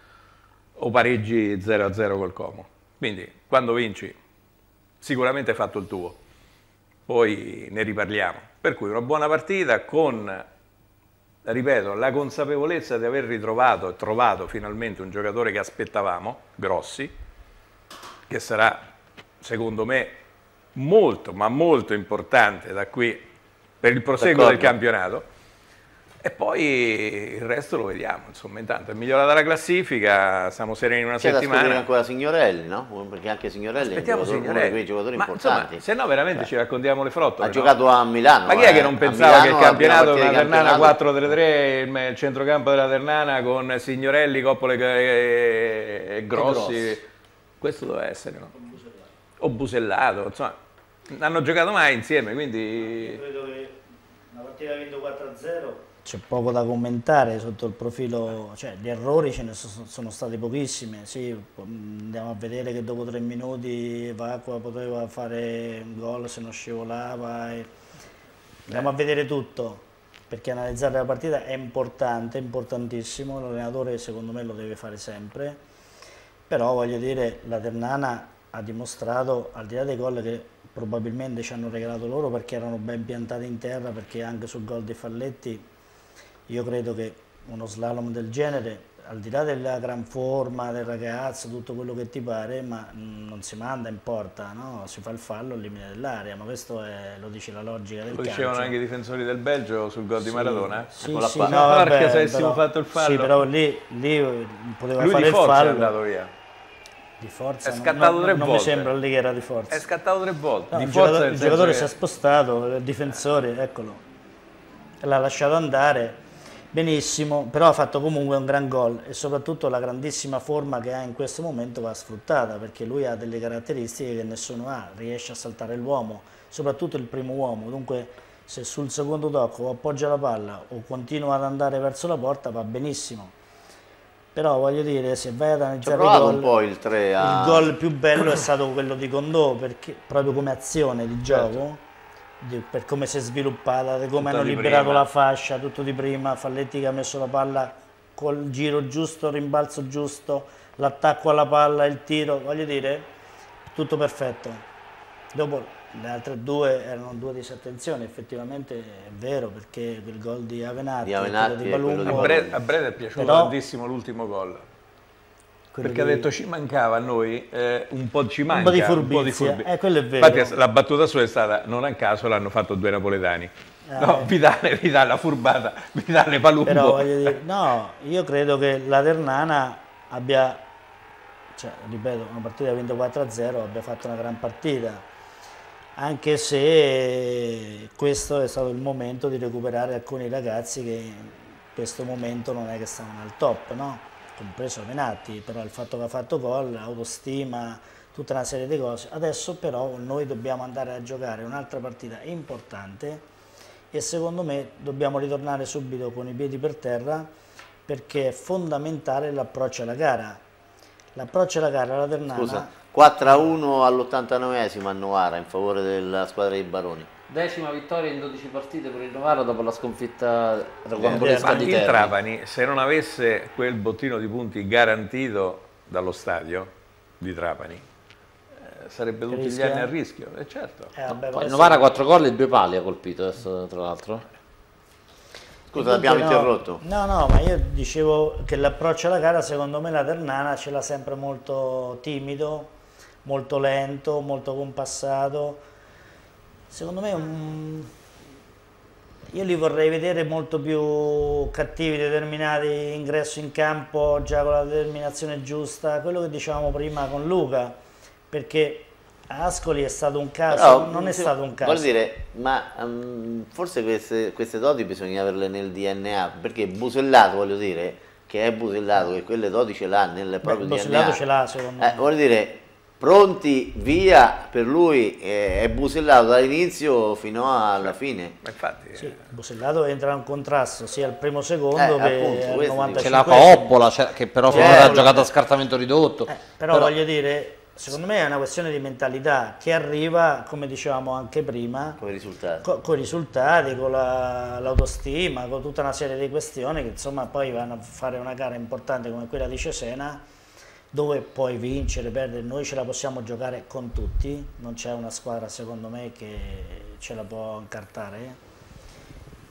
O pareggi 0-0 col Como. Quindi quando vinci sicuramente hai fatto il tuo, poi ne riparliamo. Per cui una buona partita con, ripeto, la consapevolezza di aver ritrovato e trovato finalmente un giocatore che aspettavamo, Grossi, che sarà, secondo me, molto, ma molto importante da qui per il proseguo del campionato e poi il resto lo vediamo, insomma, intanto è migliorata la classifica, siamo sereni una C'è settimana. C'è ancora Signorelli, no? Perché anche Signorelli è uno di quei giocatori Ma, importanti. Insomma, se no veramente Beh. ci raccontiamo le frottole. Ha no? giocato a Milano. Ma chi è che non pensava Milano, che il campionato della Ternana 4-3-3, il centrocampo della Ternana con Signorelli, Coppole e, e Grossi, Grossi, questo doveva essere, no? O Busellato, insomma, non hanno giocato mai insieme, quindi... Io credo che una partita vinto 4-0 c'è poco da commentare sotto il profilo, cioè gli errori ce ne sono stati pochissimi, sì, andiamo a vedere che dopo tre minuti Vacqua poteva fare un gol se non scivolava, e... andiamo a vedere tutto, perché analizzare la partita è importante, importantissimo, l'allenatore secondo me lo deve fare sempre, però voglio dire la Ternana ha dimostrato, al di là dei gol che probabilmente ci hanno regalato loro perché erano ben piantati in terra, perché anche sul gol dei Falletti io credo che uno slalom del genere, al di là della gran forma del ragazzo, tutto quello che ti pare, ma non si manda in porta, no? si fa il fallo al limite dell'area, ma questo è, lo dice la logica del lo calcio. Lo dicevano anche i difensori del Belgio sul gol sì, di Maradona? Sì, sì, no, vabbè, perché se avessimo fatto il fallo... Sì, però lì, lì poteva Lui fare il fallo. è andato via. Di forza, è scattato non, tre non volte. mi sembra lì che era di forza. È scattato tre volte. No, di il forza giocatore, il giocatore che... si è spostato, il difensore, eccolo, l'ha lasciato andare benissimo, però ha fatto comunque un gran gol e soprattutto la grandissima forma che ha in questo momento va sfruttata perché lui ha delle caratteristiche che nessuno ha, riesce a saltare l'uomo, soprattutto il primo uomo, dunque se sul secondo tocco appoggia la palla o continua ad andare verso la porta va benissimo. Però voglio dire, se vai ad analizzare il gol, il 3 a... il gol più bello è stato quello di Condò, perché proprio come azione di gioco. Certo per come si è sviluppata, di come tutto hanno liberato prima. la fascia, tutto di prima, Falletti che ha messo la palla col giro giusto, rimbalzo giusto, l'attacco alla palla, il tiro, voglio dire, tutto perfetto. Dopo le altre due erano due disattenzioni, effettivamente è vero perché il gol di Avenatti, di Avenatti di Palumbo, a Breda, a Breda è piaciuto però, tantissimo l'ultimo gol perché di... ha detto ci mancava a noi eh, un po' ci manca un po' di furbizia, eh, quello è vero. Infatti la battuta sua è stata non a caso l'hanno fatto due napoletani. Eh. No, Vidale, Vidale, la furbata, Vidale Palumbo. Però dire, no, io credo che la Ternana abbia, cioè, ripeto, una partita vinta 4-0, abbia fatto una gran partita. Anche se questo è stato il momento di recuperare alcuni ragazzi che in questo momento non è che stavano al top, no? Compreso Menatti, però il fatto che ha fatto gol, autostima, tutta una serie di cose. Adesso però noi dobbiamo andare a giocare un'altra partita importante e secondo me dobbiamo ritornare subito con i piedi per terra perché è fondamentale l'approccio alla gara. L'approccio alla gara, la Ternana... Scusa, 4-1 all'89esimo a Novara in favore della squadra dei Baroni. Decima vittoria in 12 partite per il Novara dopo la sconfitta rocambolesca di Il Trapani, se non avesse quel bottino di punti garantito dallo stadio di Trapani, eh, sarebbe tutti gli anni a rischio. Eh, certo. eh, vabbè, Poi, Novara 4 gol e 2 pali ha colpito adesso, tra l'altro. Scusa, abbiamo no, interrotto. No, no, ma io dicevo che l'approccio alla gara, secondo me la Ternana ce l'ha sempre molto timido, molto lento, molto compassato Secondo me un... io li vorrei vedere molto più cattivi, determinati, ingresso in campo già con la determinazione giusta, quello che dicevamo prima con Luca, perché Ascoli è stato un caso, Però, non è stato un caso. Vuol dire, ma um, forse queste, queste doti bisogna averle nel DNA, perché Busellato, voglio dire, che è Busellato, che quelle doti ce l'ha nel proprio Beh, DNA. Busellato ce l'ha, secondo eh, me. Vuol dire, pronti via per lui è busellato dall'inizio fino alla fine. Infatti sì, busellato entra in contrasto sia al primo secondo eh, che appunto, al 95 c'è la Coppola che però certo. ha giocato a scartamento ridotto. Eh, però, però, voglio dire secondo me è una questione di mentalità. Che arriva come dicevamo anche prima con i risultati. con, con, i risultati, con la, l'autostima con tutta una serie di questioni che insomma poi vanno a fare una gara importante come quella di Cesena dove puoi vincere, perdere, noi ce la possiamo giocare con tutti, non c'è una squadra secondo me che ce la può incartare.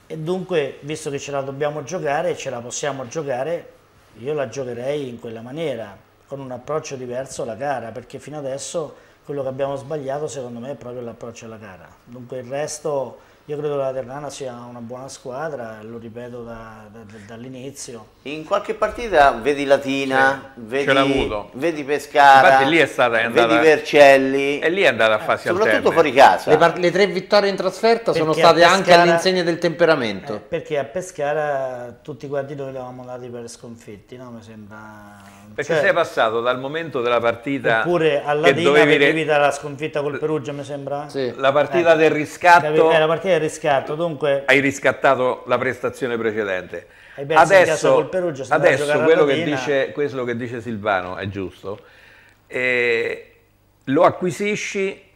E dunque visto che ce la dobbiamo giocare ce la possiamo giocare, io la giocherei in quella maniera, con un approccio diverso alla gara, perché fino adesso quello che abbiamo sbagliato secondo me è proprio l'approccio alla gara, dunque il resto io credo che la Ternana sia una buona squadra, lo ripeto da, da, dall'inizio. In qualche partita vedi Latina, sì, vedi, vedi, Pescara, Infatti lì è stata, è andata, vedi Vercelli. E lì è andata a fasi eh, Soprattutto fuori casa. Le, le, tre vittorie in trasferta perché sono state Pescara, anche all'insegna del temperamento. Eh, perché a Pescara tutti quanti noi li avevamo dati per sconfitti, no? Mi sembra... Perché cioè, sei passato dal momento della partita... Oppure a Latina dovevi... la sconfitta col Perugia, mi sembra? Sì. La partita eh, del riscatto... Eh, la partita del riscatto, dunque... Hai riscattato la prestazione precedente. Adesso, Perugia, adesso quello, che dice, quello, che dice, Silvano è giusto, eh, lo acquisisci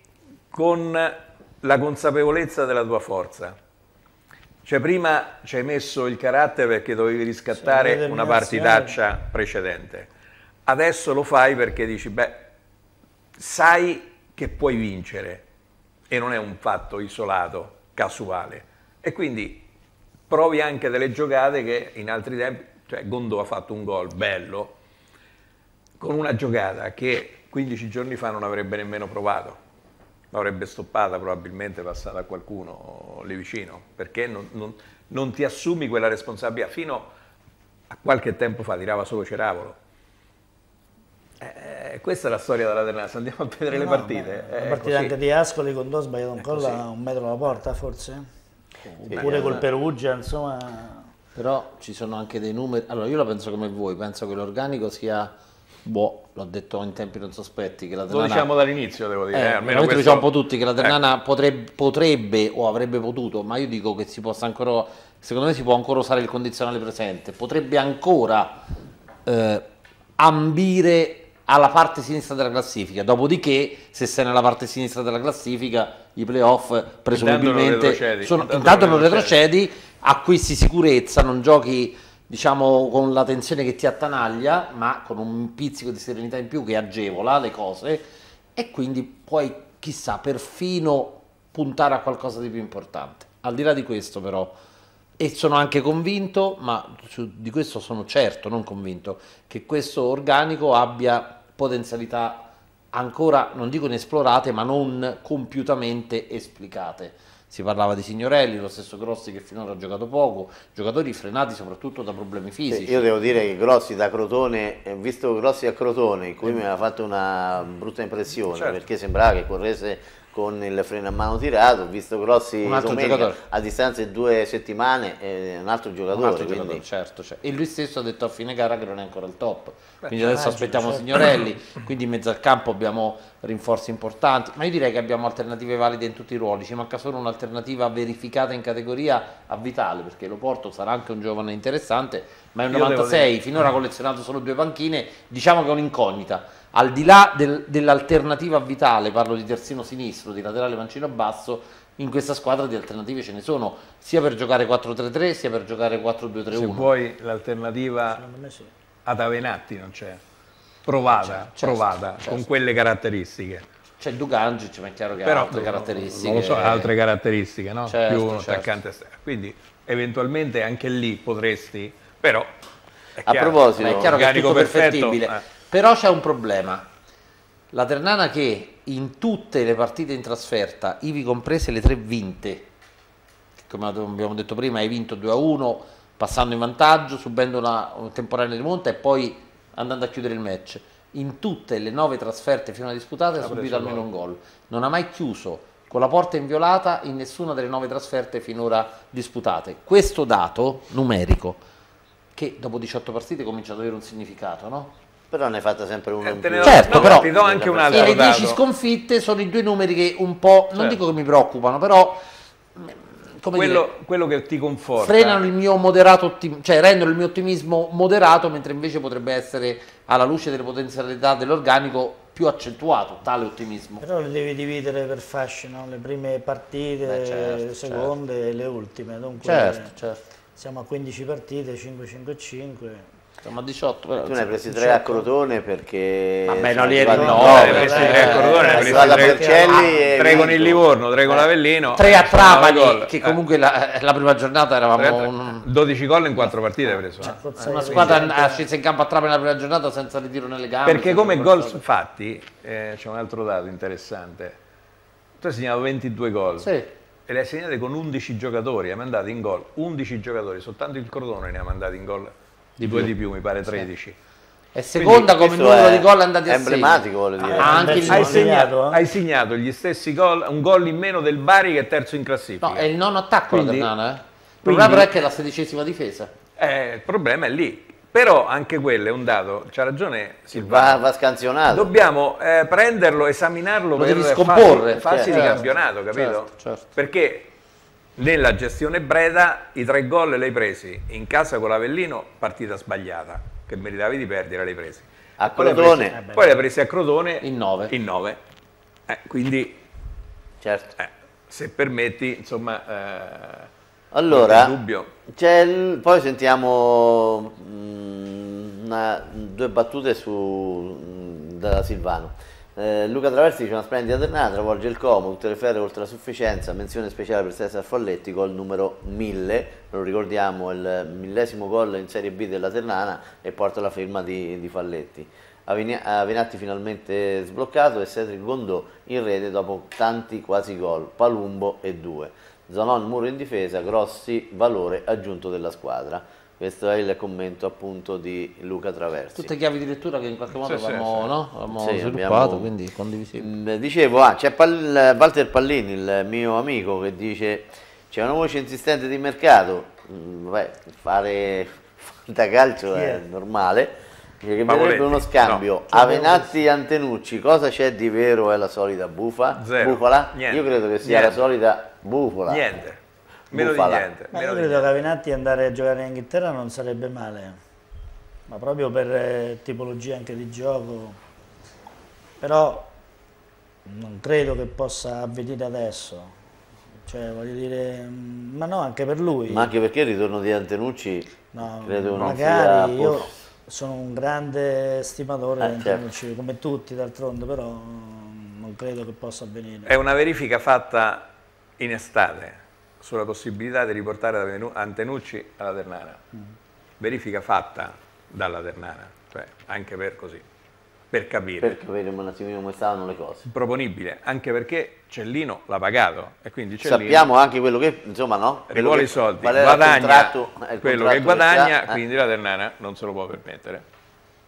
con la consapevolezza della tua forza. Cioè prima ci hai messo il carattere perché dovevi riscattare una partitaccia precedente. Adesso lo fai perché dici, beh, sai che puoi vincere e non è un fatto isolato casuale. E quindi provi anche delle giocate che in altri tempi, cioè Gondò ha fatto un gol bello, con una giocata che 15 giorni fa non avrebbe nemmeno provato, l'avrebbe stoppata probabilmente passata a qualcuno lì vicino, perché non, non, non ti assumi quella responsabilità. Fino a qualche tempo fa tirava solo Ceravolo, eh, questa è la storia della Ternassa, andiamo a vedere no, le partite. la partita così. anche di Ascoli con due sbagliato un gol a un metro dalla porta forse? Oppure col Perugia, insomma... Però ci sono anche dei numeri. Allora, io la penso come voi, penso che l'organico sia boh, l'ho detto in tempi non sospetti. Che la Lo diciamo dall'inizio, devo dire. eh, eh, almeno lo questo- diciamo un po' tutti che la Ternana Eh, potrebbe, potrebbe o avrebbe potuto, ma io dico che si possa ancora, secondo me si può ancora usare il condizionale presente, potrebbe ancora eh, ambire alla parte sinistra della classifica, dopodiché se sei nella parte sinistra della classifica i playoff presumibilmente retrocedi, sono, intanto intanto non non retrocedi, acquisti sicurezza, non giochi diciamo con la tensione che ti attanaglia, ma con un pizzico di serenità in più che agevola le cose e quindi puoi, chissà, perfino puntare a qualcosa di più importante. Al di là di questo però, e sono anche convinto, ma di questo sono certo, non convinto, che questo organico abbia potenzialità ancora, non dico inesplorate, ma non compiutamente esplicate. Si parlava di Signorelli, lo stesso Grossi che finora ha giocato poco, giocatori frenati soprattutto da problemi fisici. Io devo dire che Grossi da Crotone, eh, visto Grossi a Crotone, in cui mi aveva fatto una brutta impressione Certo. perché sembrava che corresse con il freno a mano tirato, ho visto Grossi domenica, giocatore. a distanza di due settimane, è un altro giocatore. Un altro quindi- giocatore, certo, certo. E lui stesso ha detto a fine gara che non è ancora il top. quindi c'ha adesso ragione, aspettiamo certo. Signorelli, quindi in mezzo al campo abbiamo rinforzi importanti, ma io direi che abbiamo alternative valide in tutti i ruoli, ci manca solo un'alternativa verificata in categoria a Vitale, perché lo Porto sarà anche un giovane interessante, ma è un Io devo 96, finora ha collezionato solo due panchine, diciamo che è un'incognita. Al di là del- dell'alternativa Vitale, parlo di terzino sinistro, di laterale mancino basso, in questa squadra di alternative ce ne sono, sia per giocare 4-3-3 sia per giocare 4-2-3-1. Se vuoi l'alternativa sì. ad Avenatti non c'è. Provata, Certo, provata, certo. con quelle caratteristiche. C'è Dugangic, ma è chiaro che ha Però altre caratteristiche. Non lo so, ha altre caratteristiche, no? Certo, Più un certo. attaccante esterno. Quindi eventualmente anche lì potresti, però... A proposito, Ma è chiaro che è tutto perfetto, perfettibile. eh. Però c'è un problema. La Ternana che in tutte le partite in trasferta, ivi comprese le tre vinte, come abbiamo detto prima, hai vinto 2-1, passando in vantaggio, subendo una, un temporanea rimonta e poi andando a chiudere il match. In tutte le nove trasferte finora disputate ha subito almeno un gol. Non ha mai chiuso con la porta inviolata in nessuna delle nove trasferte finora disputate. Questo dato numerico, che dopo 18 partite comincia ad avere un significato, no? Però ne è fatta sempre uno Eh, in più. Certo, no, però- ti do anche un E E altro le 10 dato. sconfitte sono i due numeri che un po', non Certo. dico che mi preoccupano, però mm, come dire, Quello, quello che ti conforta. frenano il mio moderato ottimismo, cioè rendono il mio ottimismo moderato, mentre invece potrebbe essere alla luce delle potenzialità dell'organico più accentuato tale ottimismo. Però le devi dividere per fasce, no? le prime partite, Beh, certo, le seconde e le ultime. Dunque Certo, certo. siamo a 15 partite, 5, 5, 5. Siamo a 18, però, Tu ne hai presi tre a Crotone perché... Vabbè, sono no, lì arrivati eri- in no, nove, ne hai presi eh, tre a Crotone, ne hai presi stata tre- Vercelli Ah, e tre con il. Livorno, tre con Eh. l'Avellino. 3 a Trapani, che Eh, comunque la, prima giornata eravamo tre- un- 12 gol in 4 partite hai preso. eh. Forza una che squadra scesa in campo a Trapani la prima giornata senza ritiro nelle gambe. Perché come gol fatti, c'è un altro dato interessante. Tu hai segnato 22 gol Sì. e le hai segnate con 11 giocatori, hai mandato in gol 11 giocatori, soltanto il Crotone ne ha mandati in gol di due di più, mi pare 13. È seconda come Questo numero è di gol andati a segno. emblematico, vuole dire. Ah, anche il Hai segnato, eh? hai segnato gli stessi gol, un gol in meno del Bari che è terzo in classifica. No, è il nono attacco Quindi- la Ternana, eh. Il quindi- problema è che è la sedicesima difesa. Eh, il problema è lì. Però anche quello è un dato, c'ha ragione Va, Silvano. va scansionato. Dobbiamo eh, prenderlo, esaminarlo Lo per devi fasi- scomporre. fasi, di Certo, campionato, capito? certo, certo. Perché nella gestione Breda i tre gol li hai presi in casa con l'Avellino, partita sbagliata, che meritavi di perdere, l'hai presi. A Poi hai Crotone. Poi li hai presi a Crotone In nove. In nove. Eh, quindi, Certo. eh, se permetti, insomma, eh, Allora, il- poi sentiamo mm, una- due battute su, mm, da Silvano. Eh, Luca Traversi dice una splendida Ternana, travolge il Como, tutte le ferre oltre la sufficienza, menzione speciale per Cesar Falletti, gol numero 1000, lo ricordiamo, il millesimo gol in Serie B della Ternana e porta la firma di, di Falletti. Avenatti finalmente sbloccato e Cedric Gondò in rete dopo tanti quasi gol, Palumbo e due. Zanon muro in difesa, Grossi valore aggiunto della squadra. Questo è il commento appunto di Luca Traversi. Tutte chiavi di lettura che in qualche modo Sì, sì, avevamo, sì. no? avevamo Sì, sviluppato, abbiamo- quindi condivisibile. Mm, Dicevo, ah, c'è Pal- Walter Pallini, il mio amico, che dice c'è una voce insistente di mercato, mm, vabbè, fare fantacalcio Chi è è? normale. Che Ma volete? uno scambio No. Avenatti Antenucci, cosa c'è di vero è la solita bufa? Zero. Bufala? Niente. Io credo che sia Niente. la solita bufola. Niente, meno Bufala. di niente. Ma meno io di credo niente. che Avenatti andare a giocare in Inghilterra non sarebbe male, ma proprio per eh, tipologia anche di gioco. Però non credo che possa avvenire adesso. Cioè, voglio dire, mm, ma no, anche per lui. Ma anche perché il ritorno di Antenucci No, credo non magari sia... io sono un grande stimatore Eh, di certo. Antenucci, come tutti d'altronde, però non credo che possa avvenire. È una verifica fatta in estate sulla possibilità di riportare Antenucci alla Ternana. Verifica fatta dalla Ternana, cioè anche per così, per capire. per capire un attimino come stavano le cose. Proponibile, anche perché Cellino l'ha pagato e quindi Cellino Sappiamo anche quello che, insomma, no? Rivuole che- i soldi, guadagna quello che guadagna, c'ha, eh, quindi la Ternana non se lo può permettere.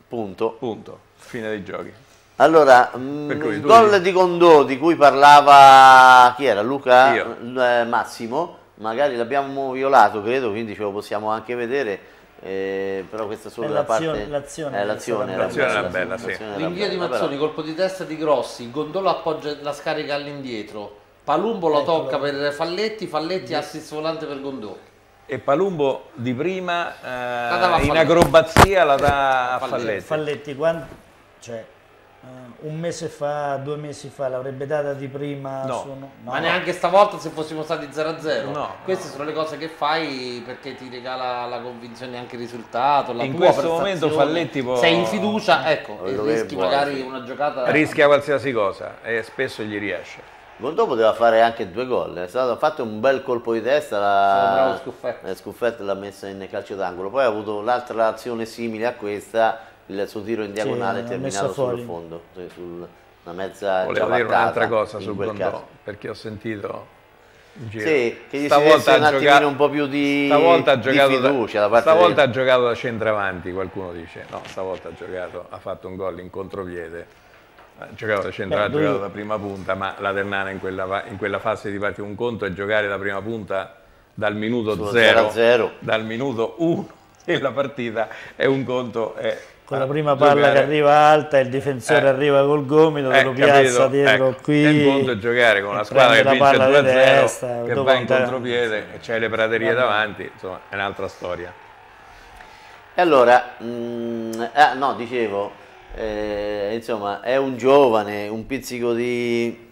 punto. Punto. Fine dei giochi. Allora, mm, il gol di Condò di cui parlava chi era? Luca eh, Massimo, magari l'abbiamo violato, credo, quindi ce lo possiamo anche vedere. eh, però questa è solo la l'azione- parte l'azione eh, è l'azione era bella, bella, sì. Rinvio di Mazzoni, però- colpo di testa di Grossi, Gondolo appoggia la scarica all'indietro, Palumbo lo Eccolo. tocca per Falletti, Falletti assist volante per Gondò. E Palumbo di prima eh, in acrobazia la dà a Falletti. Falletti. Falletti, quando, cioè, eh, un mese fa, due mesi fa, l'avrebbe data di prima? No. su- no, Ma no. neanche stavolta se fossimo stati 0-0. No, Queste sono le cose che fai perché ti regala la convinzione anche il risultato. La In tua questo momento Falletti può- Sei in fiducia, ecco, e rischi vuole, magari sì. una giocata. Rischia qualsiasi cosa e spesso gli riesce. Gondò poteva fare anche due gol, è stato fatto un bel colpo di testa, la, eh, Scuffetti l'ha messa in calcio d'angolo, poi ha avuto l'altra azione simile a questa, il suo tiro in diagonale l'ha terminato sul fondo, sì, sul- una mezza Volevo dire un'altra cosa sul Gondò, caso. perché ho sentito in giro. Sì, che gli si Stavolta ha un attimino giocato- un po' più di, stavolta ha di giocato fiducia da stavolta del- ha giocato da centravanti, qualcuno dice. No, stavolta ha giocato, ha fatto un gol in contropiede. Ha giocato da centravanti, ha giocato da prima punta, ma la Ternana in quella, in quella fase di partita un conto è giocare da prima punta dal minuto Sullo 0, 0-0. dal minuto 1 della partita e un conto è Con la a prima palla che arriva alta, il difensore Eh. arriva col gomito, Eh, lo piazza capito? dietro Ecco, qui. è giocare con una squadra che vince la palla di 2-0, testa, che dopo va in contropiede e c'è le praterie davanti, insomma è un'altra storia. E allora, mm, ah, no, dicevo, eh, insomma, è un giovane, un pizzico di,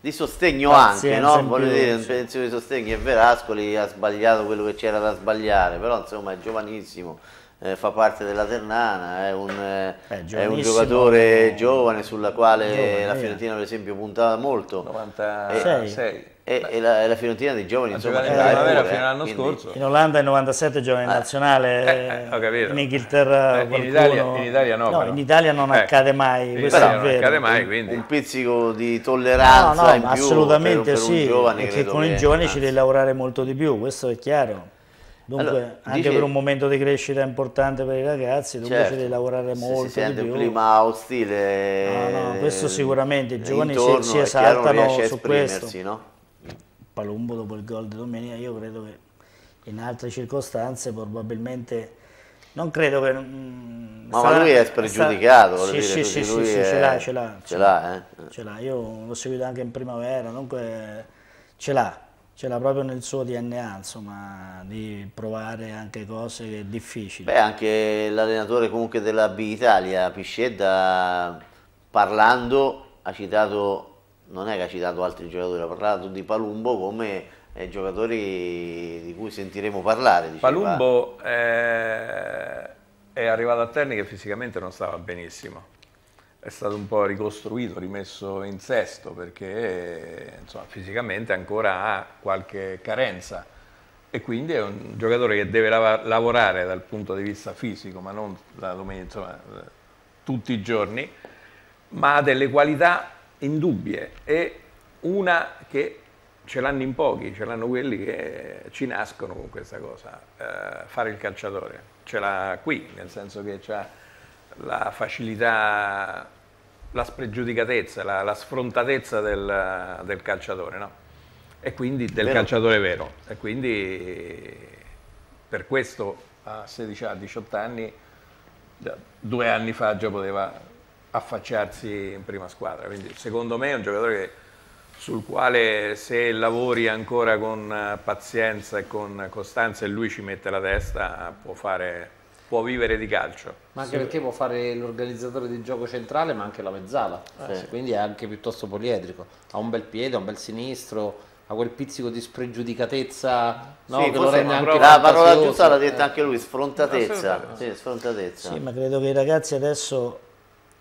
di sostegno anche, no? Voglio dire, un pezzo di sostegno. È Verascoli ha sbagliato quello che c'era da sbagliare, però insomma è giovanissimo, eh, fa parte della Ternana, è un, eh, Eh, è un giocatore giovane sulla quale Giovane, la eh. Fiorentina per esempio puntava molto. 96. E, e la, e la Fiorentina di giovani insomma in primavera fino eh, all'anno scorso. In Olanda il 97 gioca in nazionale, eh, in Inghilterra Eh, in Italia- in Italia no, però. in Italia non accade mai, In questo è non vero. accade mai, quindi un pizzico di No, tolleranza no, in ma più assolutamente per, per sì, un giovane perché con i giovani ci devi lavorare molto di più, questo è chiaro. Dunque, Allora, anche dice- per un momento di crescita importante per i ragazzi, dunque Certo, ci devi lavorare molto si sente di un clima ostile No, no, questo sicuramente, i giovani si- intorno, si non esaltano su questo. no? Palumbo dopo il gol di domenica, io credo che in altre circostanze probabilmente non credo che mm, Ma, sarà- ma lui è sta- spregiudicato, voglio sì, dire, sì, sì, sì, è- ce l'ha, ce l'ha, ce l'ha, eh. ce l'ha. Io l'ho seguito anche in primavera, dunque ce l'ha, ce l'ha proprio nel suo DNA, insomma, di provare anche cose difficili. Beh, anche l'allenatore comunque della B Italia, Piscedda, parlando, ha citato, non è che ha citato altri giocatori, ha parlato di Palumbo come eh, giocatori di cui sentiremo parlare. diceva. Palumbo eh, è arrivato a Terni che fisicamente non stava benissimo. È stato un po' ricostruito, rimesso in sesto perché insomma, fisicamente ancora ha qualche carenza e quindi è un giocatore che deve lava- lavorare dal punto di vista fisico, ma non domenica, insomma, tutti i giorni, ma ha delle qualità indubbie e una che ce l'hanno in pochi, ce l'hanno quelli che ci nascono con questa cosa, eh, fare il calciatore. Ce l'ha qui, nel senso che ha la facilità, la spregiudicatezza, la, la sfrontatezza del, del calciatore, no? E quindi del Vero. calciatore vero. E quindi per questo a 16 a 18 anni, due anni fa già poteva affacciarsi in prima squadra. Quindi secondo me è un giocatore che, sul quale se lavori ancora con pazienza e con costanza e lui ci mette la testa, può, fare, può vivere di calcio. Ma anche sì. perché può fare l'organizzatore di gioco centrale ma anche la mezzala, sì. quindi è anche piuttosto poliedrico. Ha un bel piede, un bel sinistro, ha quel pizzico di spregiudicatezza no, sì, che lo rende anche la parola giusta l'ha detta anche lui sfrontatezza, sì, sfrontatezza. Sì, ma credo che i ragazzi adesso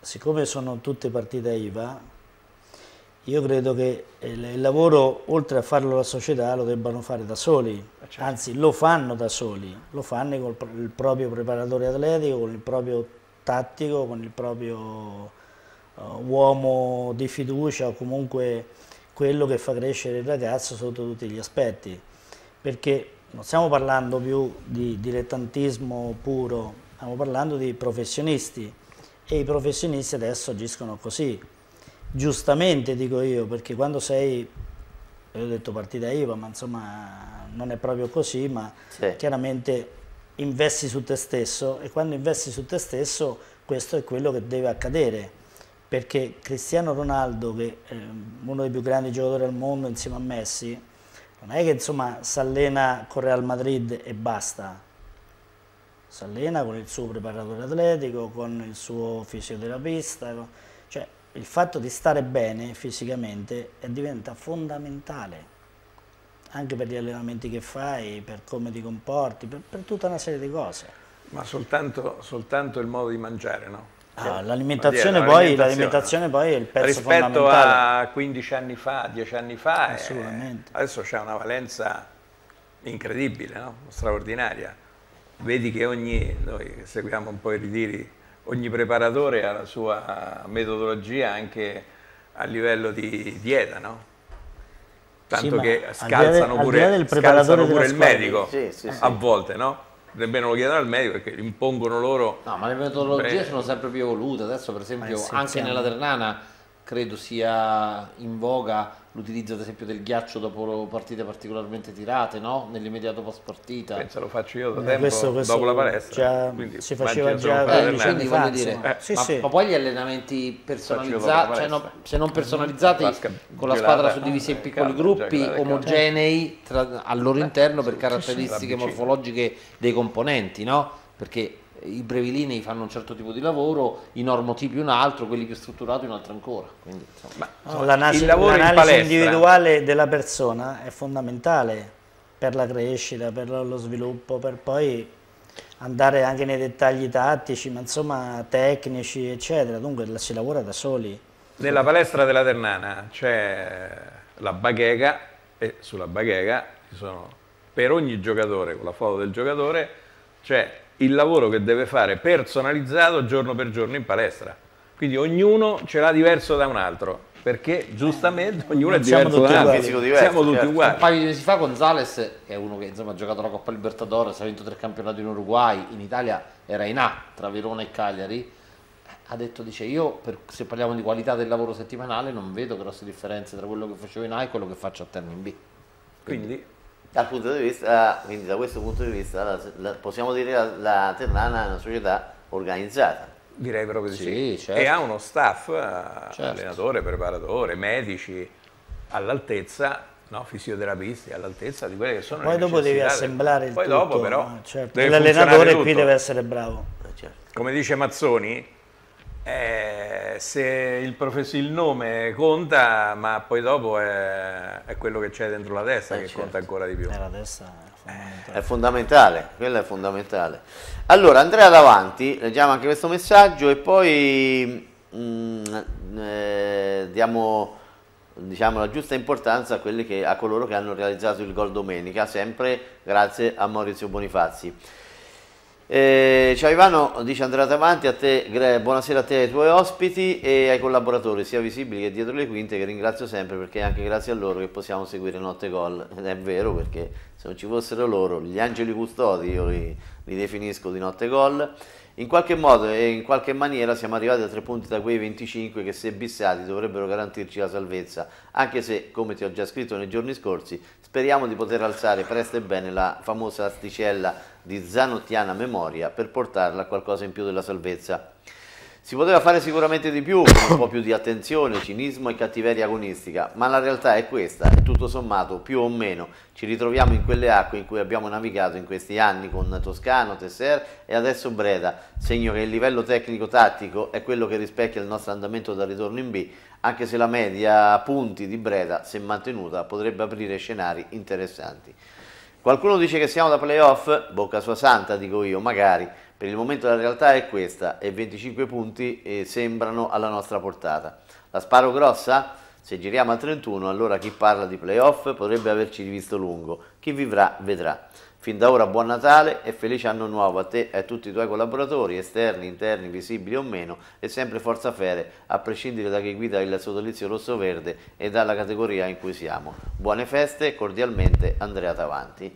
siccome sono tutte partite IVA io credo che il lavoro oltre a farlo la società lo debbano fare da soli eh, certo. anzi lo fanno da soli lo fanno con il proprio preparatore atletico con il proprio tattico con il proprio uh, uomo di fiducia o comunque quello che fa crescere il ragazzo sotto tutti gli aspetti, perché non stiamo parlando più di dilettantismo puro, stiamo parlando di professionisti e i professionisti adesso agiscono così. Giustamente dico io, perché quando sei, io ho detto partita IVA, ma insomma non è proprio così, ma sì. chiaramente investi su te stesso e quando investi su te stesso questo è quello che deve accadere perché Cristiano Ronaldo, che è uno dei più grandi giocatori al mondo insieme a Messi, non è che insomma si allena con Real Madrid e basta, si allena con il suo preparatore atletico, con il suo fisioterapista, cioè il fatto di stare bene fisicamente diventa fondamentale anche per gli allenamenti che fai, per come ti comporti, per, per tutta una serie di cose. Ma soltanto, soltanto il modo di mangiare, no? Ah, l'alimentazione, poi, poi, è il pezzo Rispetto a 15 anni fa, 10 anni fa, è, adesso c'è una valenza incredibile, no? straordinaria. Vedi che ogni, noi seguiamo un po' i ritiri, ogni preparatore ha la sua metodologia anche a livello di dieta, no? Tanto sì, che scalzano pure, scalzano pure il medico sì, sì, a volte, no? nemmeno lo chiedono al medico perché impongono loro... No, ma le metodologie sono sempre più evolute, adesso per esempio anche nella Ternana credo sia in voga l'utilizzo ad esempio del ghiaccio dopo partite particolarmente tirate, no? nell'immediato post partita. Penso lo faccio io da eh, tempo questo, questo dopo la palestra. Già, si faceva già eh, quindi voglio dire, eh, sì, ma, sì. ma, poi gli allenamenti personalizzati, cioè no, se non personalizzati con la squadra suddivisa in piccoli gruppi omogenei tra, al loro interno per caratteristiche morfologiche dei componenti, no? Perché i brevilinei fanno un certo tipo di lavoro, i normotipi un altro, quelli più strutturati un altro ancora. Quindi, no, l'analisi, l'analisi in individuale della persona è fondamentale per la crescita, per lo sviluppo, per poi andare anche nei dettagli tattici, ma insomma tecnici, eccetera. Dunque si lavora da soli. Nella palestra della Ternana c'è la baghega e sulla baghega ci sono per ogni giocatore, con la foto del giocatore, c'è il lavoro che deve fare personalizzato giorno per giorno in palestra. Quindi ognuno ce l'ha diverso da un altro, perché giustamente ognuno è diverso da un altro. Siamo tutti certo. uguali. Un paio di mesi fa Gonzales, che è uno che insomma, ha giocato la Coppa Libertadores, ha vinto tre campionati in Uruguay, in Italia era in A tra Verona e Cagliari, ha detto, dice, io per, se parliamo di qualità del lavoro settimanale non vedo grosse differenze tra quello che facevo in A e quello che faccio a termine in B. Quindi, Quindi Vista, quindi da questo punto di vista la, la, possiamo dire che la, la Ternana è una società organizzata. Direi proprio di sì. sì. Certo. E ha uno staff, eh, certo. allenatore, preparatore, medici all'altezza, no? fisioterapisti all'altezza di quelle che sono Poi le dopo devi assemblare il Poi tutto. dopo però certo. l'allenatore qui deve essere bravo. Eh, certo. Come dice Mazzoni, eh, se il, il, nome conta, ma poi dopo è, è quello che c'è dentro la testa eh, che certo. conta ancora di più. Eh, la testa è fondamentale. È fondamentale, quello è fondamentale. Allora, Andrea davanti, leggiamo anche questo messaggio e poi mh, mm, eh, diamo diciamo, la giusta importanza a, che, a coloro che hanno realizzato il gol domenica, sempre grazie a Maurizio Bonifazzi. Eh, ciao Ivano, dice Andrea Tavanti, a te, buonasera a te e ai tuoi ospiti e ai collaboratori, sia visibili che dietro le quinte, che ringrazio sempre perché è anche grazie a loro che possiamo seguire Notte Gol. Ed è vero perché se non ci fossero loro, gli angeli custodi, io li, li definisco di notte gol, in qualche modo e in qualche maniera siamo arrivati a tre punti da quei 25 che se bissati dovrebbero garantirci la salvezza, anche se, come ti ho già scritto nei giorni scorsi, speriamo di poter alzare presto e bene la famosa asticella di zanottiana memoria per portarla a qualcosa in più della salvezza. Si poteva fare sicuramente di più, con un po' più di attenzione, cinismo e cattiveria agonistica, ma la realtà è questa e tutto sommato, più o meno, ci ritroviamo in quelle acque in cui abbiamo navigato in questi anni con Toscano, Tesser e adesso Breda, segno che il livello tecnico-tattico è quello che rispecchia il nostro andamento da ritorno in B, anche se la media punti di Breda, se mantenuta, potrebbe aprire scenari interessanti. Qualcuno dice che siamo da playoff? Bocca sua santa, dico io, magari. Per il momento la realtà è questa e 25 punti eh, sembrano alla nostra portata. La sparo grossa? Se giriamo a 31 allora chi parla di playoff potrebbe averci rivisto lungo, chi vivrà vedrà. Fin da ora buon Natale e felice anno nuovo a te e a tutti i tuoi collaboratori, esterni, interni, visibili o meno, e sempre forza fere, a prescindere da chi guida il sodalizio rosso-verde e dalla categoria in cui siamo. Buone feste, cordialmente Andrea Tavanti.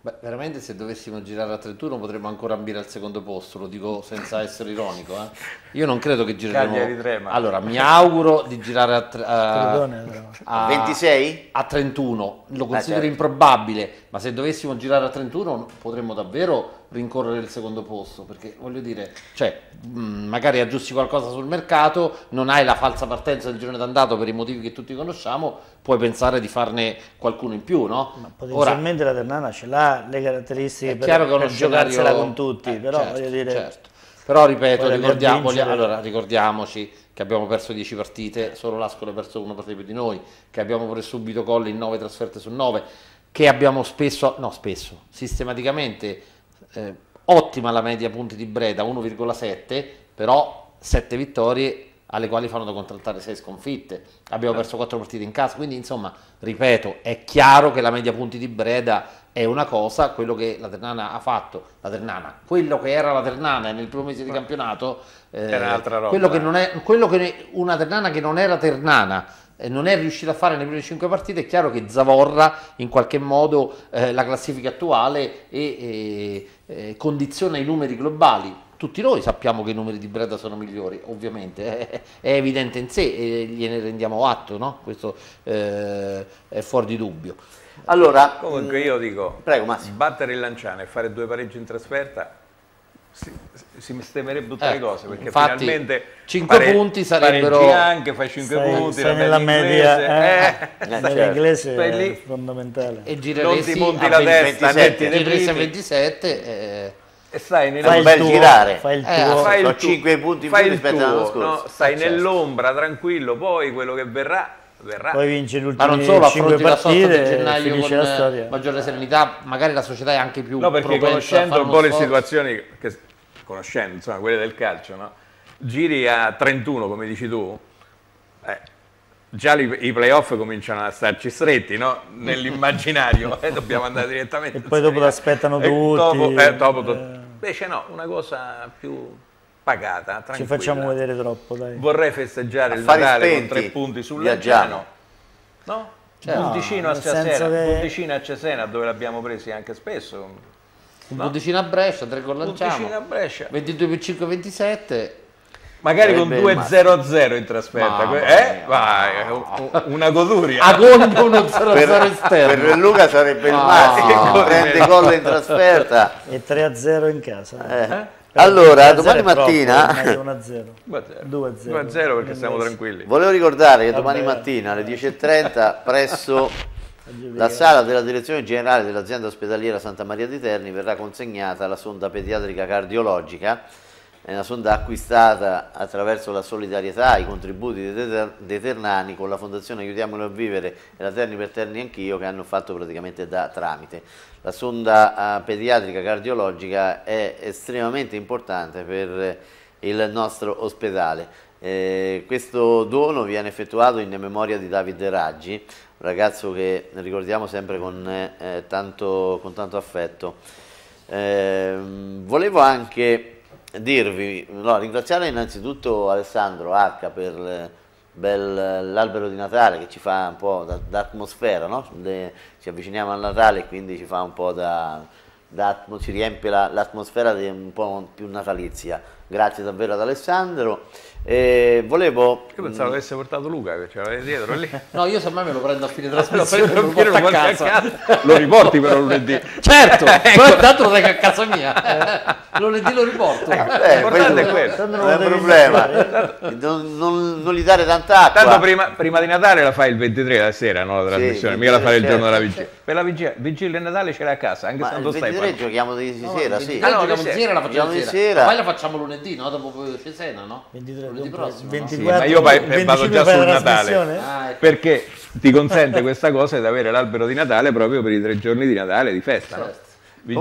Beh, veramente se dovessimo girare a 31 potremmo ancora ambire al secondo posto, lo dico senza (laughs) essere ironico. Eh. Io non credo che gireremo... Allora, mi auguro di girare a, a, a 26? A 31, lo considero ah, certo. improbabile, ma se dovessimo girare a 31 potremmo davvero rincorrere il secondo posto, perché voglio dire, cioè, mh, mm, magari aggiusti qualcosa sul mercato, non hai la falsa partenza del girone d'andato per i motivi che tutti conosciamo, puoi pensare di farne qualcuno in più, no? Ma potenzialmente Ora, la Ternana ce l'ha le caratteristiche per, chiaro che per giocarsela con tutti, eh, però certo, voglio dire... Certo. Però ripeto, ricordiamo, allora, ricordiamoci che abbiamo perso 10 partite, solo l'Ascolo ha perso una partita più di noi, che abbiamo preso subito gol in 9 trasferte su 9, che abbiamo spesso, no spesso, sistematicamente eh, ottima la media punti di Breda, 1,7, però 7 vittorie alle quali fanno da contrattare 6 sconfitte. Abbiamo perso 4 partite in casa, quindi insomma, ripeto, è chiaro che la media punti di Breda è una cosa, quello che la Ternana ha fatto, la Ternana, quello che era la Ternana nel primo mese di campionato, eh, era un'altra roba. Quello che non è, quello che una Ternana che non era Ternana, non è riuscito a fare nelle prime 5 partite, è chiaro che Zavorra in qualche modo eh, la classifica attuale e, e, e, condiziona i numeri globali. Tutti noi sappiamo che i numeri di Breda sono migliori, ovviamente, è, è evidente in sé e gliene rendiamo atto, no? questo eh, è fuori di dubbio. Allora, comunque io dico, prego, battere il Lanciano e fare due pareggi in trasferta si, si sistemerebbe tutte eh, le cose perché infatti, finalmente 5 pare, punti sarebbero anche fai 5 sei, punti sei nella media eh, eh, (laughs) eh, certo. è fondamentale e gireresti non ti la testa 27, gireresti a 27 eh, e stai nel fai bel girare fai il eh, tuo fai il 5 punti in più rispetto all'anno scorso no? stai eh, certo. nell'ombra tranquillo poi quello che verrà verrà. Poi vince l'ultimo Ma non solo affronti la sosta di gennaio con la maggiore serenità, magari la società è anche più No, perché conoscendo un po' le situazioni che conoscendo insomma, quelle del calcio, no? giri a 31 come dici tu, eh, già li, i playoff cominciano a starci stretti no? (laughs) nell'immaginario, eh, dobbiamo andare direttamente. E poi dopo l'aspettano tutti. Dopo, eh, dopo, eh. Invece no, una cosa più pagata, tranquilla. Ci facciamo vedere troppo, dai. Vorrei festeggiare il Natale spenti, con tre punti sul Laggiano. No? Cioè, no, Punticino, a Cesena, che... Punticino a Cesena dove l'abbiamo presi anche spesso un no. Botticino a Brescia, tre gol lanciamo. a Brescia. 22 per 5, 27. Magari con 2-0-0 in trasferta, ma, eh? Vai, una goduria. A conto uno 0-0 (laughs) esterno. Per Luca sarebbe il massimo, (laughs) prende gol in trasferta. E 3-0 in casa. Eh. Eh? Allora, domani mattina 1-0. 2-0 (laughs) perché siamo tranquilli. Volevo ricordare che domani mattina alle 10.30 presso (laughs) la sala della direzione generale dell'azienda ospedaliera Santa Maria di Terni verrà consegnata la sonda pediatrica cardiologica, è una sonda acquistata attraverso la solidarietà, i contributi dei, Ternani con la Fondazione Aiutiamolo a Vivere e la Terni per Terni Anch'io che hanno fatto praticamente da tramite. La sonda uh, pediatrica cardiologica è estremamente importante per il nostro ospedale. Eh, questo dono viene effettuato in memoria di Davide Raggi, un ragazzo che ricordiamo sempre con, eh, tanto, con tanto, affetto. Eh, volevo anche dirvi, no, ringraziare innanzitutto Alessandro H per l'albero di Natale che ci fa un po' d'atmosfera, no? ci avviciniamo al Natale e quindi ci fa un po' da, da ci riempie l'atmosfera la, un po' più natalizia. Grazie davvero ad Alessandro. E volevo... Io pensavo avesse portato Luca che ce l'aveva dietro lì. (laughs) No, io semmai me lo prendo a fine (laughs) trasmissione. lo, lo, lo, a casa. a casa. lo riporti però lunedì. (laughs) Certo, ecco. tanto lo tengo a casa mia. lunedì lo riporto. Eh, L'importante è questo. Non è un problema. Non, non, non, gli dare tanta acqua. Tanto prima, prima, di Natale la fai il 23 la sera, no? La trasmissione, sì, mica la fai il giorno della vigilia. Per la vigilia, vigilia e Natale ce l'hai a casa, anche Ma Santo Stefano. Il 23 giochiamo di no, sera, sì. Ah, no, giochiamo di sera la facciamo di sera. Poi la facciamo lunedì, no? Dopo Cesena, no? 23 lunedì prossimo. 24, sì, ma io vai, vado già sul Natale. Ah, ecco. Perché ti consente questa cosa di avere l'albero di Natale proprio per i tre giorni di Natale di festa, certo. no?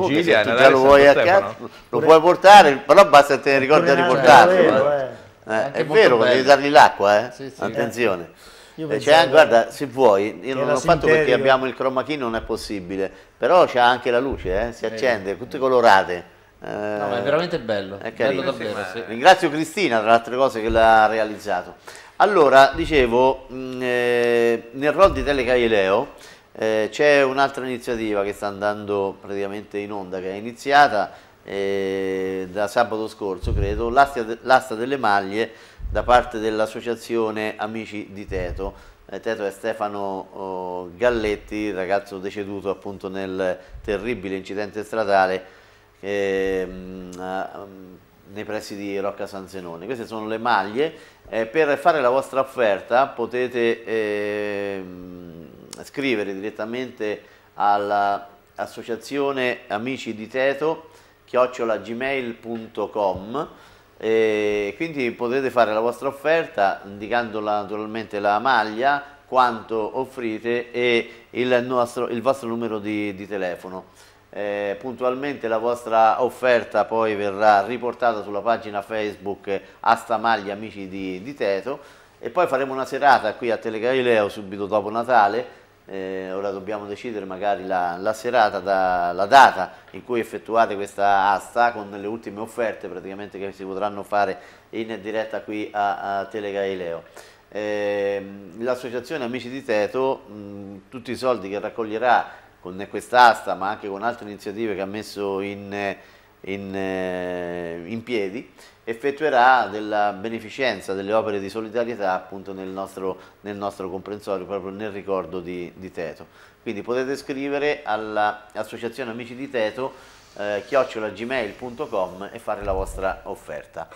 Vigilia, Natale, già lo vuoi a casa, lo puoi portare, però basta che te ne ricordi di riportarlo. Eh. Eh, è vero, devi dargli l'acqua, eh? Sì, sì, attenzione. Eh, anche, guarda, se vuoi, io non l'ho fatto perché abbiamo il chroma key, non è possibile, però c'è anche la luce, eh? si accende, tutte colorate. Eh, no, è veramente bello, è bello davvero, sì. Ringrazio Cristina, tra le altre cose, che l'ha realizzato. Allora, dicevo, mh, mm, eh, nel rol di Telecaileo eh, c'è un'altra iniziativa che sta andando praticamente in onda, che è iniziata eh, da sabato scorso, credo, l'asta delle maglie da parte dell'associazione Amici di Teto. Eh, Teto è Stefano oh, Galletti, ragazzo deceduto appunto nel terribile incidente stradale eh, nei pressi di Rocca San Zenone. Queste sono le maglie. Eh, per fare la vostra offerta potete ehm, scrivere direttamente all'associazione Amici di Teto chiocciolagmail.com e quindi potete fare la vostra offerta indicando naturalmente la maglia, quanto offrite e il, nostro, il vostro numero di, di telefono. Eh, puntualmente la vostra offerta poi verrà riportata sulla pagina Facebook Asta Maglia Amici di, di Teto e poi faremo una serata qui a Telegalileo subito dopo Natale eh, ora dobbiamo decidere magari la, la serata, da, la data in cui effettuate questa asta con le ultime offerte praticamente che si potranno fare in diretta qui a, a Telegalileo. Eh, L'associazione Amici di Teto, mh, tutti i soldi che raccoglierà con quest'asta ma anche con altre iniziative che ha messo in, in, eh, in piedi, effettuerà della beneficenza delle opere di solidarietà appunto nel nostro, nel nostro comprensorio, proprio nel ricordo di, di Teto. Quindi potete scrivere all'Associazione Amici di Teto eh, chiocciolagmail.com e fare la vostra offerta.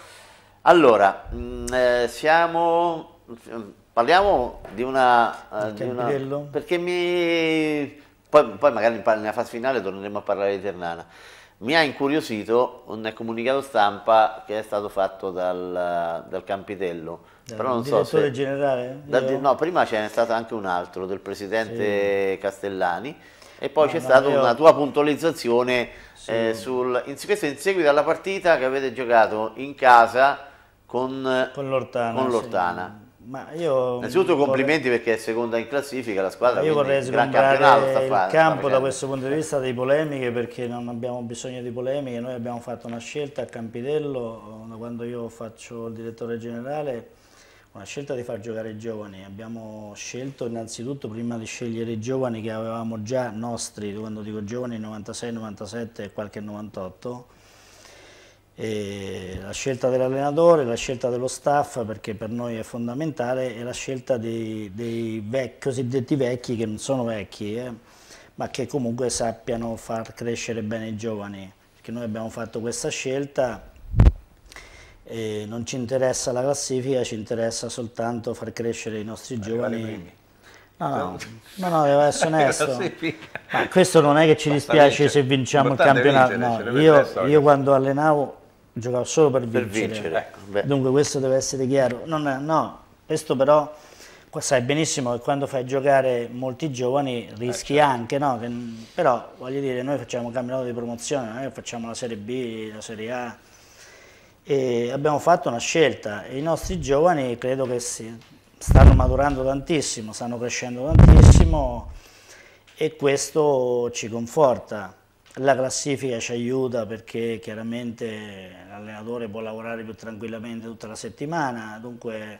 Allora, mh, mm, eh, siamo, parliamo di una, eh, di una... perché mi... Poi, poi magari nella fase finale torneremo a parlare di Ternana mi ha incuriosito un comunicato stampa che è stato fatto dal, dal Campitello. Dal Però non so se, generale? Da, no, prima c'è stato anche un altro del presidente sì. Castellani e poi no, c'è stata io... una tua puntualizzazione sì. eh, sul, in, questo in seguito alla partita che avete giocato in casa con, con l'Ortana. Con l'Ortana. Sì. Ma io Innanzitutto complimenti vorrei... perché è seconda in classifica la squadra. Io vorrei sgombrare il campo da questo punto di vista di polemiche perché non abbiamo bisogno di polemiche. Noi abbiamo fatto una scelta a Campitello, da quando io faccio il direttore generale, una scelta di far giocare i giovani. Abbiamo scelto innanzitutto prima di scegliere i giovani che avevamo già nostri, quando dico giovani 96, 97 e qualche 98 e la scelta dell'allenatore, la scelta dello staff perché per noi è fondamentale e la scelta dei, dei vecchi, cosiddetti vecchi che non sono vecchi eh, ma che comunque sappiano far crescere bene i giovani. Perché noi abbiamo fatto questa scelta e non ci interessa la classifica, ci interessa soltanto far crescere i nostri giovani. No, no, no, no, devo essere (laughs) onesto. Ma questo non è che ci dispiace se vinciamo il campionato. No, io, io quando allenavo giocavo solo per vincere. Per vincere. Ecco, Dunque questo deve essere chiaro. Non, no, questo però sai benissimo che quando fai giocare molti giovani rischi eh, certo. anche, no? Che, però voglio dire, noi facciamo un campionato di promozione, noi facciamo la Serie B, la Serie A e abbiamo fatto una scelta e i nostri giovani credo che si, stanno maturando tantissimo, stanno crescendo tantissimo e questo ci conforta. La classifica ci aiuta perché chiaramente l'allenatore può lavorare più tranquillamente tutta la settimana, dunque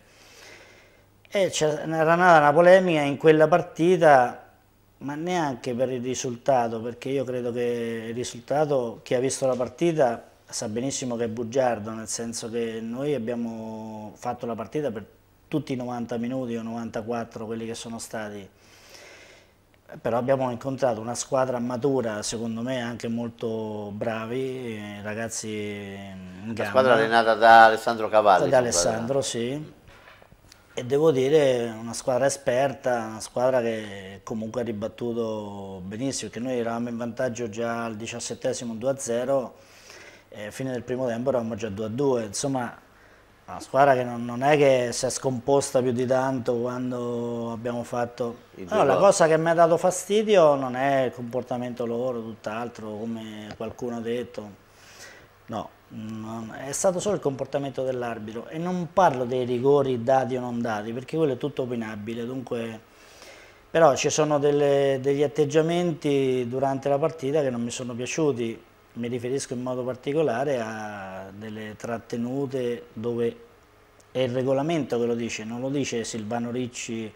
E c'era nata una polemica in quella partita, ma neanche per il risultato, perché io credo che il risultato, chi ha visto la partita sa benissimo che è bugiardo, nel senso che noi abbiamo fatto la partita per tutti i 90 minuti o 94, quelli che sono stati, però abbiamo incontrato una squadra matura, secondo me anche molto bravi, ragazzi in gamba. La squadra allenata da Alessandro Cavalli. Da Alessandro, sì. E devo dire una squadra esperta, una squadra che comunque ha ribattuto benissimo, perché noi eravamo in vantaggio già al diciassettesimo 2-0 e fine del primo tempo eravamo già 2-2, insomma una squadra che non, non, è che si è scomposta più di tanto quando abbiamo fatto... No, la cosa che mi ha dato fastidio non è il comportamento loro, tutt'altro, come qualcuno ha detto. No, è stato solo il comportamento dell'arbitro. E non parlo dei rigori dati o non dati, perché quello è tutto opinabile, dunque... Però ci sono delle, degli atteggiamenti durante la partita che non mi sono piaciuti, mi riferisco in modo particolare a delle trattenute dove è il regolamento che lo dice, non lo dice Silvano Ricci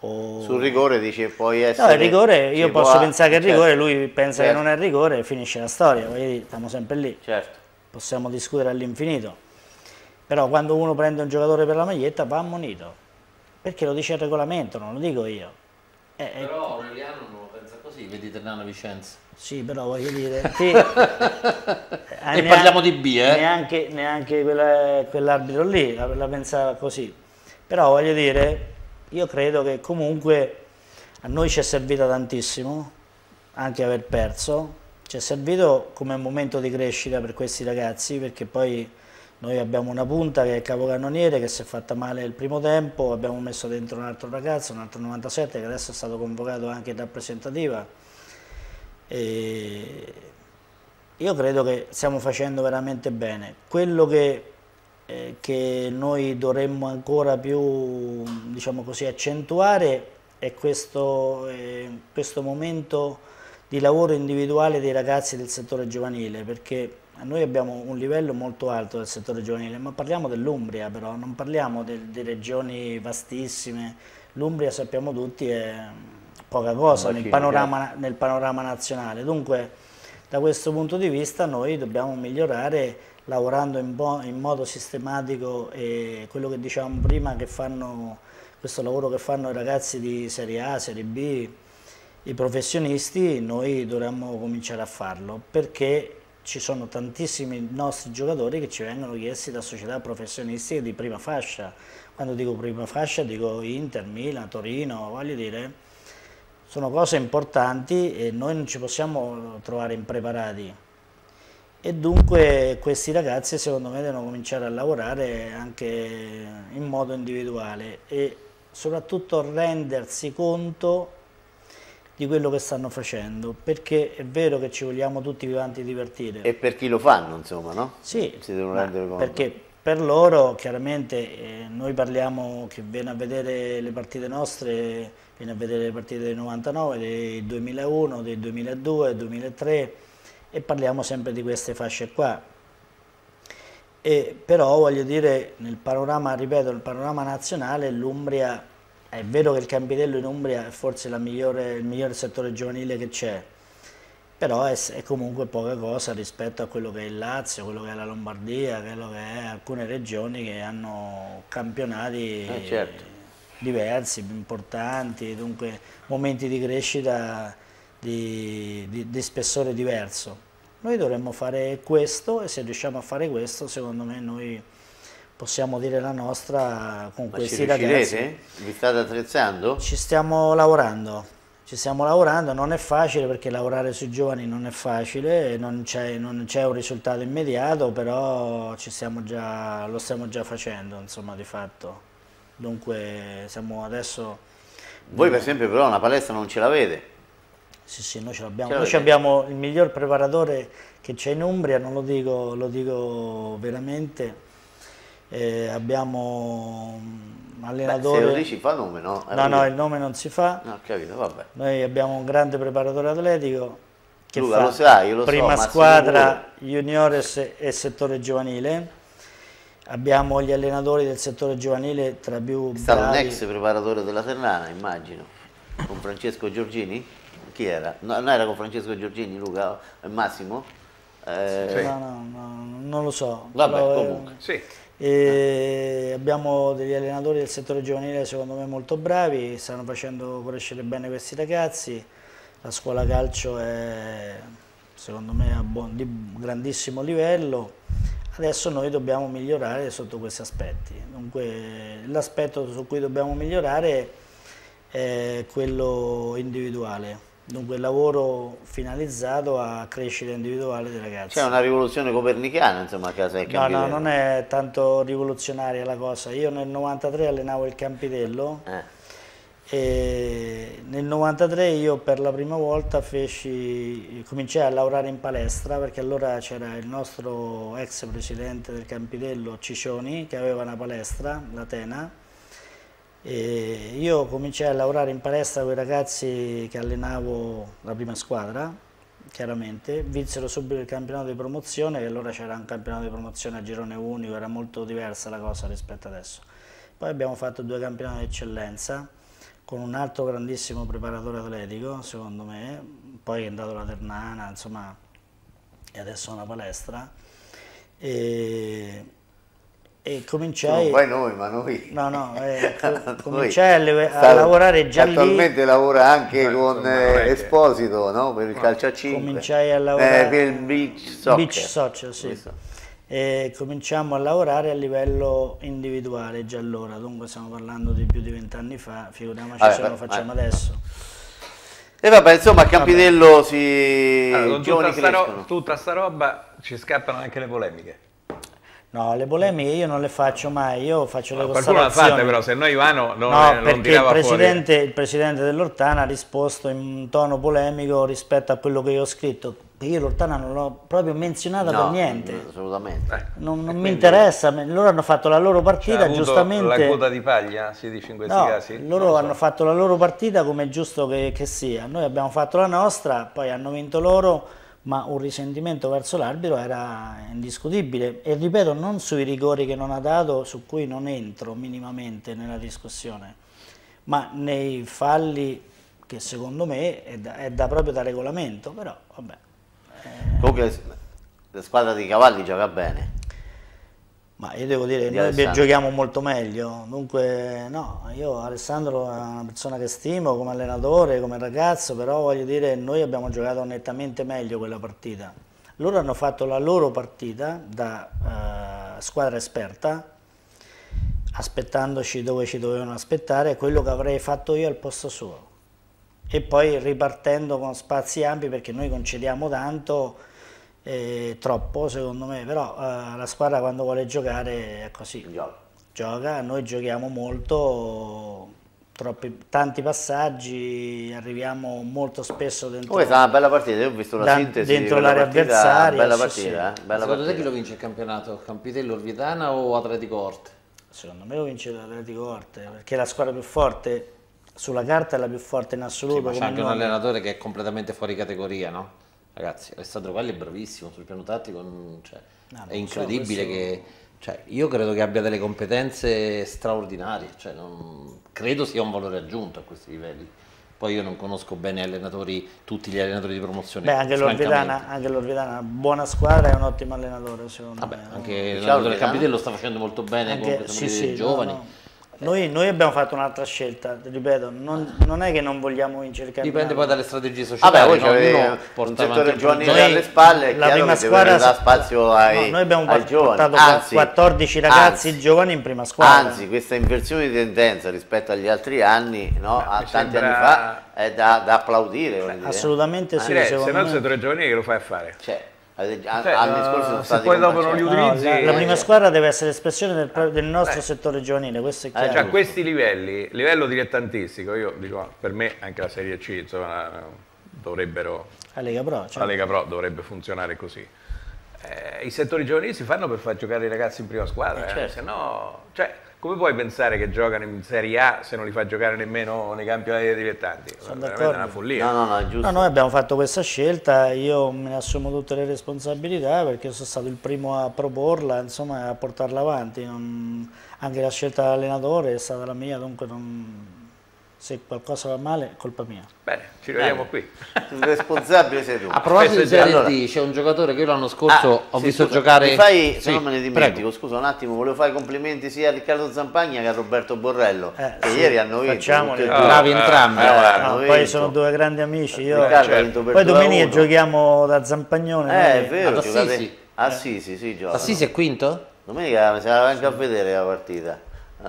o... Sul rigore dice puoi essere... No, il rigore, io posso può... pensare che è il rigore, certo. lui pensa certo. che non è il rigore e finisce la storia, dire, stiamo sempre lì. Certo. Possiamo discutere all'infinito. Però quando uno prende un giocatore per la maglietta va ammonito, perché lo dice il regolamento, non lo dico io. Eh, eh Però Aureliano non così, vedi Ternano Vicenza. Sì, però voglio dire... (laughs) Sì, e eh, parliamo di B, eh? Neanche, neanche quell'arbitro lì la, la, pensava così. Però voglio dire, io credo che comunque a noi ci è servito tantissimo, anche aver perso, ci è servito come momento di crescita per questi ragazzi, perché poi noi abbiamo una punta che è il capocannoniere che si è fatta male il primo tempo, abbiamo messo dentro un altro ragazzo, un altro 97 che adesso è stato convocato anche in rappresentativa e io credo che stiamo facendo veramente bene. Quello che, eh, che noi dovremmo ancora più diciamo così, accentuare è questo, eh, questo momento di lavoro individuale dei ragazzi del settore giovanile, perché noi abbiamo un livello molto alto del settore giovanile, ma parliamo dell'Umbria però, non parliamo de, di regioni vastissime. L'Umbria sappiamo tutti è poca cosa nel panorama, nel panorama nazionale. Dunque da questo punto di vista noi dobbiamo migliorare lavorando in, in, modo sistematico e quello che dicevamo prima che fanno questo lavoro che fanno i ragazzi di Serie A, Serie B, i professionisti, noi dovremmo cominciare a farlo perché ci sono tantissimi nostri giocatori che ci vengono chiesti da società professionistiche di prima fascia. Quando dico prima fascia dico Inter, Milan, Torino, voglio dire sono cose importanti e noi non ci possiamo trovare impreparati e dunque questi ragazzi secondo me devono cominciare a lavorare anche in modo individuale e soprattutto rendersi conto di quello che stanno facendo perché è vero che ci vogliamo tutti quanti divertire e per chi lo fanno insomma no? sì, si devono rendere conto perché per loro chiaramente eh, noi parliamo che viene a vedere le partite nostre viene a vedere le partite del 99, del 2001, del 2002, del 2003 e parliamo sempre di queste fasce qua. E, però voglio dire, nel panorama, ripeto, nel panorama nazionale l'Umbria, è vero che il Campitello in Umbria è forse migliore, il migliore settore giovanile che c'è, però è, è, comunque poca cosa rispetto a quello che è il Lazio, quello che è la Lombardia, quello che è alcune regioni che hanno campionati eh, certo diversi, importanti, dunque momenti di crescita di, di, di, spessore diverso. Noi dovremmo fare questo e se riusciamo a fare questo secondo me noi possiamo dire la nostra con Ma questi ci ragazzi. Vi state attrezzando? Ci stiamo lavorando, ci stiamo lavorando, non è facile perché lavorare sui giovani non è facile, non c'è un risultato immediato, però stiamo già, lo stiamo già facendo insomma di fatto dunque siamo adesso... Voi per esempio però una palestra non ce l'avete? Sì, sì, noi ce l'abbiamo. Noi abbiamo il miglior preparatore che c'è in Umbria, non lo dico, lo dico veramente. Eh, abbiamo un allenatore... Beh, se lo dici fa nome, no? no, no, il nome non si fa. No, capito, vabbè. Noi abbiamo un grande preparatore atletico che Luca, fa lo sai, io lo prima so, squadra, juniores e settore giovanile abbiamo gli allenatori del settore giovanile tra più È stato un bravi. ex preparatore della Ternana, immagino, con Francesco Giorgini? Chi era? No, no, era con Francesco Giorgini, Luca e Massimo? Eh, No, no, no, non lo so. Vabbè, però, eh, comunque. Sì, E abbiamo degli allenatori del settore giovanile secondo me molto bravi, stanno facendo crescere bene questi ragazzi, la scuola calcio è secondo me a buon- di grandissimo livello, adesso noi dobbiamo migliorare sotto questi aspetti, dunque l'aspetto su cui dobbiamo migliorare è quello individuale, dunque il lavoro finalizzato a crescita individuale dei ragazzi. C'è una rivoluzione copernicana, insomma, a casa del No, no, Campitello. non è tanto rivoluzionaria la cosa. Io nel 93 allenavo il Campitello Eh, e nel 93 io per la prima volta feci, cominciai a lavorare in palestra perché allora c'era il nostro ex presidente del Campitello Ciccioni che aveva una palestra, l'Atena, e io cominciai a lavorare in palestra con i ragazzi che allenavo la prima squadra, chiaramente, vinsero subito il campionato di promozione, che allora c'era un campionato di promozione a girone unico, era molto diversa la cosa rispetto adesso. Poi abbiamo fatto due campionati di eccellenza con un altro grandissimo preparatore atletico, secondo me, poi è andato alla Ternana, insomma, e adesso una palestra. E, e cominciai... fai noi, ma noi... No, no, eh, (laughs) co- Noi- cominciai a, le- a lavorare già lì. Attualmente lavora anche Beh, con eh, Esposito, no? Per il calcio a 5. Cominciai a lavorare- Eh, per il beach soccer. Beach soccer, sì. E cominciamo a lavorare a livello individuale già allora, dunque stiamo parlando di più di vent'anni fa, figuriamoci Vabbè, se lo facciamo vai. adesso. E vabbè, insomma, a Campitello si... Allora, con giovani tutta sta, ro- crescono. tutta sta roba ci scappano anche le polemiche. No, le polemiche io non le faccio mai, io faccio le Qualcuno l'ha fatta però, se no Ivano non, No, non perché il presidente, il presidente dell'Ortana ha risposto in un tono polemico rispetto a quello che io ho scritto. che Io l'Ortana non l'ho proprio menzionata No, per niente. no, assolutamente. Eh, Non, non mi quindi interessa, loro hanno fatto la loro partita avuto giustamente. La quota di paglia, si dice in questi No, casi? Loro lo so. hanno fatto la loro partita come è giusto che, che sia. Noi abbiamo fatto la nostra, poi hanno vinto loro, ma un risentimento verso l'arbitro era indiscutibile. E ripeto, non sui rigori che non ha dato, su cui non entro minimamente nella discussione, ma nei falli che secondo me è da, è da proprio da regolamento, però vabbè. Comunque la squadra di cavalli gioca bene. Ma io devo dire che noi Alessandro. giochiamo molto meglio, dunque no, io Alessandro è una persona che stimo come allenatore, come ragazzo, però voglio dire noi abbiamo giocato nettamente meglio quella partita. Loro hanno fatto la loro partita da eh, squadra esperta, aspettandoci dove ci dovevano aspettare, quello che avrei fatto io al posto suo. E poi ripartendo con spazi ampi perché noi concediamo tanto, eh, troppo secondo me, però eh, la squadra quando vuole giocare è così. Gioca. Gioca, noi giochiamo molto, troppi, tanti passaggi, arriviamo molto spesso dentro. Comunque è stata una bella partita, io ho visto la Da- sintesi dentro l'area partita, avversaria, Bella partita, sì. eh? Bella Secondo te chi partita. lo vince il campionato? Campitello, Orvitana o Atletico Orte? Secondo me lo vince l'Atletico Orte, perché è la squadra più forte, sulla carta è la più forte in assoluto. Sì, ma c'è anche un allenatore che è completamente fuori categoria, no? Ragazzi, Alessandro Valli è bravissimo sul piano tattico, non- cioè, No, è so, incredibile questo- che... Cioè, io credo che abbia delle competenze straordinarie, cioè, non- credo sia un valore aggiunto a questi livelli. Poi io non conosco bene allenatori, tutti gli allenatori di promozione. Beh, anche l'Orvidana, anche una buona squadra e un ottimo allenatore, secondo Vabbè, me. anche l'allenatore. Campitello sta facendo molto bene, Anche- comunque sì, sono sì, dei giovani. no, no. Noi, noi abbiamo fatto un'altra scelta, ripeto, non, non è che non vogliamo vincere il Dipende campionato. poi dalle strategie sociali. Vabbè, voi no? avete Ognuno un porta settore giovanile alle spalle, la prima squadra dare spazio ai, no, noi abbiamo ai portato Anzi, 14 ragazzi anzi, giovani in prima squadra. Anzi, questa inversione di tendenza rispetto agli altri anni, no, a tanti sembra- anni fa, è da, da applaudire. Assolutamente sì, Direi, se secondo no il settore giovanile che lo fai a fare? Cioè, Cioè, anni eh, scorsi sono se stati poi dopo non li combaciati. No, utilizzi- la, la prima eh. squadra deve essere espressione del, pro- del nostro settore giovanile, questo è Eh, chiaro. Cioè, a questi livelli, livello dilettantistico, io dico, per me anche la Serie C, insomma, dovrebbero, La Lega Pro, cioè. la Lega Pro dovrebbe funzionare così. eh, i settori giovanili si fanno per far giocare i ragazzi in prima squadra, eh, certo. se no, cioè, come puoi pensare che giocano in Serie A se non li fai giocare nemmeno nei campionati dei dilettanti? Sono È una follia. No, no, no, è giusto. No, noi abbiamo fatto questa scelta, io me ne assumo tutte le responsabilità perché sono stato il primo a proporla, insomma, a portarla avanti. Non- Anche la scelta dell'allenatore è stata la mia, dunque non- se qualcosa va male è colpa mia. Bene, ci vediamo qui. Il (laughs) responsabile sei tu. A proposito di Serie allora- D, c'è un giocatore che io l'anno scorso Ah, ho sì, visto scusa, giocare... mi fai, se Sì, non me ne dimentico, prego. scusa un attimo, volevo fare i complimenti sia a Riccardo Zampagna che a Roberto Borrello, Eh, che sì, ieri hanno vinto. facciamoli. due. Bravi entrambi. Eh, eh, No, poi sono due grandi amici, io... Riccardo ha certo. vinto per Poi 2 a domenica 1. giochiamo da Zampagnone. Eh, è vero, Ad giocate- Assisi? Assisi, sì, gioca. Assisi è quinto? Domenica mi sarà anche a vedere la partita. Eh,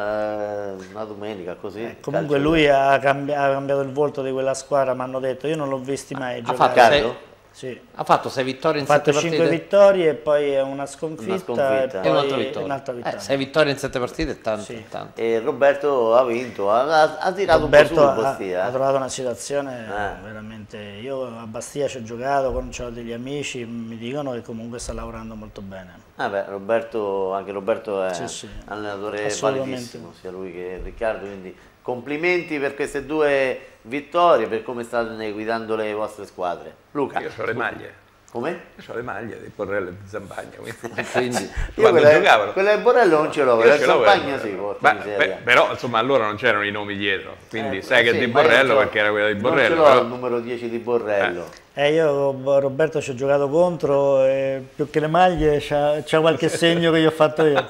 una domenica così. Eh, Comunque lui ha, cambi- ha cambiato il volto di quella squadra, mi hanno detto, io non l'ho visti mai Ha giocare. fatto, Riccardo? Sì. ha fatto sei vittorie Ha in fatto sette 5 partite vittorie e poi una sconfitta, Una sconfitta. e e un'altra vittoria. un'altra vittoria. Eh, sei vittorie in sette partite è tanto. Sì. tanto. E Roberto ha vinto, ha, ha- ha tirato Roberto un po' su ha, Bastia. ha trovato una situazione Eh. veramente... Io a Bastia ci ho giocato, quando c'ho degli amici, mi dicono che comunque sta lavorando molto bene. Ah beh, Roberto, anche Roberto è Sì, sì. allenatore validissimo, sia lui che Riccardo, quindi complimenti per queste due vittorie, per come state guidando le vostre squadre. Luca, Io ho le maglie. come? Io ho le maglie di Porrello e di Zampagna. quindi- (laughs) Quindi, Io Quando quella, giocavano. quella del Borrello non ce l'ho, Io quella ce del l'avevo, Campagna eh. sì, miseria. beh, però insomma allora non c'erano i nomi dietro, quindi Eh, sai che sì, è di ma io Borrello perché era quella di Non Borrello. ce l'ho però- il numero 10 di Borrello. Eh, io con Roberto ci ho giocato contro e più che le maglie c'ha, c'ha qualche segno che gli ho fatto io. (laughs)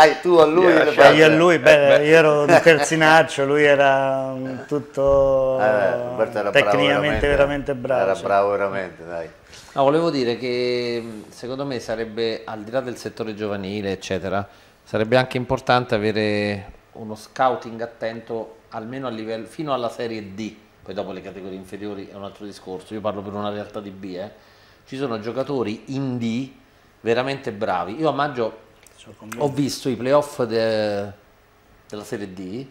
Ah, tu a lui Yeah, le cioè, io fai- lui, beh, io ero un (laughs) terzinaccio, lui era un tutto Eh, era bravo tecnicamente veramente, bravo. Era bravo veramente, dai. No, volevo dire che secondo me sarebbe, al di là del settore giovanile, eccetera, sarebbe anche importante avere uno scouting attento almeno a livello, fino alla serie D, poi dopo le categorie inferiori è un altro discorso, io parlo per una realtà di B, eh. ci sono giocatori in D veramente bravi. Io a maggio. Ho visto i playoff de- della Serie D,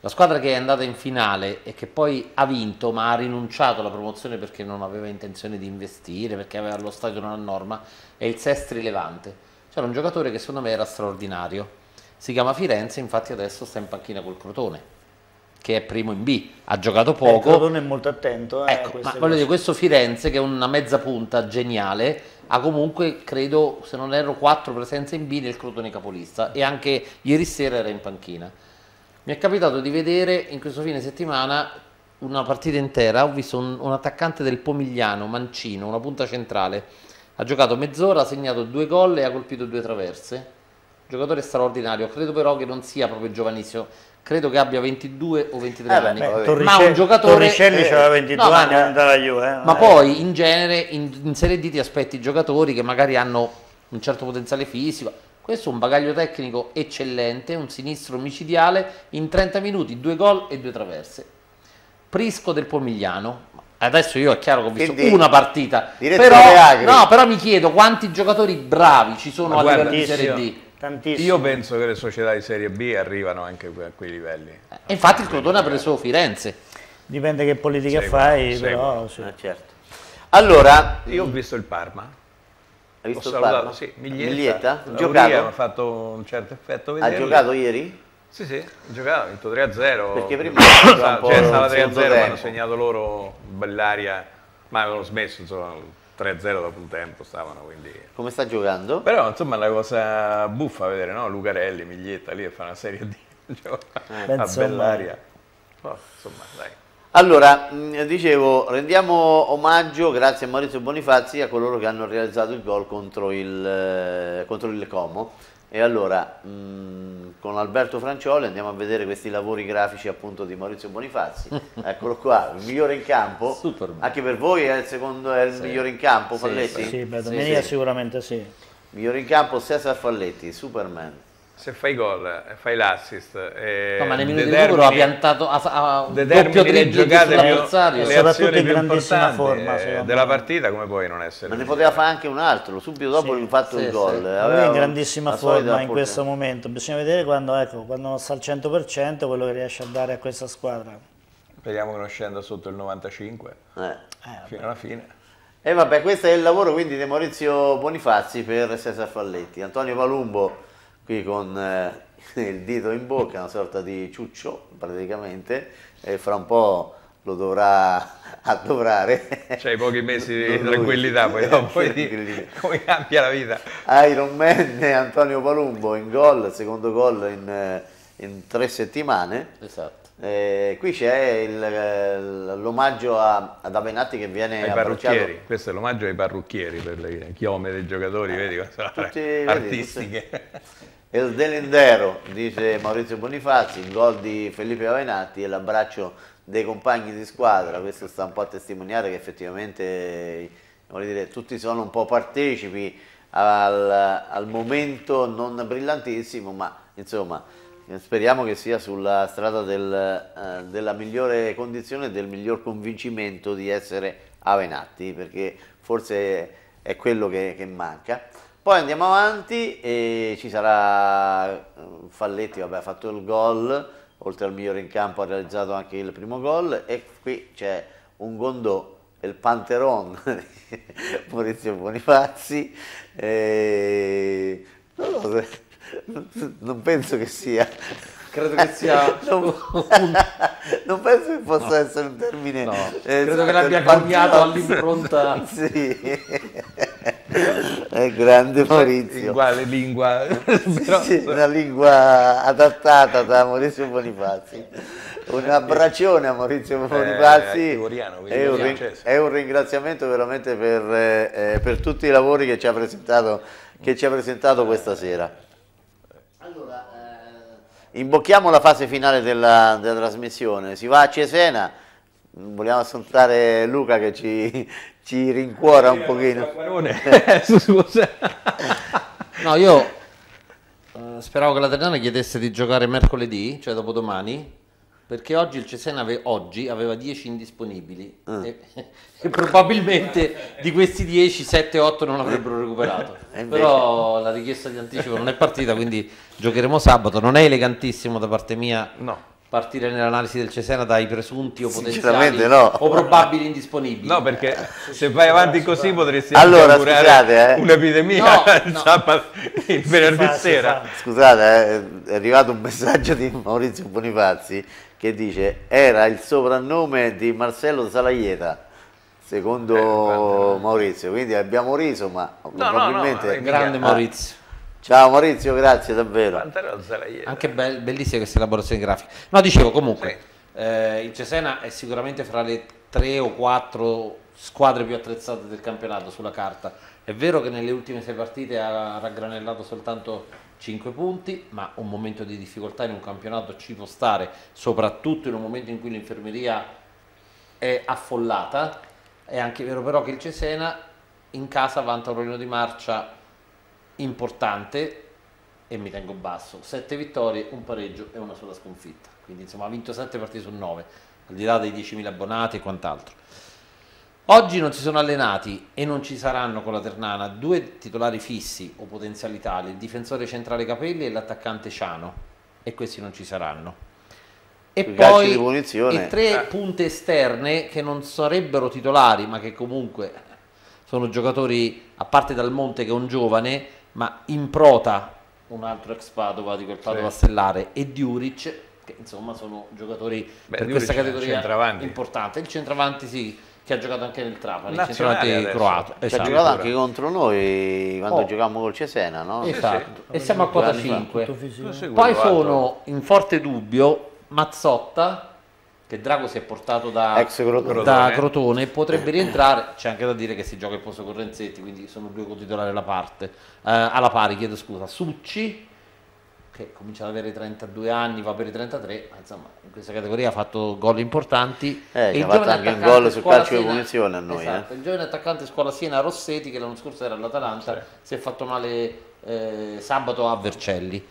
la squadra che è andata in finale e che poi ha vinto ma ha rinunciato alla promozione perché non aveva intenzione di investire, perché aveva lo stadio non a norma, è il Sestri Levante. C'era un giocatore che secondo me era straordinario, si chiama Firenze, infatti adesso sta in panchina col Crotone, che è primo in B, ha giocato Eh, il poco. Crotone è molto attento eh, Ecco, ma voglio dire, questo Firenze, che è una mezza punta geniale, ha comunque, credo, se non erro, quattro presenze in B nel Crotone capolista. E anche ieri sera era in panchina. Mi è capitato di vedere in questo fine settimana una partita intera, ho visto un, un attaccante del Pomigliano, Mancino, una punta centrale, ha giocato mezz'ora, ha segnato due gol e ha colpito due traverse. Giocatore straordinario, credo però che non sia proprio giovanissimo, credo che abbia 22 o 23 Eh beh, anni. beh, Ma un giocatore- Torricelli eh, aveva 22 no, ma- anni andava alla Juve. eh. Ma Eh, poi in genere in, in Serie D ti aspetti giocatori che magari hanno un certo potenziale fisico. Questo è un bagaglio tecnico eccellente, un sinistro micidiale, in 30 minuti due gol e due traverse. Prisco del Pomigliano. Adesso io è chiaro che ho visto Quindi, una partita, direttore però, no, però mi chiedo quanti giocatori bravi ci sono Ma a livello di Serie D. tantissimo. Io penso che le società di Serie B arrivano anche a quei livelli. E infatti il Crotone ha preso Firenze. Dipende che politica Seguono, fai, seguono. però sì. Eh, certo. Allora, Io ho visto il Parma. hai Ho visto il salutato, Parma? sì, Miglietta. Miglietta? Ha fatto un certo effetto Ha vedere. giocato ieri? Sì, sì, ha giocato, ha vinto 3-0. Perché prima (coughs) po' cioè, stava il secondo 3-0, ma hanno segnato loro bell'aria, ma avevano smesso, insomma, 3-0 dopo un tempo stavano, quindi... Come sta giocando? Però, insomma, è una cosa buffa vedere, no? Lucarelli, Miglietta, lì che fa una serie di... (laughs) Beh, a insomma. bell'aria. Oh, insomma, dai. Allora, mh, dicevo, rendiamo omaggio, grazie a Maurizio Bonifazzi, a coloro che hanno realizzato il gol contro il, eh, contro il Como. E allora, mh, con Alberto Francioli andiamo a vedere questi lavori grafici appunto di Maurizio Bonifazzi. (laughs) Eccolo qua, il migliore in campo. Super bello. Anche per voi è il secondo, è il migliore in campo, Sì, Falletti? Sì, beh, Sì, domenica sì. sicuramente sì. Migliore in campo Cesar Falletti, Superman. Se fai gol e fai l'assist e No, ma nei minuti di recupero ha piantato ha, ha doppio le dribbling giocate più- le Soprattutto azioni in più grandissima importanti, forma, eh, della partita come puoi non essere Ma ne poteva fare anche un altro, subito dopo Sì, il fatto sì, il gol. sì. Lui Aveva è in grandissima forma in questo momento, bisogna vedere quando, ecco, quando non sta al 100% quello che riesce a dare a questa squadra. Speriamo che non scenda sotto il 95 Eh. Eh, fino alla fine. E vabbè, questo è il lavoro quindi di Maurizio Bonifazzi per Cesar Falletti. Antonio Palumbo qui con eh, (laughs) il dito in bocca, una sorta di ciuccio praticamente, e fra un po' lo dovrà (laughs) addovrare. C'hai pochi mesi di (laughs) tranquillità, poi dopo vedi come cambia la vita. Iron Man e Antonio Palumbo in gol, secondo gol in, eh, in tre settimane. Esatto. Eh, qui c'è il- eh, l'omaggio a- ad Avenatti che viene Ai abbracciato. parrucchieri, questo è l'omaggio ai parrucchieri per le chiome dei giocatori, vedi cosa Tutti, vedi, Il Delendero, dice Maurizio Bonifazzi, il gol di Felipe Avenatti e l'abbraccio dei compagni di squadra, questo sta un po' a testimoniare che effettivamente dire, tutti sono un po' partecipi al, al momento non brillantissimo, ma insomma speriamo che sia sulla strada del, eh, della migliore condizione e del miglior convincimento di essere Avenatti, perché forse è quello che, che manca. Poi andiamo avanti e ci sarà eh, Falletti, vabbè, ha fatto il gol, oltre al migliore in campo ha realizzato anche il primo gol. E qui c'è un Gondò, il Panteron di (laughs) Maurizio Bonifazzi. e non, lo so, non penso che sia... Credo che sia (laughs) Non, (laughs) non penso che possa essere un termine... No, eh, credo che l'abbia coniato all'impronta. Sì, è grande Maurizio. In quale lingua? (laughs) Però- Sì, una lingua adattata da Maurizio Bonifazzi. Un abbraccione a Maurizio Bonifazzi è ivoriano, quindi e un, è un ringraziamento veramente per, eh, eh, per tutti i lavori che ci ha presentato, che ci ha presentato questa sera. Allora, eh, imbocchiamo la fase finale della, della trasmissione. Si va a Cesena, vogliamo ascoltare Luca che ci, ci rincuora un pochino. Acquarone. Scusa. (laughs) (laughs) No, io eh, speravo che la Ternana chiedesse di giocare mercoledì, cioè dopodomani, perché oggi il Cesena ave- oggi aveva 10 indisponibili e, (laughs) e probabilmente di questi 10, 7-8 non avrebbero recuperato. Però la richiesta di anticipo non è partita, quindi giocheremo sabato. Non è elegantissimo da parte mia No. Partire nell'analisi del Cesena dai presunti o potenziali no. o probabili indisponibili. No, perché se vai avanti così potresti Allora, scusate, eh. un'epidemia No, (laughs) no. il venerdì fa, sera. fa. Scusate, eh, è arrivato un messaggio di Maurizio Bonifazzi che dice era il soprannome di Marcello Salaieta, secondo Maurizio, quindi abbiamo riso, ma no, probabilmente... no, Grande Ah, Maurizio. Ciao Maurizio, grazie davvero. Pantalone sarà ieri. Anche bel- bellissime queste elaborazioni grafiche. No, dicevo comunque, Sì. eh, il Cesena è sicuramente fra le tre o quattro squadre più attrezzate del campionato sulla carta. È vero che nelle ultime sei partite ha raggranellato soltanto 5 punti, ma un momento di difficoltà in un campionato ci può stare, soprattutto in un momento in cui l'infermeria è affollata. È anche vero però che il Cesena in casa vanta un ruolino di marcia importante e mi tengo basso. Sette vittorie, un pareggio e una sola sconfitta. Quindi insomma ha vinto sette partite su nove, al di là dei 10.000 abbonati e quant'altro. Oggi non si sono allenati e non ci saranno con la Ternana due titolari fissi o potenziali tali, il difensore centrale Capelli e l'attaccante Ciano, e questi non ci saranno. E I poi i tre punte esterne che non sarebbero titolari, ma che comunque sono giocatori, a parte Dal Monte che è un giovane, ma in prota un altro ex Padova di quel Padova stellare e Diuric, che insomma sono giocatori Beh, per Diuric questa categoria importante. Il centravanti sì, che ha giocato anche nel Trapani, il Nazionale croato. Ci ha Esatto. giocato anche contro noi quando Oh. giocavamo col Cesena, no? Esatto. E siamo a quota 5. Tutto fisico. Poi sono in forte dubbio Mazzotta, che Drago si è portato da, Ex Crotone. da Crotone, potrebbe rientrare. C'è anche da dire che si gioca il posto con Renzetti, quindi sono due cotitolari alla parte. Eh, alla pari, chiedo scusa. Succi, che comincia ad avere 32 anni, va per i 33, ma insomma in questa categoria ha fatto gol importanti. Eh, E ha fatto anche un gol sul calcio di punizione a noi, Esatto, eh. il giovane attaccante scuola Siena Rossetti, che l'anno scorso era all'Atalanta, si è fatto male eh, sabato a Vercelli.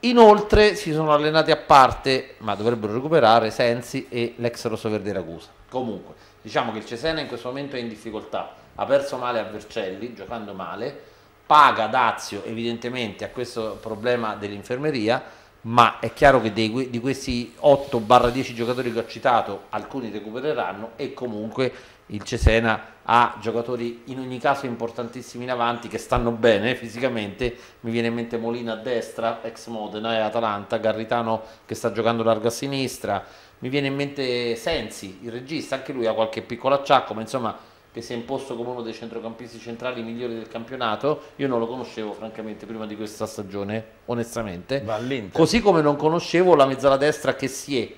Inoltre si sono allenati a parte, ma dovrebbero recuperare Sensi e l'ex rossoverde Ragusa. Comunque, diciamo che il Cesena in questo momento è in difficoltà, ha perso male a Vercelli, giocando male, paga Dazio evidentemente a questo problema dell'infermeria, ma è chiaro che dei- di questi 8-10 giocatori che ho citato, alcuni recupereranno e comunque il Cesena ha giocatori in ogni caso importantissimi in avanti che stanno bene fisicamente, mi viene in mente Molina a destra, ex Modena e Atalanta, Garritano che sta giocando largo a sinistra, mi viene in mente Sensi, il regista, anche lui ha qualche piccolo acciacco, ma insomma che si è imposto come uno dei centrocampisti centrali migliori del campionato, io non lo conoscevo francamente prima di questa stagione, onestamente, così come non conoscevo la mezzala destra che si è,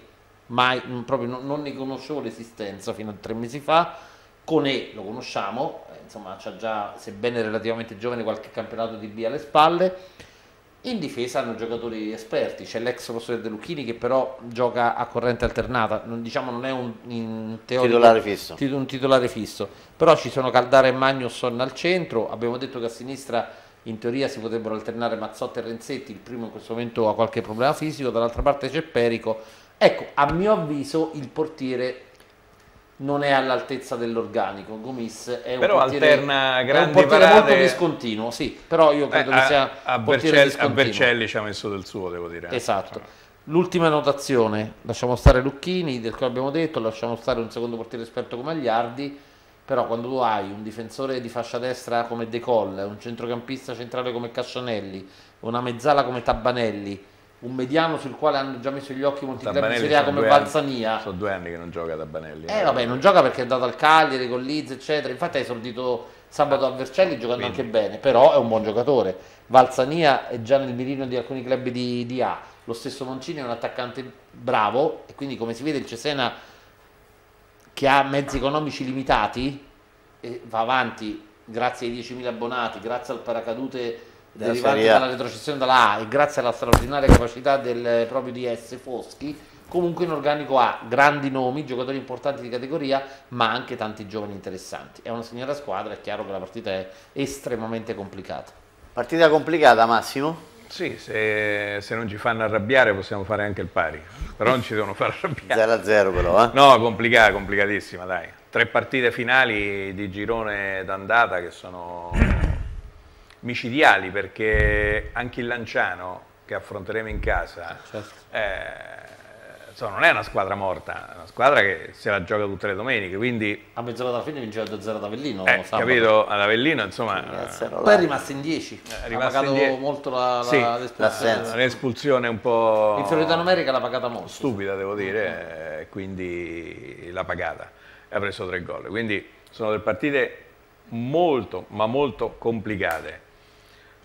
mai, proprio non, non ne conoscevo l'esistenza fino a tre mesi fa, Cone lo conosciamo, eh, insomma c'ha già, sebbene relativamente giovane, qualche campionato di B alle spalle. In difesa hanno giocatori esperti, c'è l'ex professore De Lucchini che però gioca a corrente alternata, non, diciamo non è un, in teoria, titolare fisso. un titolare fisso, però ci sono Caldara e Magnusson al centro, abbiamo detto che a sinistra in teoria si potrebbero alternare Mazzotti e Renzetti, il primo in questo momento ha qualche problema fisico, dall'altra parte c'è Perico, ecco a mio avviso il portiere non è all'altezza dell'organico. Gomis è un però portiere, alterna grandi è un portiere parate. molto discontinuo, sì, però io credo Eh, che sia a, a, un portiere Bercelli, a. Bercelli ci ha messo del suo, devo dire. eh. Esatto. L'ultima notazione, lasciamo stare Lucchini, del quale abbiamo detto, lasciamo stare un secondo portiere esperto come Agliardi, però quando tu hai un difensore di fascia destra come De Coll, un centrocampista centrale come Cascianelli, una mezzala come Tabbanelli, un mediano sul quale hanno già messo gli occhi molti club in Serie A come Valsania, Sono due anni che non gioca da Banelli. eh vabbè, non gioca perché è andato al Cagliari con Liz, eccetera. Infatti ha esordito sabato a Vercelli giocando anche bene, però è un buon giocatore. Valsania è già nel mirino di alcuni club di, di A. Lo stesso Moncini è un attaccante bravo e quindi come si vede il Cesena che ha mezzi economici limitati e va avanti grazie ai 10.000 abbonati, grazie al paracadute derivante dalla retrocessione dalla A e grazie alla straordinaria capacità del proprio DS Foschi, comunque in organico ha grandi nomi, giocatori importanti di categoria, ma anche tanti giovani interessanti. È una signora squadra, è chiaro che la partita è estremamente complicata. Partita complicata, Massimo? Sì, se, se non ci fanno arrabbiare possiamo fare anche il pari, però non ci devono far arrabbiare. 0-0 però, eh? No, complicata, complicatissima, dai. Tre partite finali di girone d'andata che sono micidiali perché anche il Lanciano che affronteremo in casa Certo. eh, insomma, non è una squadra morta, è una squadra che se la gioca tutte le domeniche, quindi A mezz'ora dalla fine vinceva 2-0 ad Avellino. eh, capito, ad Avellino insomma Poi è rimasta in 10, è ha pagato die- molto la, la, Sì, l'espulsione. l'assenza. un'espulsione un po' L'inferiorità numerica l'ha pagata molto. stupida devo dire, eh, quindi l'ha pagata e ha preso tre gol. Quindi sono delle partite molto, ma molto complicate.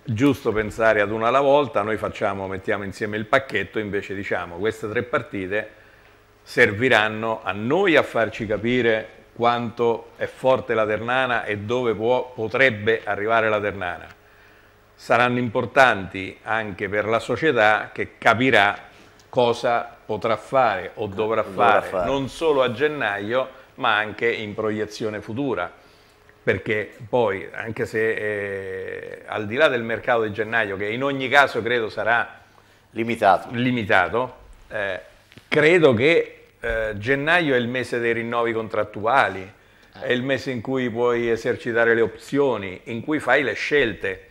Giusto pensare ad una alla volta, noi facciamo, mettiamo insieme il pacchetto, invece diciamo queste tre partite serviranno a noi a farci capire quanto è forte la Ternana e dove può- potrebbe arrivare la Ternana saranno importanti anche per la società che capirà cosa potrà fare o dovrà, Dovrà fare, fare. non solo a gennaio ma anche in proiezione futura perché poi anche se eh, al di là del mercato di gennaio che in ogni caso credo sarà Limitato. limitato, eh, credo che eh, gennaio è il mese dei rinnovi contrattuali, è il mese in cui puoi esercitare le opzioni, in cui fai le scelte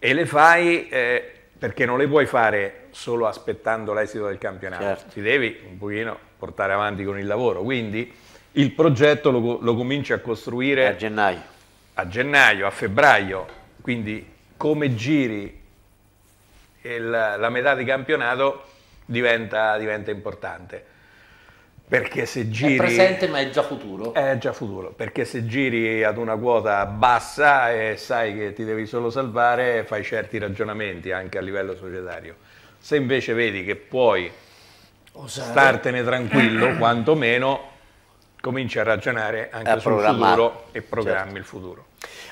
e le fai eh, perché non le puoi fare solo aspettando l'esito del campionato, Certo. ti devi un pochino portare avanti con il lavoro, quindi il progetto lo, lo cominci a costruire A gennaio. a gennaio, a febbraio, quindi come giri il- la metà di campionato diventa, diventa importante. Perché se È giri... presente ma è già futuro. È già futuro, perché se giri ad una quota bassa e sai che ti devi solo salvare, fai certi ragionamenti anche a livello societario. Se invece vedi che puoi startene tranquillo, quantomeno cominci a ragionare anche a sul futuro e programmi Certo. il futuro.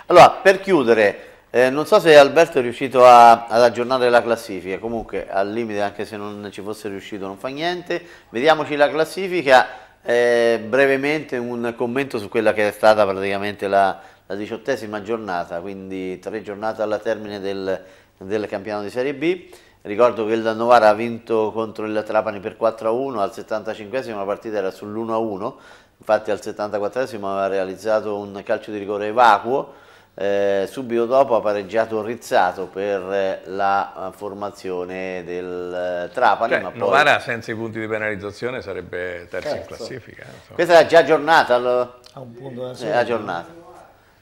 Allora, per chiudere, eh, non so se Alberto è riuscito a- ad aggiornare la classifica, comunque al limite anche se non ci fosse riuscito non fa niente, vediamoci la classifica, eh, brevemente un commento su quella che è stata praticamente la, la diciottesima giornata, quindi tre giornate alla termine del, del campionato di Serie B. Ricordo che il Novara ha vinto contro il Trapani per 4-1, al 75esimo la partita era sull'1-1, infatti al 74esimo aveva realizzato un calcio di rigore vacuo, eh, subito dopo ha pareggiato Rizzato per la formazione del Trapani. Cioè, ma poi... Novara senza i punti di penalizzazione sarebbe terzo, in Terzo. classifica. eh, insomma. Questa è già aggiornata, lo- A un punto da è solo. aggiornata.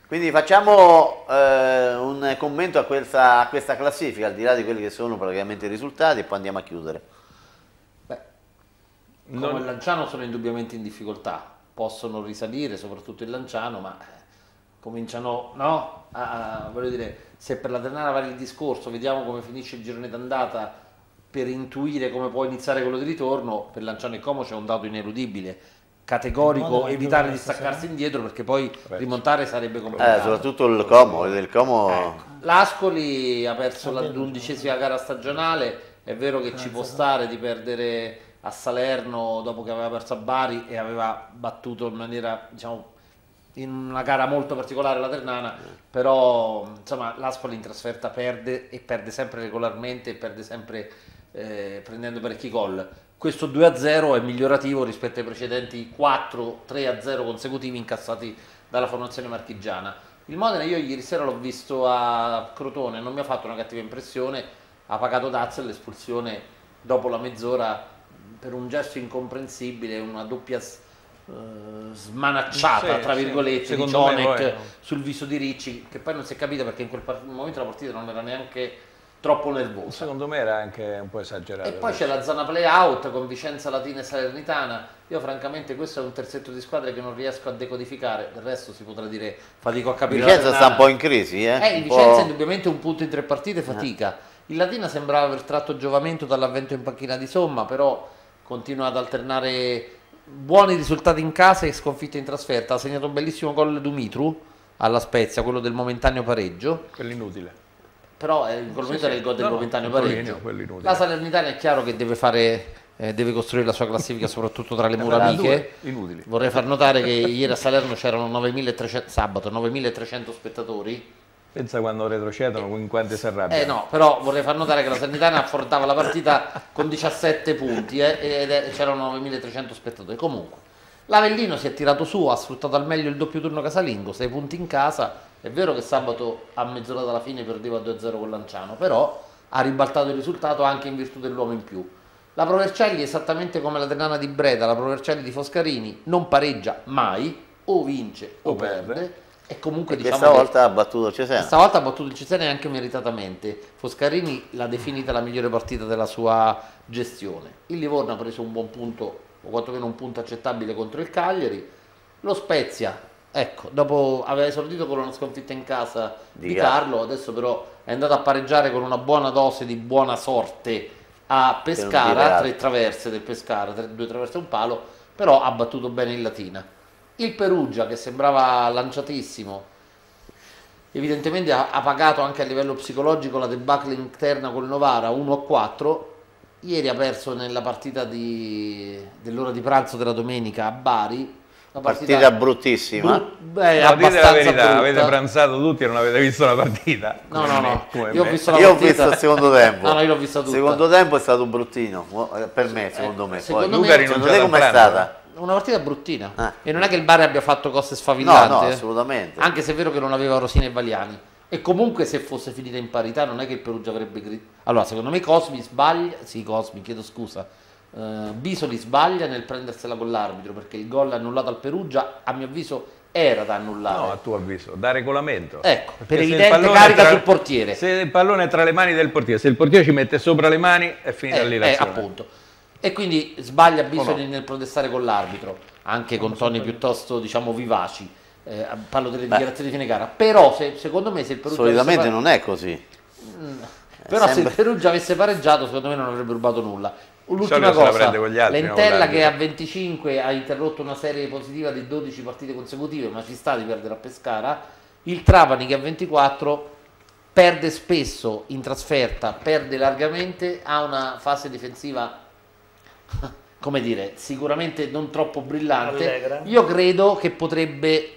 Quindi facciamo eh, un commento a questa, a questa classifica, al di là di quelli che sono praticamente i risultati, e poi andiamo a chiudere. Beh, come Non- il Lanciano sono indubbiamente in difficoltà, possono risalire, soprattutto il Lanciano, ma eh, cominciano, no? A, a- voglio dire, se per la Ternana vale il discorso, vediamo come finisce il girone d'andata per intuire come può iniziare quello di ritorno, per Lanciano e Como c'è un dato ineludibile, Il categorico, evitare di staccarsi indietro perché poi rimontare sarebbe Eh, complicato. soprattutto il Como, il Como L'Ascoli ha perso l'undicesima gara stagionale, è vero che ci può stare di perdere a Salerno dopo che aveva perso a Bari e aveva battuto in maniera, diciamo, in una gara molto particolare la Ternana, però insomma l'Ascoli in trasferta perde e perde sempre regolarmente e perde sempre eh, prendendo parecchi gol. Questo 2-0 è migliorativo rispetto ai precedenti 4-3-0 consecutivi incassati dalla formazione marchigiana. Il Modena io ieri sera l'ho visto a Crotone, non mi ha fatto una cattiva impressione, ha pagato Dazzel l'espulsione dopo la mezz'ora per un gesto incomprensibile, una doppia s- eh, smanacciata Sì, tra sì. virgolette di me Cionek poi- sul viso di Ricci, che poi non si è capito perché in quel momento la partita non era neanche troppo nervosa. Secondo me era anche un po' esagerato. E poi c'è la zona play out con Vicenza Latina e Salernitana. Io francamente questo è un terzetto di squadre che non riesco a decodificare, del resto si potrà dire fatico a capire. Vicenza sta un po' in crisi, eh? Eh, Vicenza indubbiamente un punto in tre partite fatica. Il Latina sembrava aver tratto giovamento dall'avvento in panchina di Somma, però continua ad alternare buoni risultati in casa e sconfitte in trasferta. Ha segnato un bellissimo gol Dumitru alla Spezia, quello del momentaneo pareggio. Quell'inutile. Però eh, in quel momento sì. era il gol del No, momentaneo quello pareggio. inutile, quello inutile. La Salernitana è chiaro che deve fare eh, deve costruire la sua classifica soprattutto tra le (laughs) mura amiche. Inutili. Vorrei far notare che ieri a Salerno c'erano 9.300 sabato 9.300 spettatori. Pensa quando retrocedono in quanti si arrabbiano. Eh no, però vorrei far notare che la Salernitana affrontava la partita con 17 punti eh, è- c'erano 9.300 spettatori. Comunque, l'Avellino si è tirato su, ha sfruttato al meglio il doppio turno casalingo, 6 punti in casa. È vero che sabato a mezz'ora dalla fine perdeva 2-0 con Lanciano, però ha ribaltato il risultato anche in virtù dell'uomo in più. La Provercelli, esattamente come la Ternana di Breda, la Provercelli di Foscarini, non pareggia mai, o vince o, O perde. perde. E comunque E diciamo questa che- volta ha battuto il Cesena. Stavolta ha battuto il Cesena e anche meritatamente. Foscarini l'ha definita la migliore partita della sua gestione. Il Livorno ha preso un buon punto, o quantomeno un punto accettabile contro il Cagliari. Lo Spezia, ecco, dopo aveva esordito con una sconfitta in casa Di di, Carlo. Adesso però è andato a pareggiare con una buona dose di buona sorte a Pescara, tre traverse del Pescara, tre- due traverse e un palo, però ha battuto bene il Latina. Il Perugia, che sembrava lanciatissimo, evidentemente ha, ha pagato anche a livello psicologico la debacle interna col Novara 1-4 ieri ha perso nella partita di- dell'ora di pranzo della domenica a Bari una Partita bruttissima. bru- beh, No, dite la verità, brutta. avete pranzato tutti e non avete visto la partita. no no no come io ho visto la Io ho partita visto il secondo tempo. no (laughs) no io l'ho vista Il tutta secondo tempo è stato bruttino, eh, per me, secondo me. secondo Poi, me- Luca secondo te com'è pranzo, stata? Una partita bruttina Ah. e non è che il Bari abbia fatto cose No, sfavillanti no, eh. assolutamente. anche se è vero che non aveva Rosini e Valiani e comunque se fosse finita in parità non è che il Perugia avrebbe gri- allora secondo me Cosmi sbaglia sì Cosmi chiedo scusa eh, Bisoli sbaglia nel prendersela con l'arbitro perché il gol annullato al Perugia a mio avviso era da annullare No, a tuo avviso, da regolamento. Ecco, per Perché il evidente carica tra- sul portiere. Se il pallone è tra le mani del portiere, se il portiere ci mette sopra le mani, è finita Eh, lì eh, l'azione. appunto. E quindi sbaglia Bisoli no? nel protestare con l'arbitro, anche con toni piuttosto diciamo vivaci. Eh, parlo delle dichiarazioni di fine gara. Però se- secondo me se il Perugia Solitamente avesse non è così. Però se sembra- il Perugia avesse pareggiato, secondo me non avrebbe rubato nulla. L'ultima se cosa, altri, no, Lentella con che a 25 ha interrotto una serie positiva di 12 partite consecutive, ma ci sta di perdere a Pescara. Il Trapani che a 24 perde spesso in trasferta, perde largamente, ha una fase difensiva (laughs) come dire, sicuramente non troppo brillante. Allegra. Io credo che potrebbe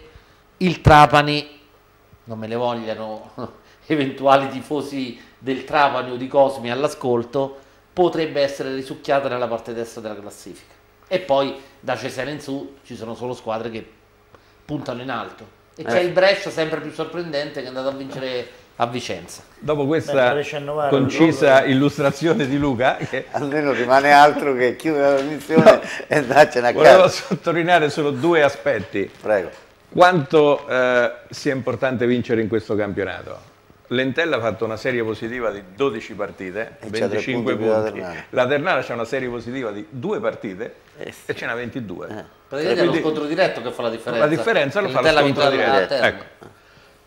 il Trapani, non me le vogliano (laughs) eventuali tifosi del Trapani o di Cosmi all'ascolto, potrebbe essere risucchiata nella parte destra della classifica. E poi da Cesena in su ci sono solo squadre che puntano in alto. E c'è il Brescia sempre più sorprendente che è andato a vincere a Vicenza. Dopo Beh, questa Novara, concisa loro- illustrazione di Luca, (laughs) che Almeno rimane altro che chiudere la missione e andarcene a volevo casa. sottolineare solo due aspetti. Prego. Quanto eh, sia importante vincere in questo campionato? L'Entella ha fatto una serie positiva di 12 partite, E c'ha tre 25 punti punti. Ternana. La Ternana c'ha una serie positiva di due partite Eh sì. e ce n'ha 22. Praticamente è lo scontro diretto che fa la differenza. La differenza lo fa lo scontro diretto. Ecco.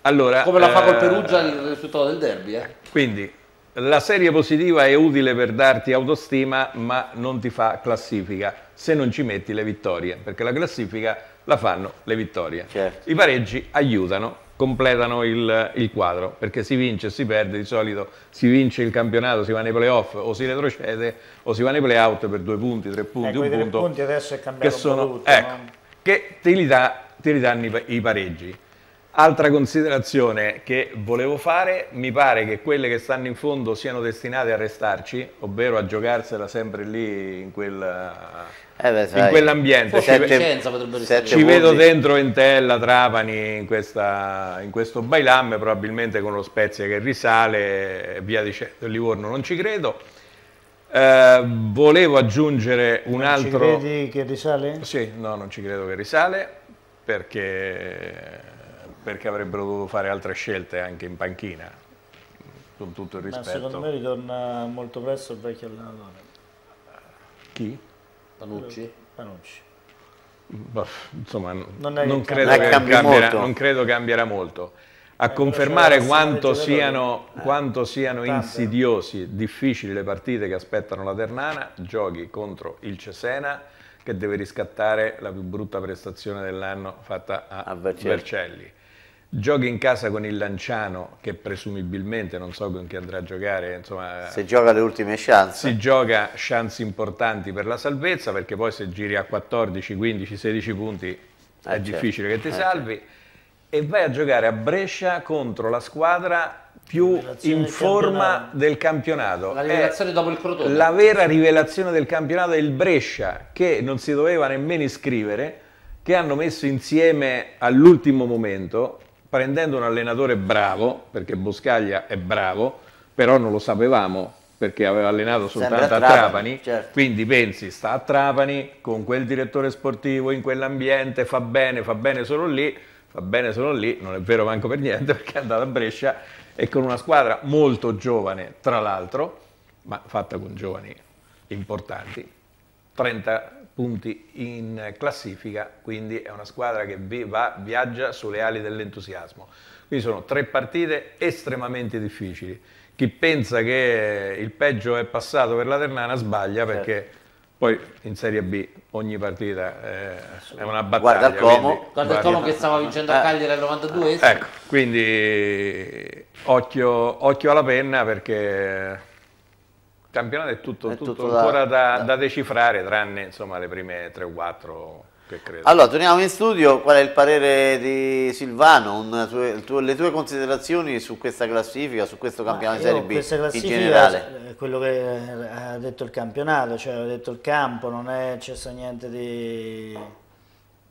Allora, Come la fa col eh, Perugia il risultato del derby, eh? Quindi la serie positiva è utile per darti autostima, ma non ti fa classifica se non ci metti le vittorie, perché la classifica la fanno le vittorie. Certo. I pareggi aiutano, completano il, il quadro, perché si vince e si perde, di solito si vince il campionato, si va nei playoff o si retrocede o si va nei playout per due punti, tre punti, quei un punto. punti adesso è che cambiato po' sono, tutto, ecco, no? che ti, li dà- ti ridanno i, pa- i pareggi. Altra considerazione che volevo fare, mi pare che quelle che stanno in fondo siano destinate a restarci, ovvero a giocarsela sempre lì in, quel, Eh beh, in quell'ambiente. Ci, ve- ci vedo dentro Entella, Trapani in, questa- in questo bailamme, probabilmente con lo Spezia che risale e via dicendo. Livorno non ci credo. Eh, volevo aggiungere un Ci altro... credi che risale? Sì, no, non ci credo che risale perché, perché avrebbero dovuto fare altre scelte anche in panchina, con tutto il Ma rispetto. secondo me ritorna molto presto il vecchio allenatore, Chi? Panucci? Panucci. Boh, insomma, Non non, credo cambierà, molto. non credo cambierà molto. A però confermare la quanto siano, quanto siano Tante. insidiosi, difficili le partite che aspettano la Ternana, giochi contro il Cesena che deve riscattare la più brutta prestazione dell'anno fatta a, A Vercelli. Vercelli. Giochi in casa con il Lanciano che presumibilmente, non so con chi andrà a giocare, insomma, Se gioca le ultime chance. si gioca chance importanti per la salvezza perché poi se giri a 14, 15, 16 punti è certo. difficile che ti Eh, salvi e vai a giocare a Brescia contro la squadra più in forma campionato. del campionato. La È rivelazione dopo il Crotone. la vera rivelazione del campionato è il Brescia che non si doveva nemmeno iscrivere, che hanno messo insieme all'ultimo momento, prendendo un allenatore bravo, perché Boscaglia è bravo, però non lo sapevamo perché aveva allenato soltanto a a Trapani, Trapani, certo. quindi pensi, sta a Trapani con quel direttore sportivo in quell'ambiente, fa bene, fa bene solo lì, fa bene solo lì, non è vero manco per niente (laughs) perché è andato a Brescia e con una squadra molto giovane, tra l'altro, ma fatta con giovani importanti, 30 punti in classifica, quindi è una squadra che vi- va- viaggia sulle ali dell'entusiasmo. Quindi sono tre partite estremamente difficili. Chi pensa che il peggio è passato per la Ternana sbaglia perché poi in Serie B ogni partita è, è una battaglia. Guarda il Como. quindi- Guarda il Como che stava vincendo a Eh. Cagliari al 92 Ecco, quindi occhio, occhio alla penna perché campionato è tutto, È tutto tutto ancora da, da- da decifrare, tranne insomma, le prime 3 o 4 che credo. Allora, torniamo in studio. Qual è il parere di Silvano? Tue- tuo- le tue considerazioni su questa classifica, su questo campionato di Serie B questa in classifica generale? è quello che ha detto il campionato, cioè ha detto il campo, non è c'è niente di,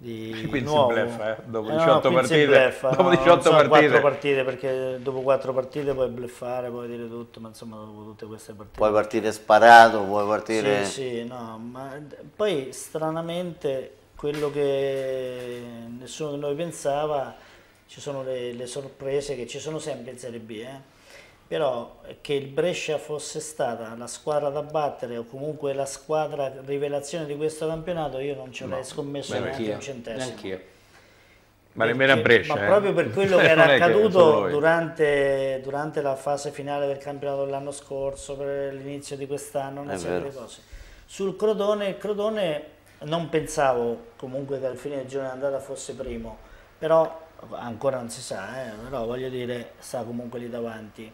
di (laughs) Quincy nuovo. bleffa, eh, dopo no, 18 Quincy partite. bleffa, Dopo no, 18 non sono partite. quattro partite perché dopo quattro partite puoi bleffare, puoi dire tutto, ma insomma dopo tutte queste partite. Puoi partire sparato, puoi partire... Sì, sì, no, ma poi stranamente quello che nessuno di noi pensava, ci sono le, le sorprese che ci sono sempre in Serie B, eh. Però che il Brescia fosse stata la squadra da battere o comunque la squadra rivelazione di questo campionato io non ci avrei scommesso neanche un centesimo. neanch'io. ma nemmeno a Brescia. Ma eh. proprio per quello (laughs) che era accaduto voi. durante, durante la fase finale del campionato dell'anno scorso, per l'inizio di quest'anno, una È serie di cose. Sul Crotone, il Crotone non pensavo comunque che al fine del giorno andata fosse primo, però ancora non si sa, eh, però voglio dire, sta comunque lì davanti.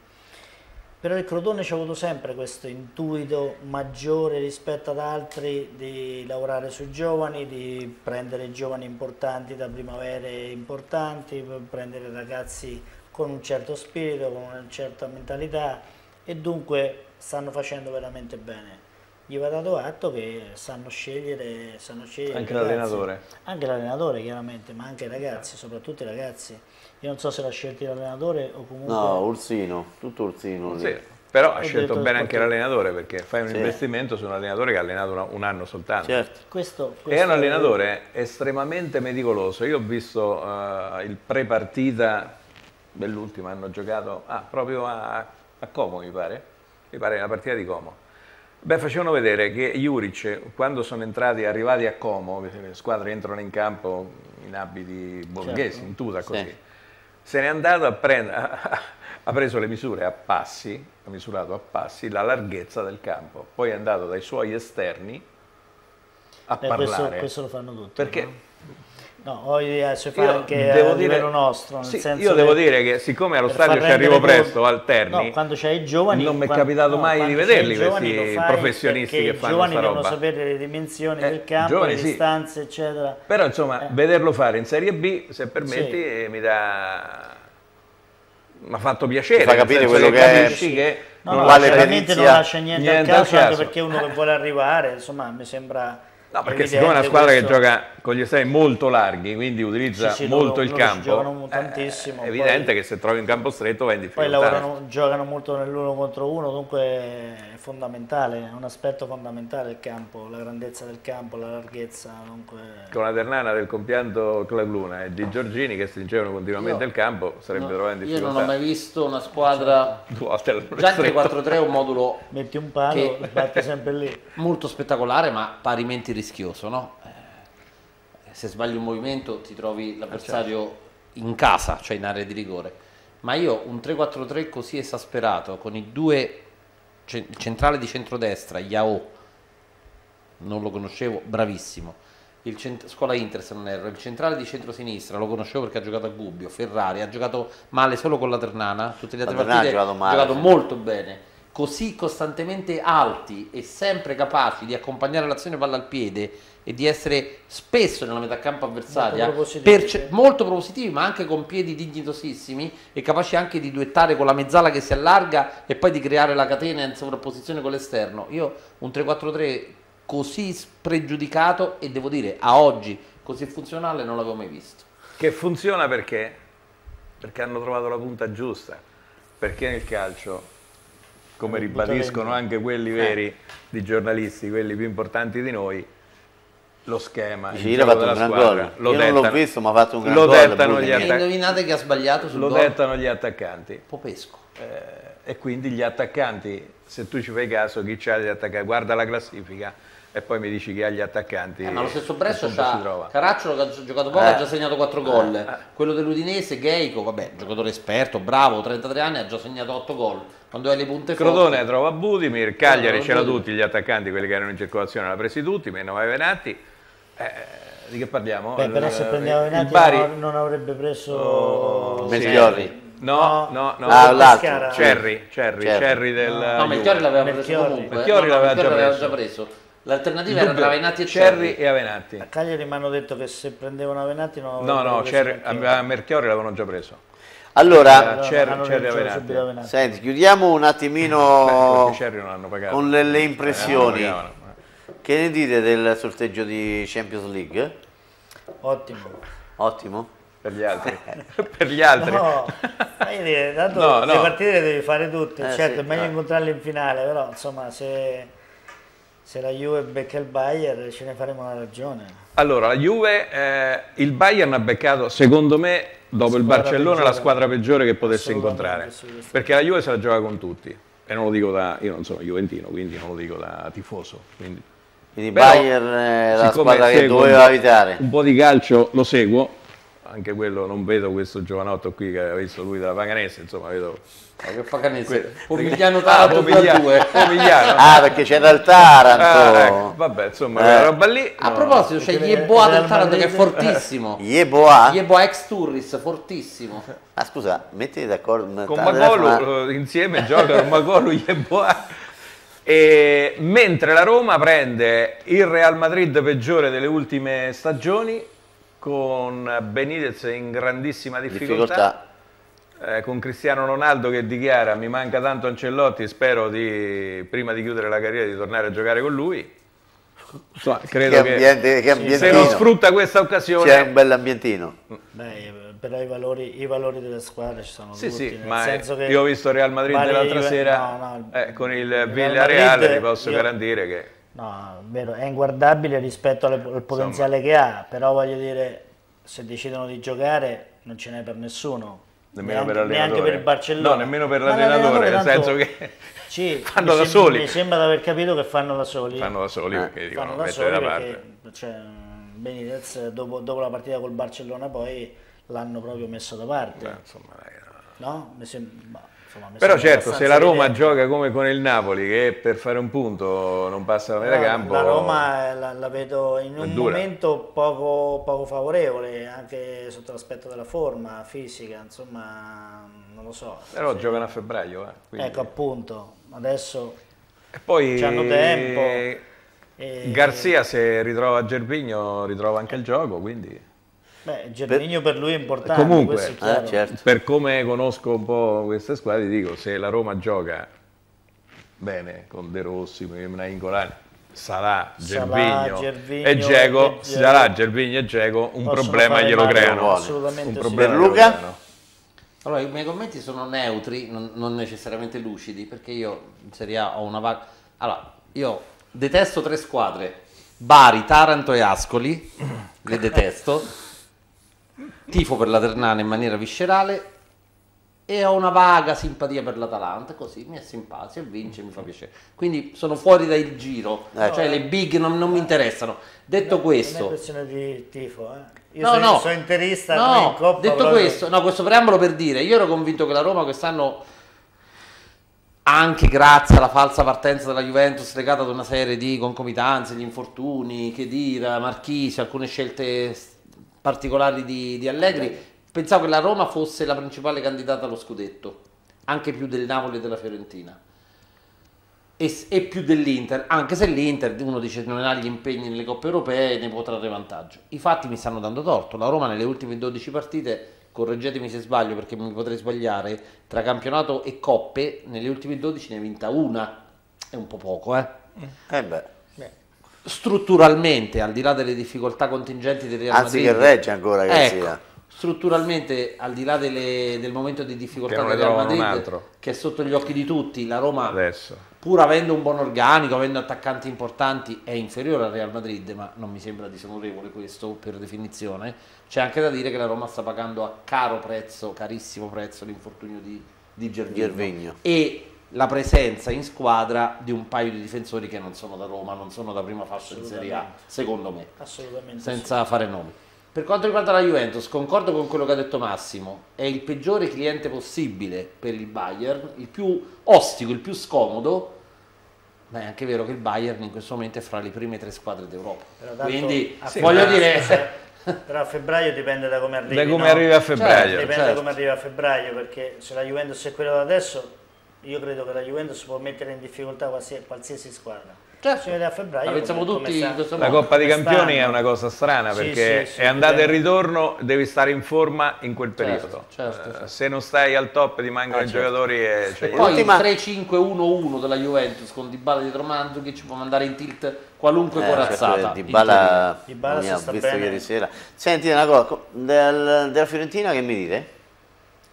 Però il Crotone ci ha avuto sempre questo intuito maggiore rispetto ad altri di lavorare sui giovani, di prendere giovani importanti da primavere importanti, prendere ragazzi con un certo spirito, con una certa mentalità e dunque stanno facendo veramente bene. Gli va dato atto che sanno scegliere, sanno scegliere Anche l'allenatore. Anche l'allenatore chiaramente, ma anche i ragazzi, soprattutto i ragazzi. Io non so se l'ha scelto l'allenatore o comunque... No, Ursino, tutto Ursino. Sì, però ha scelto bene anche l'allenatore perché fai un Sì. investimento su un allenatore che ha allenato un anno soltanto. Certo. Questo, È questo un allenatore estremamente meticoloso. Io ho visto eh, il pre-partita dell'ultimo, hanno giocato ah, proprio a, a Como, mi pare. Mi pare la partita di Como. Beh, facevano vedere che Juric, quando sono entrati, arrivati a Como, le squadre entrano in campo in abiti borghesi, Certo. in tuta così, Sì. se n'è andato a prendere, (laughs) ha preso le misure a passi, ha misurato a passi la larghezza del campo, poi è andato dai suoi esterni a Eh, parlare. questo, questo lo fanno tutti. Perché no? No, si fa io anche devo a dire- livello nostro, nel sì, senso io devo che dire che siccome allo stadio ci arrivo presto al Terni, no, quando c'hai i giovani non mi è capitato no, mai di vederli questi lo fai professionisti perché che i fanno giovani devono roba. sapere le dimensioni Eh, del campo, giovani le sì. distanze, eccetera. però insomma Eh. vederlo fare in Serie B, se permetti, Sì. eh, mi dà mi ha fatto piacere, Ti fa capire quello che che è- capisci che No, non no, vale non lascia niente, niente al al caso, anche caso. perché uno che vuole arrivare, insomma, mi sembra No, perché siccome è una squadra che questo. gioca con gli esterni molto larghi, quindi utilizza Sì, sì, molto loro- il loro campo, eh, tantissimo, è evidente poi- che se trovi un campo stretto vai in Poi difficoltà. lavorano, giocano molto nell'uno contro uno, dunque fondamentale, è un aspetto fondamentale il campo, la grandezza del campo, la larghezza, dunque... Con la ternana del compianto Club Luna e di Giorgini che stringevano continuamente Io- il campo, sarebbero trovati in Io difficoltà. non ho mai visto una squadra, già il (laughs) ristretto. 3-4-3 è un modulo Metti un palo, Che- sbatti sempre lì. (laughs) molto spettacolare ma parimenti rischioso, no? Eh, Se sbagli un movimento ti trovi l'avversario in casa, cioè in area di rigore. Ma io un 3-4-3 così esasperato, con i due centrale di centrodestra, Yao, non lo conoscevo, bravissimo. Il cent- scuola Inter se non erro, il centrale di centrosinistra lo conoscevo perché ha giocato a Gubbio, Ferrari, ha giocato male solo con la Ternana, tutte le altre partite ha giocato male, ha giocato molto bene, così costantemente alti e sempre capaci di accompagnare l'azione palla al piede e di essere spesso nella metà campo avversaria, Molto propositivi, molto propositivi ma anche con piedi dignitosissimi e capaci anche di duettare con la mezzala che si allarga e poi di creare la catena in sovrapposizione con l'esterno. Io un 3-4-3 così spregiudicato e devo dire a oggi così funzionale non l'avevo mai visto. Che funziona perché? Perché hanno trovato la punta giusta. Perché nel calcio, come Eh, ribadiscono anche quelli veri di giornalisti, quelli più importanti di noi, lo schema, il Dici, ieri ha fatto un della gran squadra, gol. Io non l'ho visto, ma ha fatto un gran lo gol, dettano gli Attac- indovinate che ha sbagliato sul Lo gol? dettano gli attaccanti. Popesco. Eh, e quindi gli attaccanti, se tu ci fai caso, chi c'ha gli attaccanti, guarda la classifica e poi mi dici chi ha gli attaccanti. Eh, ma lo stesso si c'ha. Caracciolo che ha gio- giocato poco Eh. ha già segnato 4 gol quello dell'Udinese Geico vabbè giocatore esperto bravo 33 anni ha già segnato 8 gol quando hai le punte Crotone forti trova Budimir, Cagliari No, c'era Budimir. tutti gli attaccanti, quelli che erano in circolazione, l'ha presi tutti, meno mai Venatti. Eh, di che parliamo? Beh, però se prendeva il Venati Bari- non, avrebbe preso... Oh, sì. Melchiorri. No, no, no. Ah, l'altro. Cerri, Cerri, Cerri. Del No. Melchiorri l'aveva preso Melchiorri. comunque Melchiorri l'aveva già Melchiorri preso. l'alternativa era tra Venati e Cerri Cerri e Avenatti. A Cagliari mi hanno detto che se prendevano Venati non No, no, Cerri, Melchiorri. a Merchiori l'avevano già preso. Allora, Allora, Cerri- Cerri Avenatti. subito a Venati. senti, chiudiamo un Beh, attimino Cerri non hanno pagato. con le, Eh, impressioni. pagavano. Che ne dite del sorteggio di Champions League? Ottimo. Ottimo. Per gli altri. (laughs) per gli altri. No, dire, tanto No, le no. partite le devi fare tutte, Eh, certo sì, è meglio eh. incontrarle in finale, però insomma se, se la Juve becca il Bayern ce ne faremo una ragione. Allora, la Juve, eh, il Bayern ha beccato, secondo me, dopo il Barcellona, la peggiore. squadra peggiore che potesse incontrare. Perché la Juve se la gioca con tutti. E non lo dico da, io non sono juventino, quindi non lo dico da tifoso. Quindi. Quindi Però, Bayern è la siccome squadra che doveva evitare. Un po' di calcio lo seguo, anche quello non vedo questo giovanotto qui che aveva visto lui della Paganese, insomma vedo... Ma che fa canese Pomigliano Ah, Taranto 2 a Pomigliano, 2 (laughs) Pomigliano. Ah, perché c'era il Taranto. Ah, ecco, vabbè, insomma, Eh. quella roba lì... a no. proposito c'è Perché Yeboah del Taranto che è fortissimo (laughs) Yeboah? Yeboah ex Turris fortissimo Ah, scusa, mettiti d'accordo. con Magolo eh, insieme giocano Magolo Yeboah e mentre la Roma prende il Real Madrid peggiore delle ultime stagioni con Benitez in grandissima difficoltà, difficoltà. eh, con Cristiano Ronaldo che dichiara mi manca tanto Ancelotti, spero di, prima di chiudere la carriera di tornare a giocare con lui. Insomma, credo Che ambiente- che che se non sfrutta questa occasione... C'è un bell'ambientino. Beh, però i valori, i valori delle squadre ci sono Sì, tutti, sì, ma che io ho visto Real Madrid vari- l'altra sera no, no, eh, con il Real Villarreal, Madrid, ti posso io- garantire che... No, è vero, è inguardabile rispetto alle- al potenziale che ha, però voglio dire, se decidono di giocare non ce n'è per nessuno. Nemmeno neanche, per l'allenatore. neanche per il Barcellona. No, nemmeno per l'allenatore, nel senso che (laughs) sì, (laughs) fanno da sem- soli. Mi sembra di aver capito che fanno da soli. fanno da soli Eh, perché dicono fanno da mettere soli da parte. perché cioè, Benitez dopo, dopo la partita col Barcellona poi l'hanno proprio messo da parte. Beh, insomma, no. No? Mi sem- ma, insomma, Però sembra certo, se la Roma evidente. gioca come con il Napoli, che per fare un punto non passa da metà No, campo, La Roma eh, la, la vedo in un dura. momento poco, poco favorevole, anche sotto l'aspetto della forma fisica, insomma, non lo so. però Sì. giocano a febbraio. eh, quindi- Ecco appunto, adesso E poi c'hanno tempo. e- Garzia se ritrova Gervigno ritrova anche il gioco, quindi Beh, Gervinho per lui è importante, Comunque, questo è chiaro. Eh, certo. per come conosco un po' queste squadre dico se la Roma gioca bene con De Rossi, Naingolani, Salà, Gervigno Gervinho e Geco, Salà, Gervigno e Geco un problema glielo creano. Assolutamente Un sì. problema Per glielo Luca? Allora, i miei commenti sono neutri, non, non necessariamente lucidi, perché io in Serie A ho una vaga... Allora, io detesto tre squadre, Bari, Taranto e Ascoli, le detesto, tifo per la Ternana in maniera viscerale e ho una vaga simpatia per l'Atalanta, così mi è simpatico e vince, mi fa piacere. Quindi sono fuori dal giro, Eh. cioè le big non, non mi interessano. Detto Non è questo... questione di tifo, eh. Io No, sono, no. sono interista No, in Coppa. detto proprio- questo, no, questo preambolo per dire, io ero convinto che la Roma quest'anno, anche grazie alla falsa partenza della Juventus legata ad una serie di concomitanze, gli infortuni, Chedira, Marchisi, alcune scelte particolari di, di Allegri, pensavo che la Roma fosse la principale candidata allo scudetto, anche più del Napoli e della Fiorentina. E, e più dell'Inter, anche se l'Inter uno dice non ha gli impegni nelle coppe europee ne può trarre vantaggio. I fatti mi stanno dando torto. La Roma nelle ultime 12 partite, correggetemi se sbaglio perché mi potrei sbagliare, tra campionato e coppe, nelle ultime 12 ne ha vinta una. È un po' poco, eh. Eh beh, Strutturalmente, al di là delle difficoltà contingenti del Real Anzi, Madrid, che regge ancora Garzia. Ecco, strutturalmente, al di là delle- del momento di difficoltà Che del Real Madrid, che è sotto gli occhi di tutti, la Roma Adesso. pur avendo un buon organico, avendo attaccanti importanti, è inferiore al Real Madrid, ma non mi sembra disonorevole questo per definizione. C'è anche da dire che la Roma sta pagando a caro prezzo, carissimo prezzo, l'infortunio di, di Gervigno. Gervinho. E la presenza in squadra di un paio di difensori che non sono da Roma, non sono da prima fascia in Serie A, secondo me Assolutamente. sì. senza fare nomi. Per quanto riguarda la Juventus, concordo con quello che ha detto Massimo, è il peggiore cliente possibile per il Bayern, il più ostico, il più scomodo, ma è anche vero che il Bayern in questo momento è fra le prime tre squadre d'Europa. Quindi a voglio febbraio- dire, (laughs) Però a febbraio dipende da come arrivi. Da come no? arrivi a febbraio. Dipende certo. da come arriva a febbraio, perché se la Juventus è quella da adesso, io credo che la Juventus può mettere in difficoltà qualsiasi, qualsiasi squadra. Certo. A febbraio. La pensiamo tutti in questo La. Coppa dei Campioni è una cosa strana Sì, perché sì, sì, è andata e ritorno, devi stare in forma in quel Certo, periodo. certo, Eh, Se non stai al top ti mancano Ah, i certo. giocatori e cioè, Poi L'ultima- il 3-5-1-1 della Juventus con Dybala dietro Mandzukic può mandare in tilt qualunque Eh, corazzata. certo, in Dybala, Dybala non si sta visto bene. ieri sera. Senti una cosa, co- del- della Fiorentina che mi dite?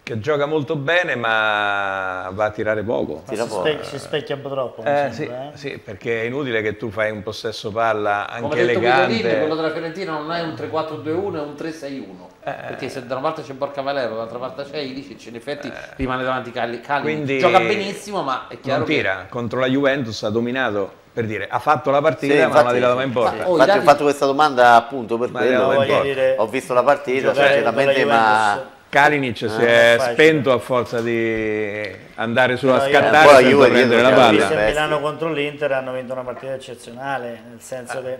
Che gioca molto bene ma va a tirare poco. Si, fuori. spe- si specchia un po' troppo. Eh, sì, eh. sì, perché è inutile che tu fai un possesso palla Come anche ha detto Guidolini, quello elegante. della Fiorentina non è un 3-4-2-1, è un 3-6-1. Perché se da una parte c'è Borca Valero, dall'altra parte c'è Ilicic, in effetti rimane davanti Calli. Calli. Quindi Gioca benissimo, ma è chiaro Non che... tira, contro la Juventus ha dominato, per dire, ha fatto la partita Sì, ma non infatti- l'ha tirata mai in sì, porta. Oh, infatti ho dati- fatto questa domanda appunto per Ma quello, dire, ho visto la partita, con la ma... Kalinic si non è spento a forza di andare sulla la senza Juve prendere la palla. Bestia. Milano contro l'Inter hanno vinto una partita eccezionale, nel senso Eh. che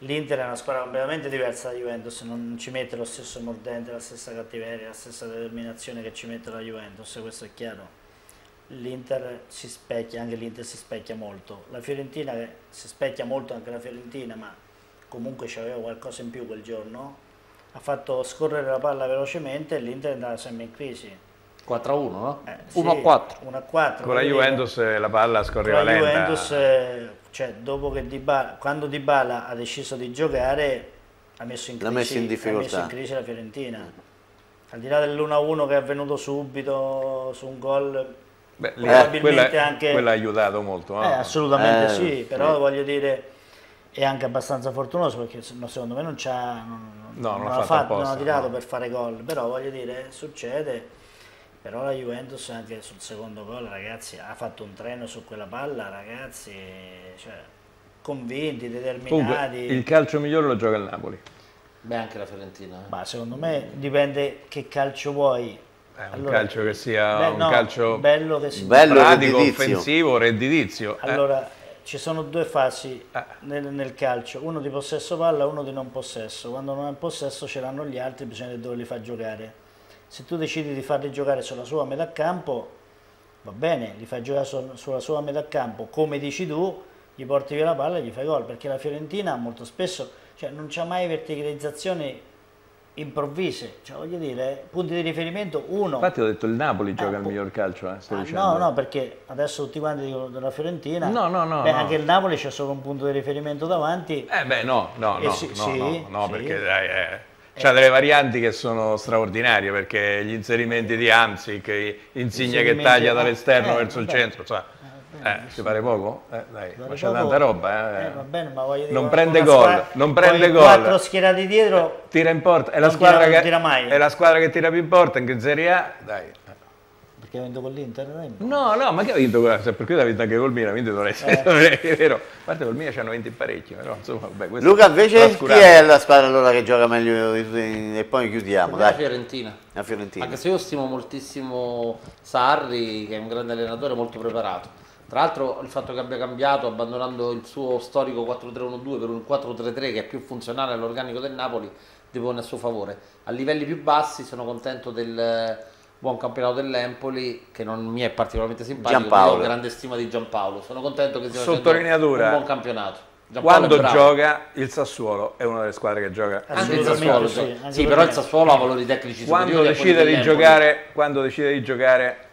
l'Inter è una squadra completamente diversa da Juventus, non ci mette lo stesso mordente, la stessa cattiveria, la stessa determinazione che ci mette la Juventus, questo è chiaro. L'Inter si specchia, anche l'Inter si specchia molto. La Fiorentina che si specchia molto anche la Fiorentina, ma comunque c'aveva qualcosa in più quel giorno. Ha fatto scorrere la palla velocemente e l'Inter è andata sempre in crisi. 4 a 1, no? Eh, 1 sì, a 4. 1 a 4. Con la Juventus eh, la palla scorreva Con la lenta. Juventus, eh, cioè, dopo che Dybala, quando Dybala ha deciso di giocare, ha messo in L'ha crisi, messo in ha messo in crisi la Fiorentina. Al di là dell'1-1 che è avvenuto subito su un gol, Beh, probabilmente quella, anche- quella ha aiutato molto. no? eh, assolutamente Eh, sì, però voglio dire è anche abbastanza fortunoso perché secondo me non c'ha non, No, non l'ha ha fatto fatto, non apposta, ha tirato no. per fare gol, però voglio dire succede. Però la Juventus anche sul secondo gol, ragazzi, ha fatto un treno su quella palla, ragazzi, cioè, convinti, Comunque, determinati. il calcio migliore lo gioca il Napoli. Beh, anche la Fiorentina. eh. Ma secondo me dipende che calcio vuoi. È un Allora, calcio che sia beh, un no, calcio bello che si Bello pratico, redditizio. offensivo, redditizio. eh. Ci sono due fasi Eh. nel, nel calcio, uno di possesso palla e uno di non possesso. Quando non è possesso ce l'hanno gli altri, bisogna dove li fa giocare. Se tu decidi di farli giocare sulla sua metà campo, va bene, li fai giocare su- sulla sua metà campo, come dici tu, gli porti via la palla e gli fai gol, perché la Fiorentina molto spesso cioè, non c'ha mai verticalizzazioni improvvise, cioè, voglio dire, punti di riferimento uno. Infatti ho detto il Napoli gioca il po- miglior calcio, eh, sto Ah, dicendo. no, no, perché adesso tutti quanti dicono della Fiorentina. No, no, no, Beh, no. anche il Napoli c'è solo un punto di riferimento davanti. Eh beh no, no, Eh no, sì, no, sì, no, no, sì. perché dai, eh, c'ha delle varianti che sono straordinarie, perché gli inserimenti di Amsic, Insigne che taglia dall'esterno eh, verso il vabbè. centro, sai. Eh, ti pare poco? Eh, dai, ma c'è tanta roba, eh. Eh, va bene, ma voglio dire, Non con prende gol, squadra- non prende con gol. quattro schierati dietro, Tira in porta, è la, squadra tira- che, tira mai. è la squadra che tira più in porta anche in Serie A, dai. perché ha vinto con l'Inter. No, no, ma che ha vinto? Guarda, se per cui ha vinto anche col Milan, quindi dovrei Eh. (laughs) è vero. A parte col Milan c'hanno 20 parecchi, però insomma, vabbè, Luca invece chi è la squadra allora che gioca meglio e poi chiudiamo, La dai. Fiorentina. La Fiorentina. Anche se io stimo moltissimo Sarri, che è un grande allenatore molto preparato. Tra l'altro il fatto che abbia cambiato, abbandonando il suo storico 4-3-1-2 per un 4-3-3 che è più funzionale all'organico del Napoli, depone a suo favore. A livelli più bassi sono contento del eh, buon campionato dell'Empoli, che non mi è particolarmente simpatico, Giampaolo. ho grande stima di Giampaolo. Sono contento che facendo Sottolineatura. un buon campionato. Giampaolo Quando gioca il Sassuolo è una delle squadre che gioca Anche il Sassuolo, sì, sì, anche sì, per però il Sassuolo ha valori tecnici quando decide di dell'Empoli. giocare quando decide di giocare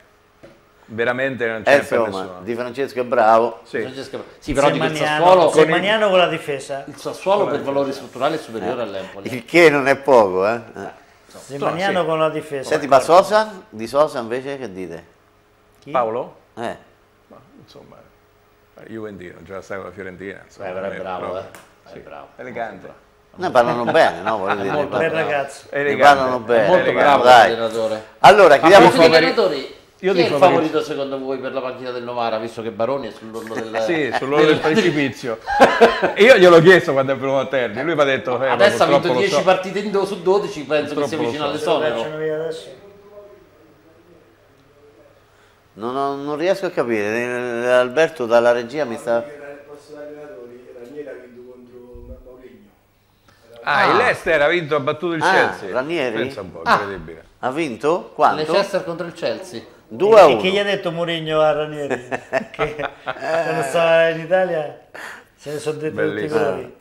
veramente non Eh, c'è per insomma, nessuno Di Francesco è bravo. Sì. Francesco- Sì, però dico il Sassuolo, con il- Maniano con la difesa, il Sassuolo per valori strutturali è superiore all'Empoli. Il che non è poco, eh. Eh. se Maniano sì. con la difesa. Senti, ma Sosa? Di Sosa invece che dite? Chi? Paolo? Eh. Ma, insomma Juventino, già sta con la Fiorentina insomma, Eh, però è bravo, proprio- eh. È sì, bravo. elegante Ne parlano bene, no? Voglio (laughs) dire, Bel ragazzo. ne parlano bene. molto elegante, bravo dai. Allora, Ma chiudiamo di con... Io chi è dico il favorito secondo voi per la panchina del Novara, visto che Baroni è sull'orlo del... Sì, sull'ora del precipizio. Io gliel'ho chiesto quando è venuto a Terni, lui mi ha detto... eh, Adesso ha vinto purtroppo lo 10 so. partite in do- su 12, penso che sia Purtroppo vicino so. all'esonero. Non, ho- non riesco a capire, Alberto dalla regia mi sta... Il posto di allenatori, Ranieri ha vinto contro Mauregno. Ah, il Leicester ha vinto, ha battuto il Ah, Chelsea. Ranieri? Pensa un po', Ah. incredibile. Ha vinto? Quanto? Leicester contro il Chelsea. 2 a E che gli 1. ha detto Mourinho a Ranieri? (laughs) che quando stava in Italia se ne sono detti tutti i Bellissimo. colori.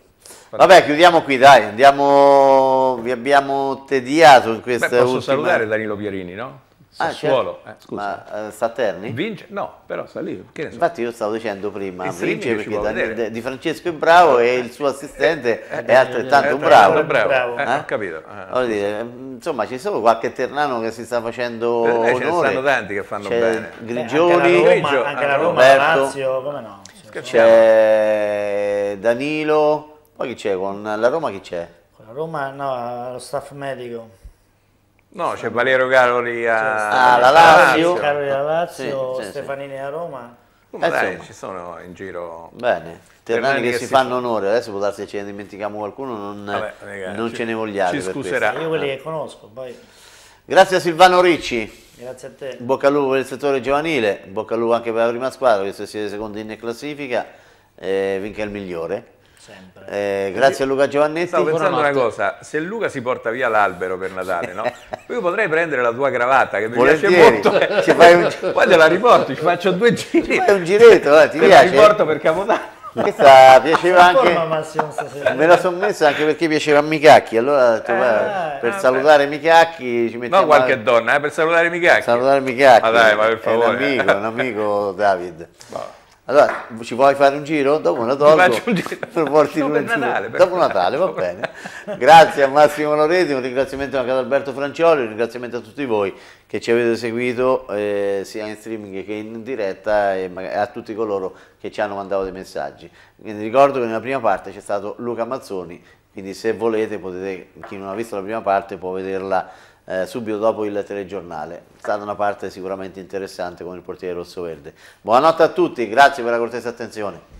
Vabbè, chiudiamo qui, dai. Andiamo... Vi abbiamo tediato in Beh, questa posso ultima... salutare Danilo Pierini, no? Ah, Sassuolo. certo. eh, scusa. Ma eh, sta a Terni? Vince? No, però sta lì. Che ne so. Infatti io stavo dicendo prima, Il vince ci perché può Dani- vedere. De- Di Francesco è bravo e il suo assistente è Eh, altrettanto eh, bravo. bravo. Eh, Eh? Ho capito. eh. Dire, insomma, c'è solo qualche ternano che si sta facendo Eh, ce ne onore. stanno tanti che fanno C'è bene. Grigioni, Eh, anche la Roma, anche la ah, Roma, Roberto. Lazio, come no? C'è Danilo, poi chi c'è con la Roma chi c'è? Con la Roma no, lo staff medico. No, c'è Valerio Calori a... Ah, la a Lazio. Carlo della Lazio, Sì, sì, sì. Stefanini a Roma. Ma Eh, dai, ci sono in giro... Bene, ternani Ternani che, che si si fanno onore, adesso può darsi che ce ne dimentichiamo qualcuno, non, Vabbè, raga, non ci- ce ne vogliate. ci per scuserà. questo. Io quelli che conosco, poi Grazie a Silvano Ricci. grazie a te. Bocca al lupo per il settore giovanile, bocca al lupo anche per la prima squadra, visto che siete secondi in classifica, eh, vinca il migliore. Sempre. Eh, grazie a Luca Giovannetti. Stavo pensando una Buonanotte. cosa, se Luca si porta via l'albero per Natale, no? (laughs) Io potrei prendere la tua cravatta che mi Volentieri. piace molto. (laughs) Ci fai un- Poi te la riporto, ci faccio due giri. Fai un giretto, eh, ti Te la piace? riporto per Capodanno. Questa piaceva anche... Me la sono messa anche perché piaceva a Micacchi, allora detto, Eh, eh, per vabbè. salutare Micacchi ci mettiamo... No, qualche a- donna, eh, per salutare Micacchi. Salutare Micacchi, Ma dai, ma per è favore. un amico, è un amico David. No. Allora, ci vuoi fare un giro? Dopo Ti tolgo. faccio un giro. Porti Dopo lunedì. Natale, per Dopo. Natale, va bene. Grazie a Massimo Loreti, un ringraziamento anche ad Alberto Francioli, un ringraziamento a tutti voi che ci avete seguito eh, sia in streaming che in diretta e a tutti coloro che ci hanno mandato dei messaggi. Quindi ricordo che nella prima parte c'è stato Luca Mazzoni, quindi se volete potete, chi non ha visto la prima parte può vederla eh, subito dopo il telegiornale. È stata una parte sicuramente interessante con il portiere rossoverde. Buonanotte a tutti, grazie per la cortese attenzione.